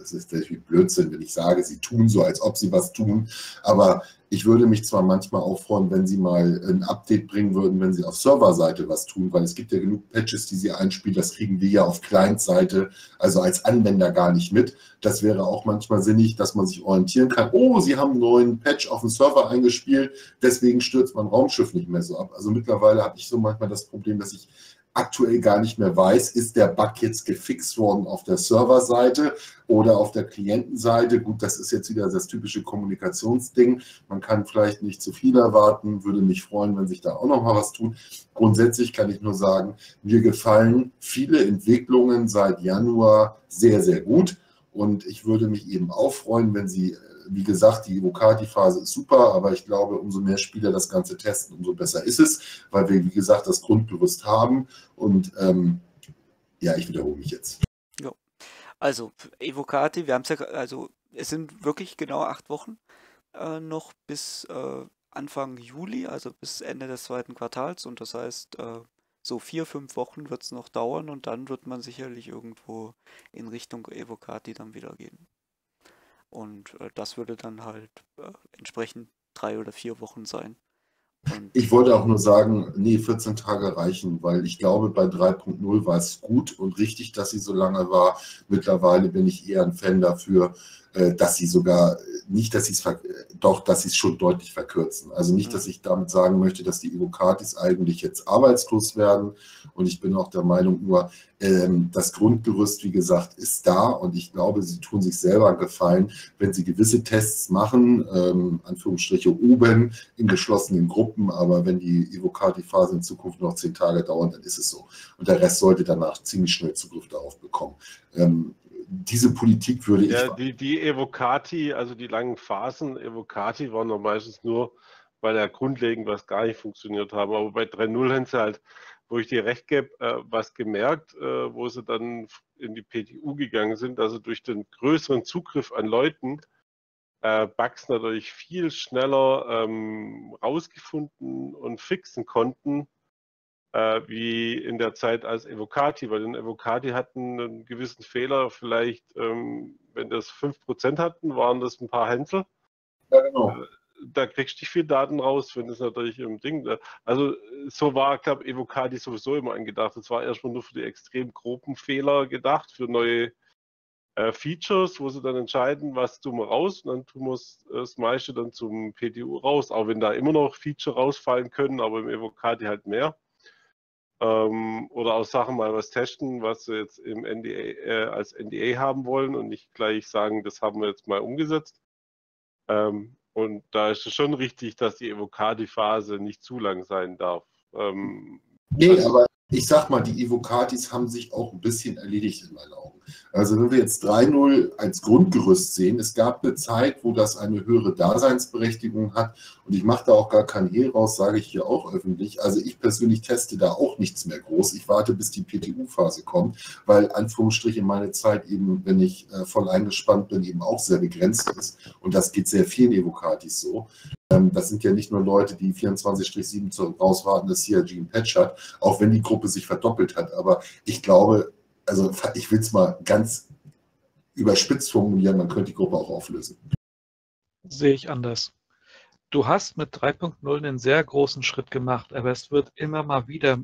das ist natürlich Blödsinn, wenn ich sage, sie tun so, als ob sie was tun, aber ich würde mich zwar manchmal auch freuen, wenn Sie mal ein Update bringen würden, wenn Sie auf Serverseite was tun, weil es gibt ja genug Patches, die Sie einspielen. Das kriegen wir ja auf Client-Seite, also als Anwender gar nicht mit. Das wäre auch manchmal sinnig, dass man sich orientieren kann. Oh, Sie haben einen neuen Patch auf dem Server eingespielt, deswegen stürzt mein Raumschiff nicht mehr so ab. Also mittlerweile habe ich so manchmal das Problem, dass ich aktuell gar nicht mehr weiß, ist der Bug jetzt gefixt worden auf der Serverseite oder auf der Klientenseite. Gut, das ist jetzt wieder das typische Kommunikationsding. Man kann vielleicht nicht zu viel erwarten, würde mich freuen, wenn sich da auch noch mal was tut. Grundsätzlich kann ich nur sagen, mir gefallen viele Entwicklungen seit Januar sehr, sehr gut. Und ich würde mich eben auch freuen, wenn Sie wie gesagt, die Evocati-Phase ist super, aber ich glaube, umso mehr Spieler das Ganze testen, umso besser ist es, weil wir, wie gesagt, das Grundgerüst haben. Und ähm, ja, ich wiederhole mich jetzt. Jo. Also, Evocati, wir haben es ja, also es sind wirklich genau acht Wochen äh, noch bis äh, Anfang Juli, also bis Ende des zweiten Quartals. Und das heißt, äh, so vier, fünf Wochen wird es noch dauern und dann wird man sicherlich irgendwo in Richtung Evocati dann wieder gehen. Und äh, das würde dann halt äh, entsprechend drei oder vier Wochen sein. Und ich wollte auch nur sagen, nee, 14 Tage reichen, weil ich glaube, bei 3.0 war es gut und richtig, dass sie so lange war. Mittlerweile bin ich eher ein Fan dafür, dass sie sogar nicht, dass sie es doch, dass sie es schon deutlich verkürzen. Also nicht, dass ich damit sagen möchte, dass die Evocatis eigentlich jetzt arbeitslos werden. Und ich bin auch der Meinung, nur ähm, das Grundgerüst, wie gesagt, ist da. Und ich glaube, sie tun sich selber einen Gefallen, wenn sie gewisse Tests machen, ähm, Anführungsstriche oben in geschlossenen Gruppen. Aber wenn die Evocati-Phase in Zukunft noch zehn Tage dauert, dann ist es so. Und der Rest sollte danach ziemlich schnell Zugriff darauf bekommen. Ähm, diese Politik würde ja, ich. Die, die Evocati, also die langen Phasen, Evocati waren noch meistens nur, weil ja grundlegend was gar nicht funktioniert haben. Aber bei 3.0 haben sie halt, wo ich dir recht gebe, äh, was gemerkt, äh, wo sie dann in die PTU gegangen sind. Also durch den größeren Zugriff an Leuten äh, Bugs natürlich viel schneller ähm, rausgefunden und fixen konnten äh, wie in der Zeit als Evocati, weil den Evocati hatten einen gewissen Fehler, vielleicht, ähm, wenn das 5% hatten, waren das ein paar Hänsel. Ja, genau. Äh, da kriegst du nicht viel Daten raus, wenn es natürlich im Ding. Äh, also so war, glaube Evocati sowieso immer angedacht. Es war erstmal nur für die extrem groben Fehler gedacht, für neue äh, Features, wo sie dann entscheiden, was tun wir raus und dann tun wir das meiste dann zum PTU raus, auch wenn da immer noch Feature rausfallen können, aber im Evocati halt mehr ähm, oder auch Sachen mal was testen, was wir jetzt im NDA, äh, als NDA haben wollen und nicht gleich sagen, das haben wir jetzt mal umgesetzt. Ähm, und da ist es schon richtig, dass die Evocati-Phase nicht zu lang sein darf. Ähm, nee, also, aber ich sag mal, die Evocatis haben sich auch ein bisschen erledigt in meinen Augen. Also wenn wir jetzt 3.0 als Grundgerüst sehen, es gab eine Zeit, wo das eine höhere Daseinsberechtigung hat und ich mache da auch gar kein Hehl raus, sage ich hier auch öffentlich. Also ich persönlich teste da auch nichts mehr groß. Ich warte, bis die PTU-Phase kommt, weil Anführungsstriche meine Zeit eben, wenn ich äh, voll eingespannt bin, eben auch sehr begrenzt ist und das geht sehr vielen Evocatis so. Ähm, das sind ja nicht nur Leute, die 24-7 rauswarten, dass CRG ein Patch hat, auch wenn die Gruppe sich verdoppelt hat. Aber ich glaube, also ich will es mal ganz überspitzt formulieren, man könnte die Gruppe auch auflösen. Sehe ich anders. Du hast mit 3.0 einen sehr großen Schritt gemacht, aber es wird immer mal wieder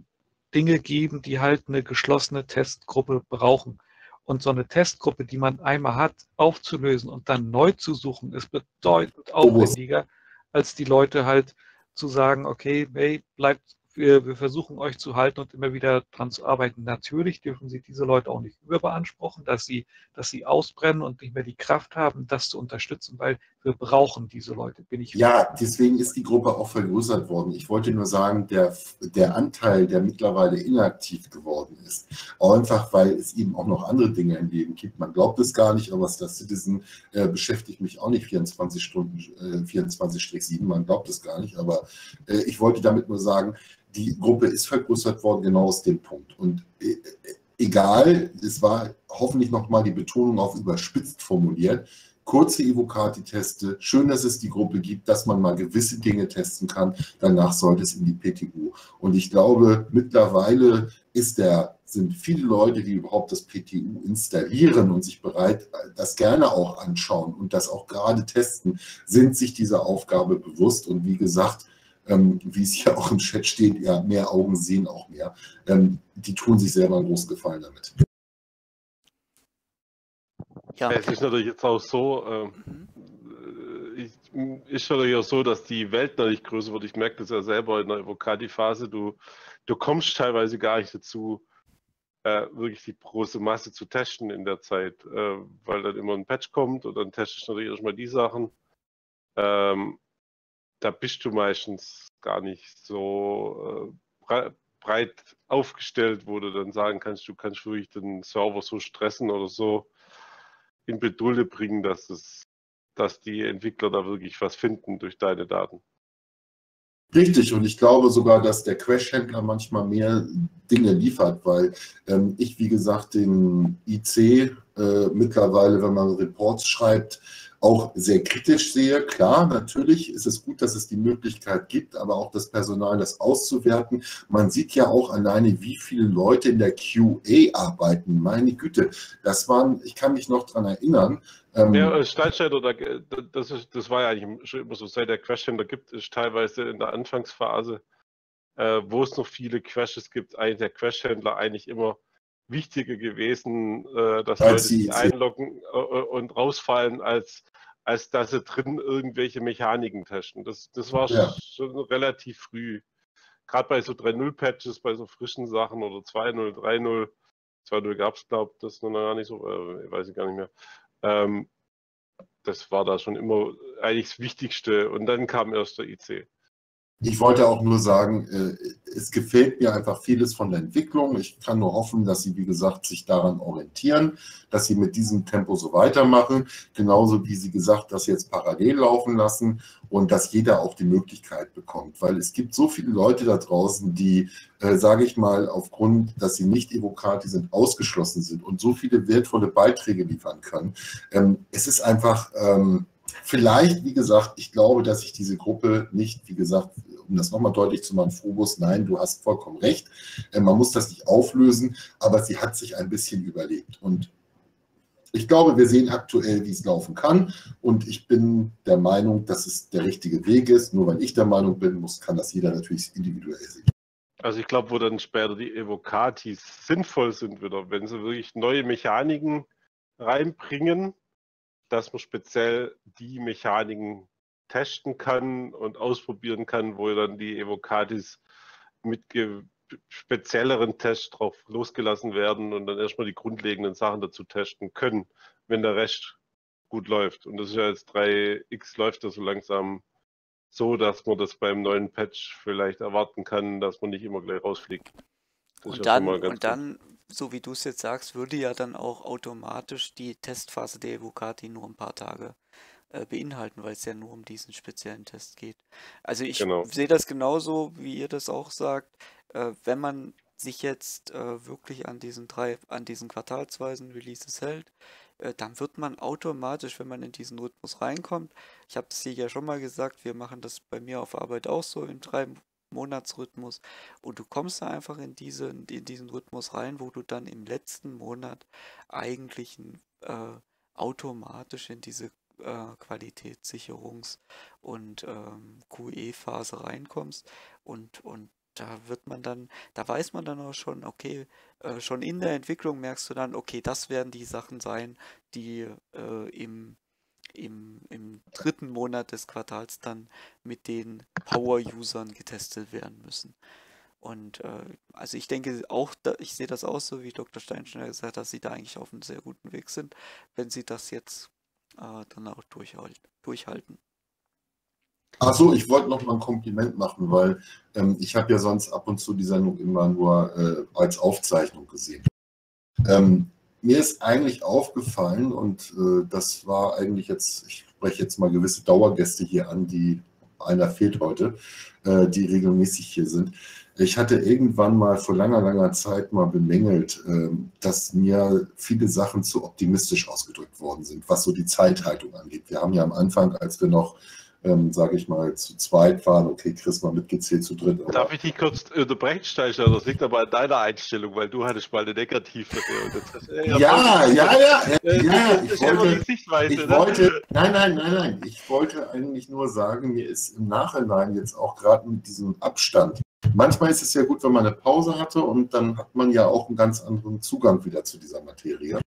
Dinge geben, die halt eine geschlossene Testgruppe brauchen. Und so eine Testgruppe, die man einmal hat, aufzulösen und dann neu zu suchen, ist bedeutend aufwendiger, als die Leute halt zu sagen, okay, hey, bleibt wir, wir versuchen euch zu halten und immer wieder dran zu arbeiten. Natürlich dürfen Sie diese Leute auch nicht überbeanspruchen, dass sie, dass sie ausbrennen und nicht mehr die Kraft haben, das zu unterstützen, weil wir brauchen diese Leute, bin ich. Ja, deswegen ist die Gruppe auch vergrößert worden. Ich wollte nur sagen, der, der Anteil, der mittlerweile inaktiv geworden ist, einfach weil es eben auch noch andere Dinge im Leben gibt. Man glaubt es gar nicht, aber Star Citizen äh, beschäftigt mich auch nicht 24 Stunden, äh, 24-7, man glaubt es gar nicht, aber äh, ich wollte damit nur sagen, die Gruppe ist vergrößert worden, genau aus dem Punkt. Und äh, egal, es war hoffentlich nochmal die Betonung auf überspitzt formuliert, kurze Evocati-Teste, schön, dass es die Gruppe gibt, dass man mal gewisse Dinge testen kann, danach sollte es in die PTU. Und ich glaube, mittlerweile ist der, sind viele Leute, die überhaupt das PTU installieren und sich bereit, das gerne auch anschauen und das auch gerade testen, sind sich dieser Aufgabe bewusst. Und wie gesagt, ähm, wie es hier auch im Chat steht, ja, mehr Augen sehen auch mehr. Ähm, die tun sich selber einen großen Gefallen damit. Ja. Es ist natürlich jetzt auch so, äh, mhm. ist natürlich auch so, dass die Welt natürlich größer wird. Ich merke das ja selber in der Evocati-Phase. Du, du kommst teilweise gar nicht dazu, äh, wirklich die große Masse zu testen in der Zeit, äh, weil dann immer ein Patch kommt und dann testest du natürlich erstmal die Sachen. Ähm, da bist du meistens gar nicht so äh, breit aufgestellt, wo du dann sagen kannst, du kannst wirklich den Server so stressen oder so in Bedulde bringen, dass es, dass die Entwickler da wirklich was finden durch deine Daten. Richtig, und ich glaube sogar, dass der Crash-Händler manchmal mehr Dinge liefert, weil ähm, ich, wie gesagt, den IC äh, mittlerweile, wenn man Reports schreibt, auch sehr kritisch sehe. Klar, natürlich ist es gut, dass es die Möglichkeit gibt, aber auch das Personal, das auszuwerten. Man sieht ja auch alleine, wie viele Leute in der QA arbeiten. Meine Güte, das waren, ich kann mich noch daran erinnern. Ähm, ja, Steinschneider, das, ist, das war ja eigentlich schon immer so, seit der Crash-Händler gibt es teilweise in der Anfangsphase, äh, wo es noch viele Crashes gibt, eigentlich der Crash-Händler eigentlich immer wichtiger gewesen, äh, dass als Leute sich einloggen äh, und rausfallen, als, als dass sie drin irgendwelche Mechaniken testen. Das, das war ja. schon relativ früh. Gerade bei so 3.0-Patches, bei so frischen Sachen oder 2.0, 3.0, 2.0 gab es, glaube ich, das noch gar nicht so, äh, weiß ich gar nicht mehr. Ähm, das war da schon immer eigentlich das Wichtigste. Und dann kam erst der IC. Ich wollte auch nur sagen, äh, es gefällt mir einfach vieles von der Entwicklung. Ich kann nur hoffen, dass Sie, wie gesagt, sich daran orientieren, dass Sie mit diesem Tempo so weitermachen. Genauso wie Sie gesagt, das jetzt parallel laufen lassen und dass jeder auch die Möglichkeit bekommt. Weil es gibt so viele Leute da draußen, die, äh, sage ich mal, aufgrund, dass sie nicht Evocati sind, ausgeschlossen sind und so viele wertvolle Beiträge liefern können. Ähm, es ist einfach. Ähm, Vielleicht, wie gesagt, ich glaube, dass sich diese Gruppe nicht, wie gesagt, um das nochmal deutlich zu machen, Phobos, nein, du hast vollkommen recht. Äh, man muss das nicht auflösen, aber sie hat sich ein bisschen überlebt. Und ich glaube, wir sehen aktuell, wie es laufen kann. Und ich bin der Meinung, dass es der richtige Weg ist. Nur weil ich der Meinung bin, muss, kann das jeder natürlich individuell sehen. Also ich glaube, wo dann später die Evocatis sinnvoll sind wieder, wenn sie wirklich neue Mechaniken reinbringen, dass man speziell die Mechaniken testen kann und ausprobieren kann, wo dann die Evocatis mit spezielleren Tests drauf losgelassen werden und dann erstmal die grundlegenden Sachen dazu testen können, wenn der Rest gut läuft. Und das ist ja jetzt 3x läuft das so langsam so, dass man das beim neuen Patch vielleicht erwarten kann, dass man nicht immer gleich rausfliegt. Das und dann, und dann so wie du es jetzt sagst, würde ja dann auch automatisch die Testphase der Evocati nur ein paar Tage äh, beinhalten, weil es ja nur um diesen speziellen Test geht. Also ich genau. sehe das genauso, wie ihr das auch sagt. Äh, wenn man sich jetzt äh, wirklich an diesen drei, an diesen quartalsweisen Releases hält, dann wird man automatisch, wenn man in diesen Rhythmus reinkommt, ich habe es hier ja schon mal gesagt, wir machen das bei mir auf Arbeit auch so in drei Monatsrhythmus und du kommst da einfach in, diese, in diesen Rhythmus rein, wo du dann im letzten Monat eigentlich äh, automatisch in diese äh, Qualitätssicherungs- und ähm, QE-Phase reinkommst und, und da wird man dann, da weiß man dann auch schon, okay, äh, schon in der Entwicklung merkst du dann, okay, das werden die Sachen sein, die äh, im im, im dritten Monat des Quartals dann mit den Power-Usern getestet werden müssen. Und äh, also ich denke auch, da, ich sehe das auch so, wie Dr. Steinschneider gesagt hat, dass sie da eigentlich auf einem sehr guten Weg sind, wenn sie das jetzt äh, dann auch durchhalten. Achso, ich wollte noch mal ein Kompliment machen, weil ähm, ich habe ja sonst ab und zu die Sendung immer nur äh, als Aufzeichnung gesehen. Ähm, mir ist eigentlich aufgefallen, und äh, das war eigentlich jetzt, ich spreche jetzt mal gewisse Dauergäste hier an, die einer fehlt heute, äh, die regelmäßig hier sind. Ich hatte irgendwann mal vor langer, langer Zeit mal bemängelt, äh, dass mir viele Sachen zu optimistisch ausgedrückt worden sind, was so die Zeithaltung angeht. Wir haben ja am Anfang, als wir noch ähm, sage ich mal, zu zweit waren. Okay, Chris mal mitgezählt zu dritt. Darf ich dich kurz unterbrechen, Steicher? Das liegt aber an deiner Einstellung, weil du hattest mal eine negative. Äh, ja, ja, ja, ja, ja. Ich wollte, ich ne? wollte, nein, nein, nein, nein. Ich wollte eigentlich nur sagen, mir ist im Nachhinein jetzt auch gerade mit diesem Abstand. Manchmal ist es ja gut, wenn man eine Pause hatte und dann hat man ja auch einen ganz anderen Zugang wieder zu dieser Materie.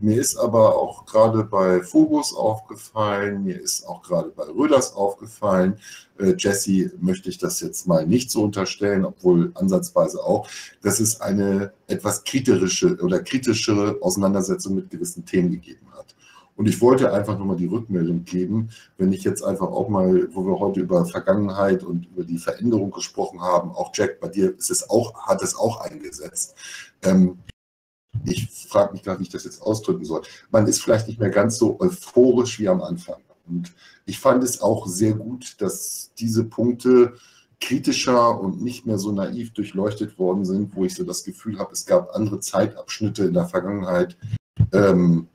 Mir ist aber auch gerade bei Phobos aufgefallen, mir ist auch gerade bei Röders aufgefallen, äh, Jesse möchte ich das jetzt mal nicht so unterstellen, obwohl ansatzweise auch, dass es eine etwas kritische oder kritischere Auseinandersetzung mit gewissen Themen gegeben hat. Und ich wollte einfach nochmal die Rückmeldung geben, wenn ich jetzt einfach auch mal, wo wir heute über Vergangenheit und über die Veränderung gesprochen haben, auch Jack, bei dir ist es auch, hat es auch eingesetzt. Ähm, ich frage mich nicht, wie ich das jetzt ausdrücken soll. Man ist vielleicht nicht mehr ganz so euphorisch wie am Anfang. Und ich fand es auch sehr gut, dass diese Punkte kritischer und nicht mehr so naiv durchleuchtet worden sind, wo ich so das Gefühl habe, es gab andere Zeitabschnitte in der Vergangenheit, ähm,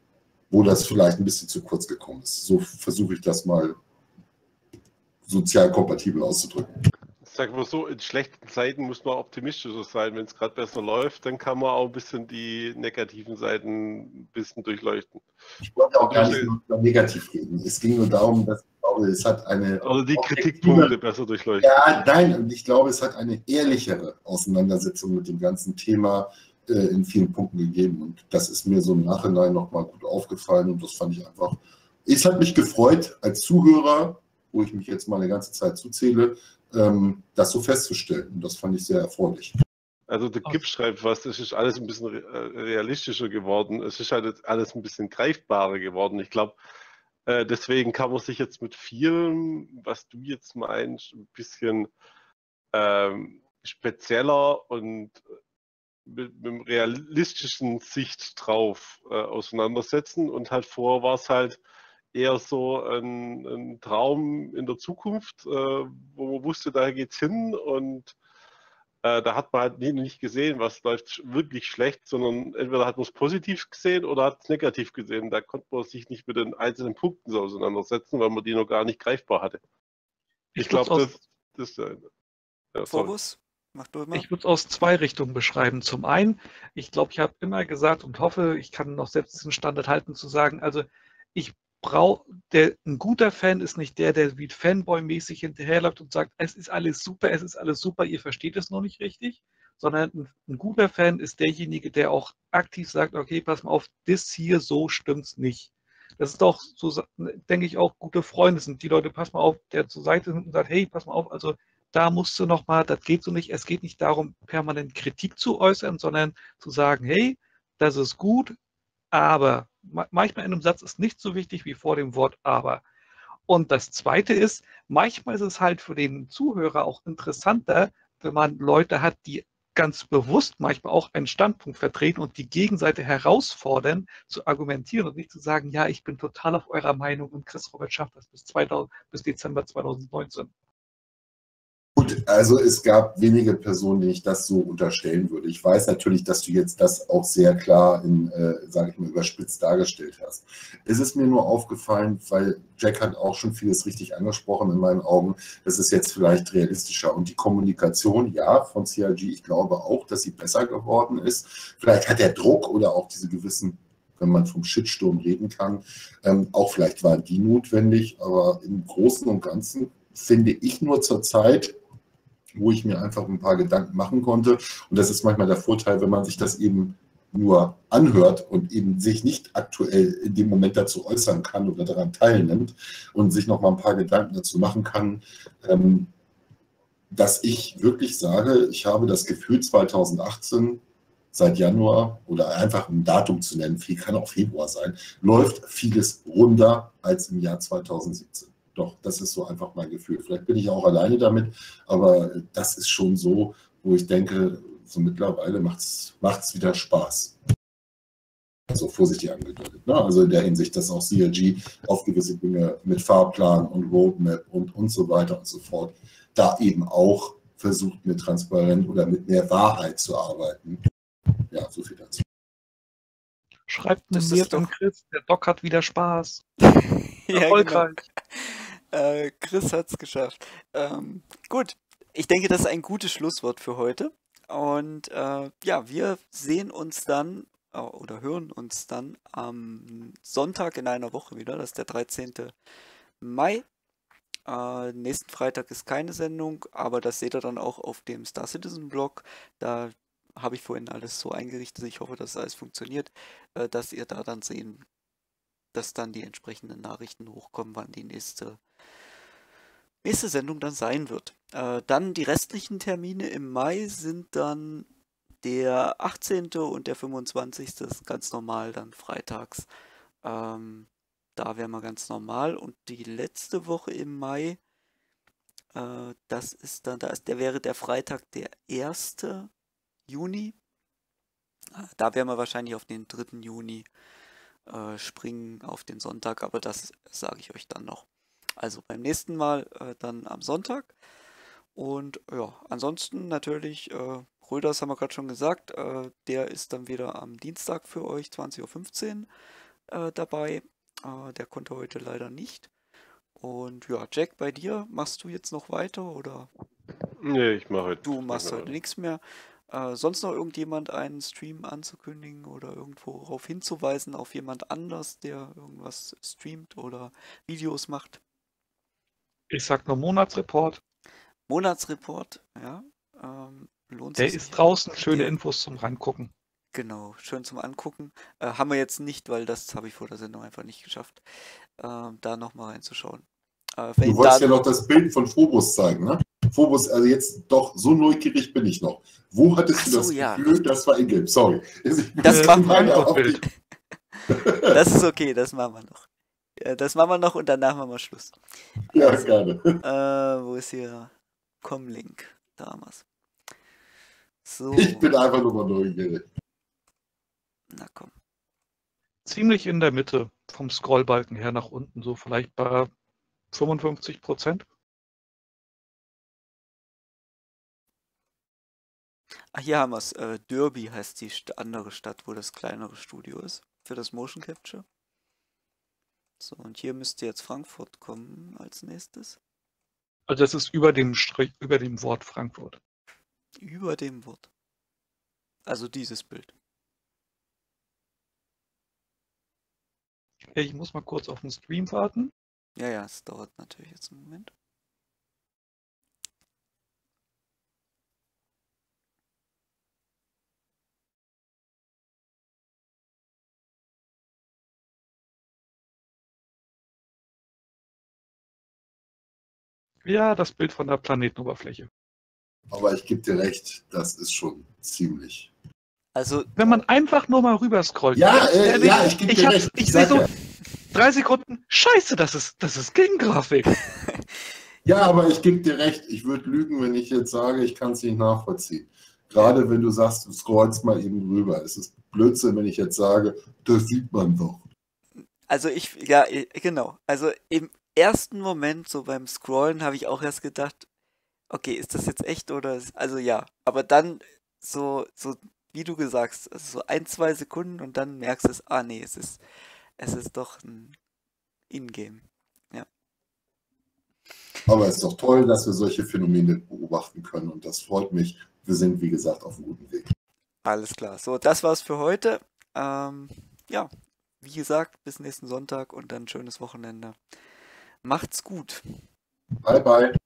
wo das vielleicht ein bisschen zu kurz gekommen ist. So versuche ich das mal sozial kompatibel auszudrücken sagen wir so, in schlechten Zeiten muss man optimistischer sein. Wenn es gerade besser läuft, dann kann man auch ein bisschen die negativen Seiten ein bisschen durchleuchten. Ich wollte auch gar nicht nur negativ reden. Es ging nur darum, dass ich glaube, es hat eine. Oder die Kritikpunkte besser durchleuchten. Ja, nein, und ich glaube, es hat eine ehrlichere Auseinandersetzung mit dem ganzen Thema äh, in vielen Punkten gegeben. Und das ist mir so im Nachhinein nochmal gut aufgefallen und das fand ich einfach. Es hat mich gefreut, als Zuhörer, wo ich mich jetzt mal eine ganze Zeit zuzähle, ähm, das so festzustellen. Und das fand ich sehr erfreulich. Also der Gips schreibt was, es ist alles ein bisschen äh, realistischer geworden. Es ist halt alles ein bisschen greifbarer geworden. Ich glaube, äh, deswegen kann man sich jetzt mit vielem, was du jetzt meinst, ein bisschen ähm, spezieller und mit, mit einem realistischen Sicht drauf äh, auseinandersetzen. Und halt vorher war es halt eher so ein, ein, Traum in der Zukunft, äh, wo man wusste, da geht's hin und äh, da hat man halt nie, nicht gesehen, was läuft wirklich schlecht, sondern entweder hat man es positiv gesehen oder hat es negativ gesehen. Da konnte man sich nicht mit den einzelnen Punkten so auseinandersetzen, weil man die noch gar nicht greifbar hatte. Ich, ich glaube, das, das ist ein ja, Vorbus? Ich würde es aus zwei Richtungen beschreiben. Zum einen, ich glaube, ich habe immer gesagt und hoffe, ich kann noch selbst diesen Standard halten, zu sagen, also ich brauche, ein guter Fan ist nicht der, der wie Fanboy-mäßig hinterherläuft und sagt, es ist alles super, es ist alles super, ihr versteht es noch nicht richtig, sondern ein, ein guter Fan ist derjenige, der auch aktiv sagt, okay, pass mal auf, das hier so stimmt's nicht. Das ist doch, so denke ich auch, gute Freunde sind die Leute, pass mal auf, der zur Seite sind und sagt, hey, pass mal auf, also da musst du nochmal, das geht so nicht, es geht nicht darum, permanent Kritik zu äußern, sondern zu sagen, hey, das ist gut, aber manchmal in einem Satz ist nicht so wichtig wie vor dem Wort aber. Und das Zweite ist, manchmal ist es halt für den Zuhörer auch interessanter, wenn man Leute hat, die ganz bewusst manchmal auch einen Standpunkt vertreten und die Gegenseite herausfordern, zu argumentieren und nicht zu sagen, ja, ich bin total auf eurer Meinung und Chris Robert schafft das bis, 2000, bis Dezember 2019. Gut, also es gab wenige Personen, denen ich das so unterstellen würde. Ich weiß natürlich, dass du jetzt das auch sehr klar in, äh, sage ich mal, überspitzt dargestellt hast. Es ist mir nur aufgefallen, weil Jack hat auch schon vieles richtig angesprochen in meinen Augen. Das ist jetzt vielleicht realistischer. Und die Kommunikation, ja, von CRG, ich glaube auch, dass sie besser geworden ist. Vielleicht hat der Druck oder auch diese gewissen wenn man vom Shitsturm reden kann. Ähm, auch vielleicht waren die notwendig, aber im Großen und Ganzen finde ich nur zurzeit, wo ich mir einfach ein paar Gedanken machen konnte. Und das ist manchmal der Vorteil, wenn man sich das eben nur anhört und eben sich nicht aktuell in dem Moment dazu äußern kann oder daran teilnimmt und sich noch mal ein paar Gedanken dazu machen kann, ähm, dass ich wirklich sage, ich habe das Gefühl 2018 seit Januar oder einfach ein Datum zu nennen, viel kann auch Februar sein, läuft vieles runder als im Jahr 2017. Doch, das ist so einfach mein Gefühl. Vielleicht bin ich auch alleine damit, aber das ist schon so, wo ich denke, so mittlerweile macht es wieder Spaß. Also vorsichtig angedeutet. Ne? Also in der Hinsicht, dass auch CRG auf gewisse Dinge mit Fahrplan und Roadmap und, und so weiter und so fort da eben auch versucht, mit transparent oder mit mehr Wahrheit zu arbeiten. Ja, so viel dazu. Schreibt Mail an Chris, der Doc hat wieder Spaß. ja, genau. Erfolgreich. Genau. Äh, Chris hat's geschafft. Ähm, gut, ich denke, das ist ein gutes Schlusswort für heute. Und äh, ja, wir sehen uns dann äh, oder hören uns dann am Sonntag in einer Woche wieder. Das ist der 13. Mai. Äh, nächsten Freitag ist keine Sendung, aber das seht ihr dann auch auf dem Star Citizen Blog. Da habe ich vorhin alles so eingerichtet. Ich hoffe, dass alles funktioniert, äh, dass ihr da dann sehen, dass dann die entsprechenden Nachrichten hochkommen, wann die nächste nächste Sendung dann sein wird. Äh, dann die restlichen Termine im Mai sind dann der 18. und der 25. Das ist ganz normal, dann freitags. Ähm, da wären wir ganz normal. Und die letzte Woche im Mai, äh, das ist dann, da ist, der wäre der Freitag, der 1. Juni. Äh, da werden wir wahrscheinlich auf den 3. Juni äh, springen, auf den Sonntag, aber das sage ich euch dann noch. Also beim nächsten Mal äh, dann am Sonntag. Und ja, ansonsten natürlich, äh, Röders haben wir gerade schon gesagt, äh, der ist dann wieder am Dienstag für euch, 20.15 Uhr äh, dabei. Äh, der konnte heute leider nicht. Und ja, Jack, bei dir machst du jetzt noch weiter oder? Nee, ich mache heute. Du machst heute nichts mehr. Äh, sonst noch irgendjemand einen Stream anzukündigen oder irgendwo darauf hinzuweisen auf jemand anders, der irgendwas streamt oder Videos macht? Ich sag nur Monatsreport. Monatsreport, ja. Ähm, lohnt Der sich. ist draußen, schöne der, Infos zum Reingucken. Genau, schön zum Angucken. Äh, haben wir jetzt nicht, weil das habe ich vor der Sendung einfach nicht geschafft, äh, da nochmal reinzuschauen. Äh, du wolltest ja noch das Bild von Phobos zeigen, ne? Phobos, also jetzt doch, so neugierig bin ich noch. Wo hattest so, du das ja. Gefühl, das war Ingame? Sorry. Das machen wir noch. Das ist okay, das machen wir noch. Das machen wir noch und danach machen wir Schluss. Ja, also, gerne. Äh, wo ist hier Comlink? Damals. So. Ich bin einfach nur mal neugierig. Na komm. Ziemlich in der Mitte vom Scrollbalken her nach unten, so vielleicht bei 55 Prozent. Ah, hier haben wir es. Äh, Derby heißt die andere Stadt, wo das kleinere Studio ist. Für das Motion Capture. So, und hier müsste jetzt Frankfurt kommen als nächstes. Also das ist über dem Strich, über dem Wort Frankfurt. Über dem Wort. Also dieses Bild. Ich muss mal kurz auf den Stream warten. Ja, ja, es dauert natürlich jetzt einen Moment. Ja, das Bild von der Planetenoberfläche. Aber ich gebe dir recht, das ist schon ziemlich. Also, wenn man einfach nur mal rüber scrollt. Ja, äh, ehrlich, ja ich gebe dir recht. Ich, ich sehe so drei Sekunden. Scheiße, das ist, das ist Game-Grafik. ja, aber ich gebe dir recht. Ich würde lügen, wenn ich jetzt sage, ich kann es nicht nachvollziehen. Gerade wenn du sagst, du scrollst mal eben rüber. Es ist Blödsinn, wenn ich jetzt sage, das sieht man doch. Also ich, ja, genau. Also im ersten Moment, so beim Scrollen, habe ich auch erst gedacht, okay, ist das jetzt echt oder, also ja, aber dann so, so, wie du gesagt hast, so ein, zwei Sekunden und dann merkst du es, ah nee, es ist, es ist doch ein Ingame. Ja. Aber es ist doch toll, dass wir solche Phänomene beobachten können und das freut mich. Wir sind, wie gesagt, auf einem guten Weg. Alles klar. So, das war's für heute. Ähm, ja, wie gesagt, bis nächsten Sonntag und dann schönes Wochenende. Macht's gut. Bye, bye.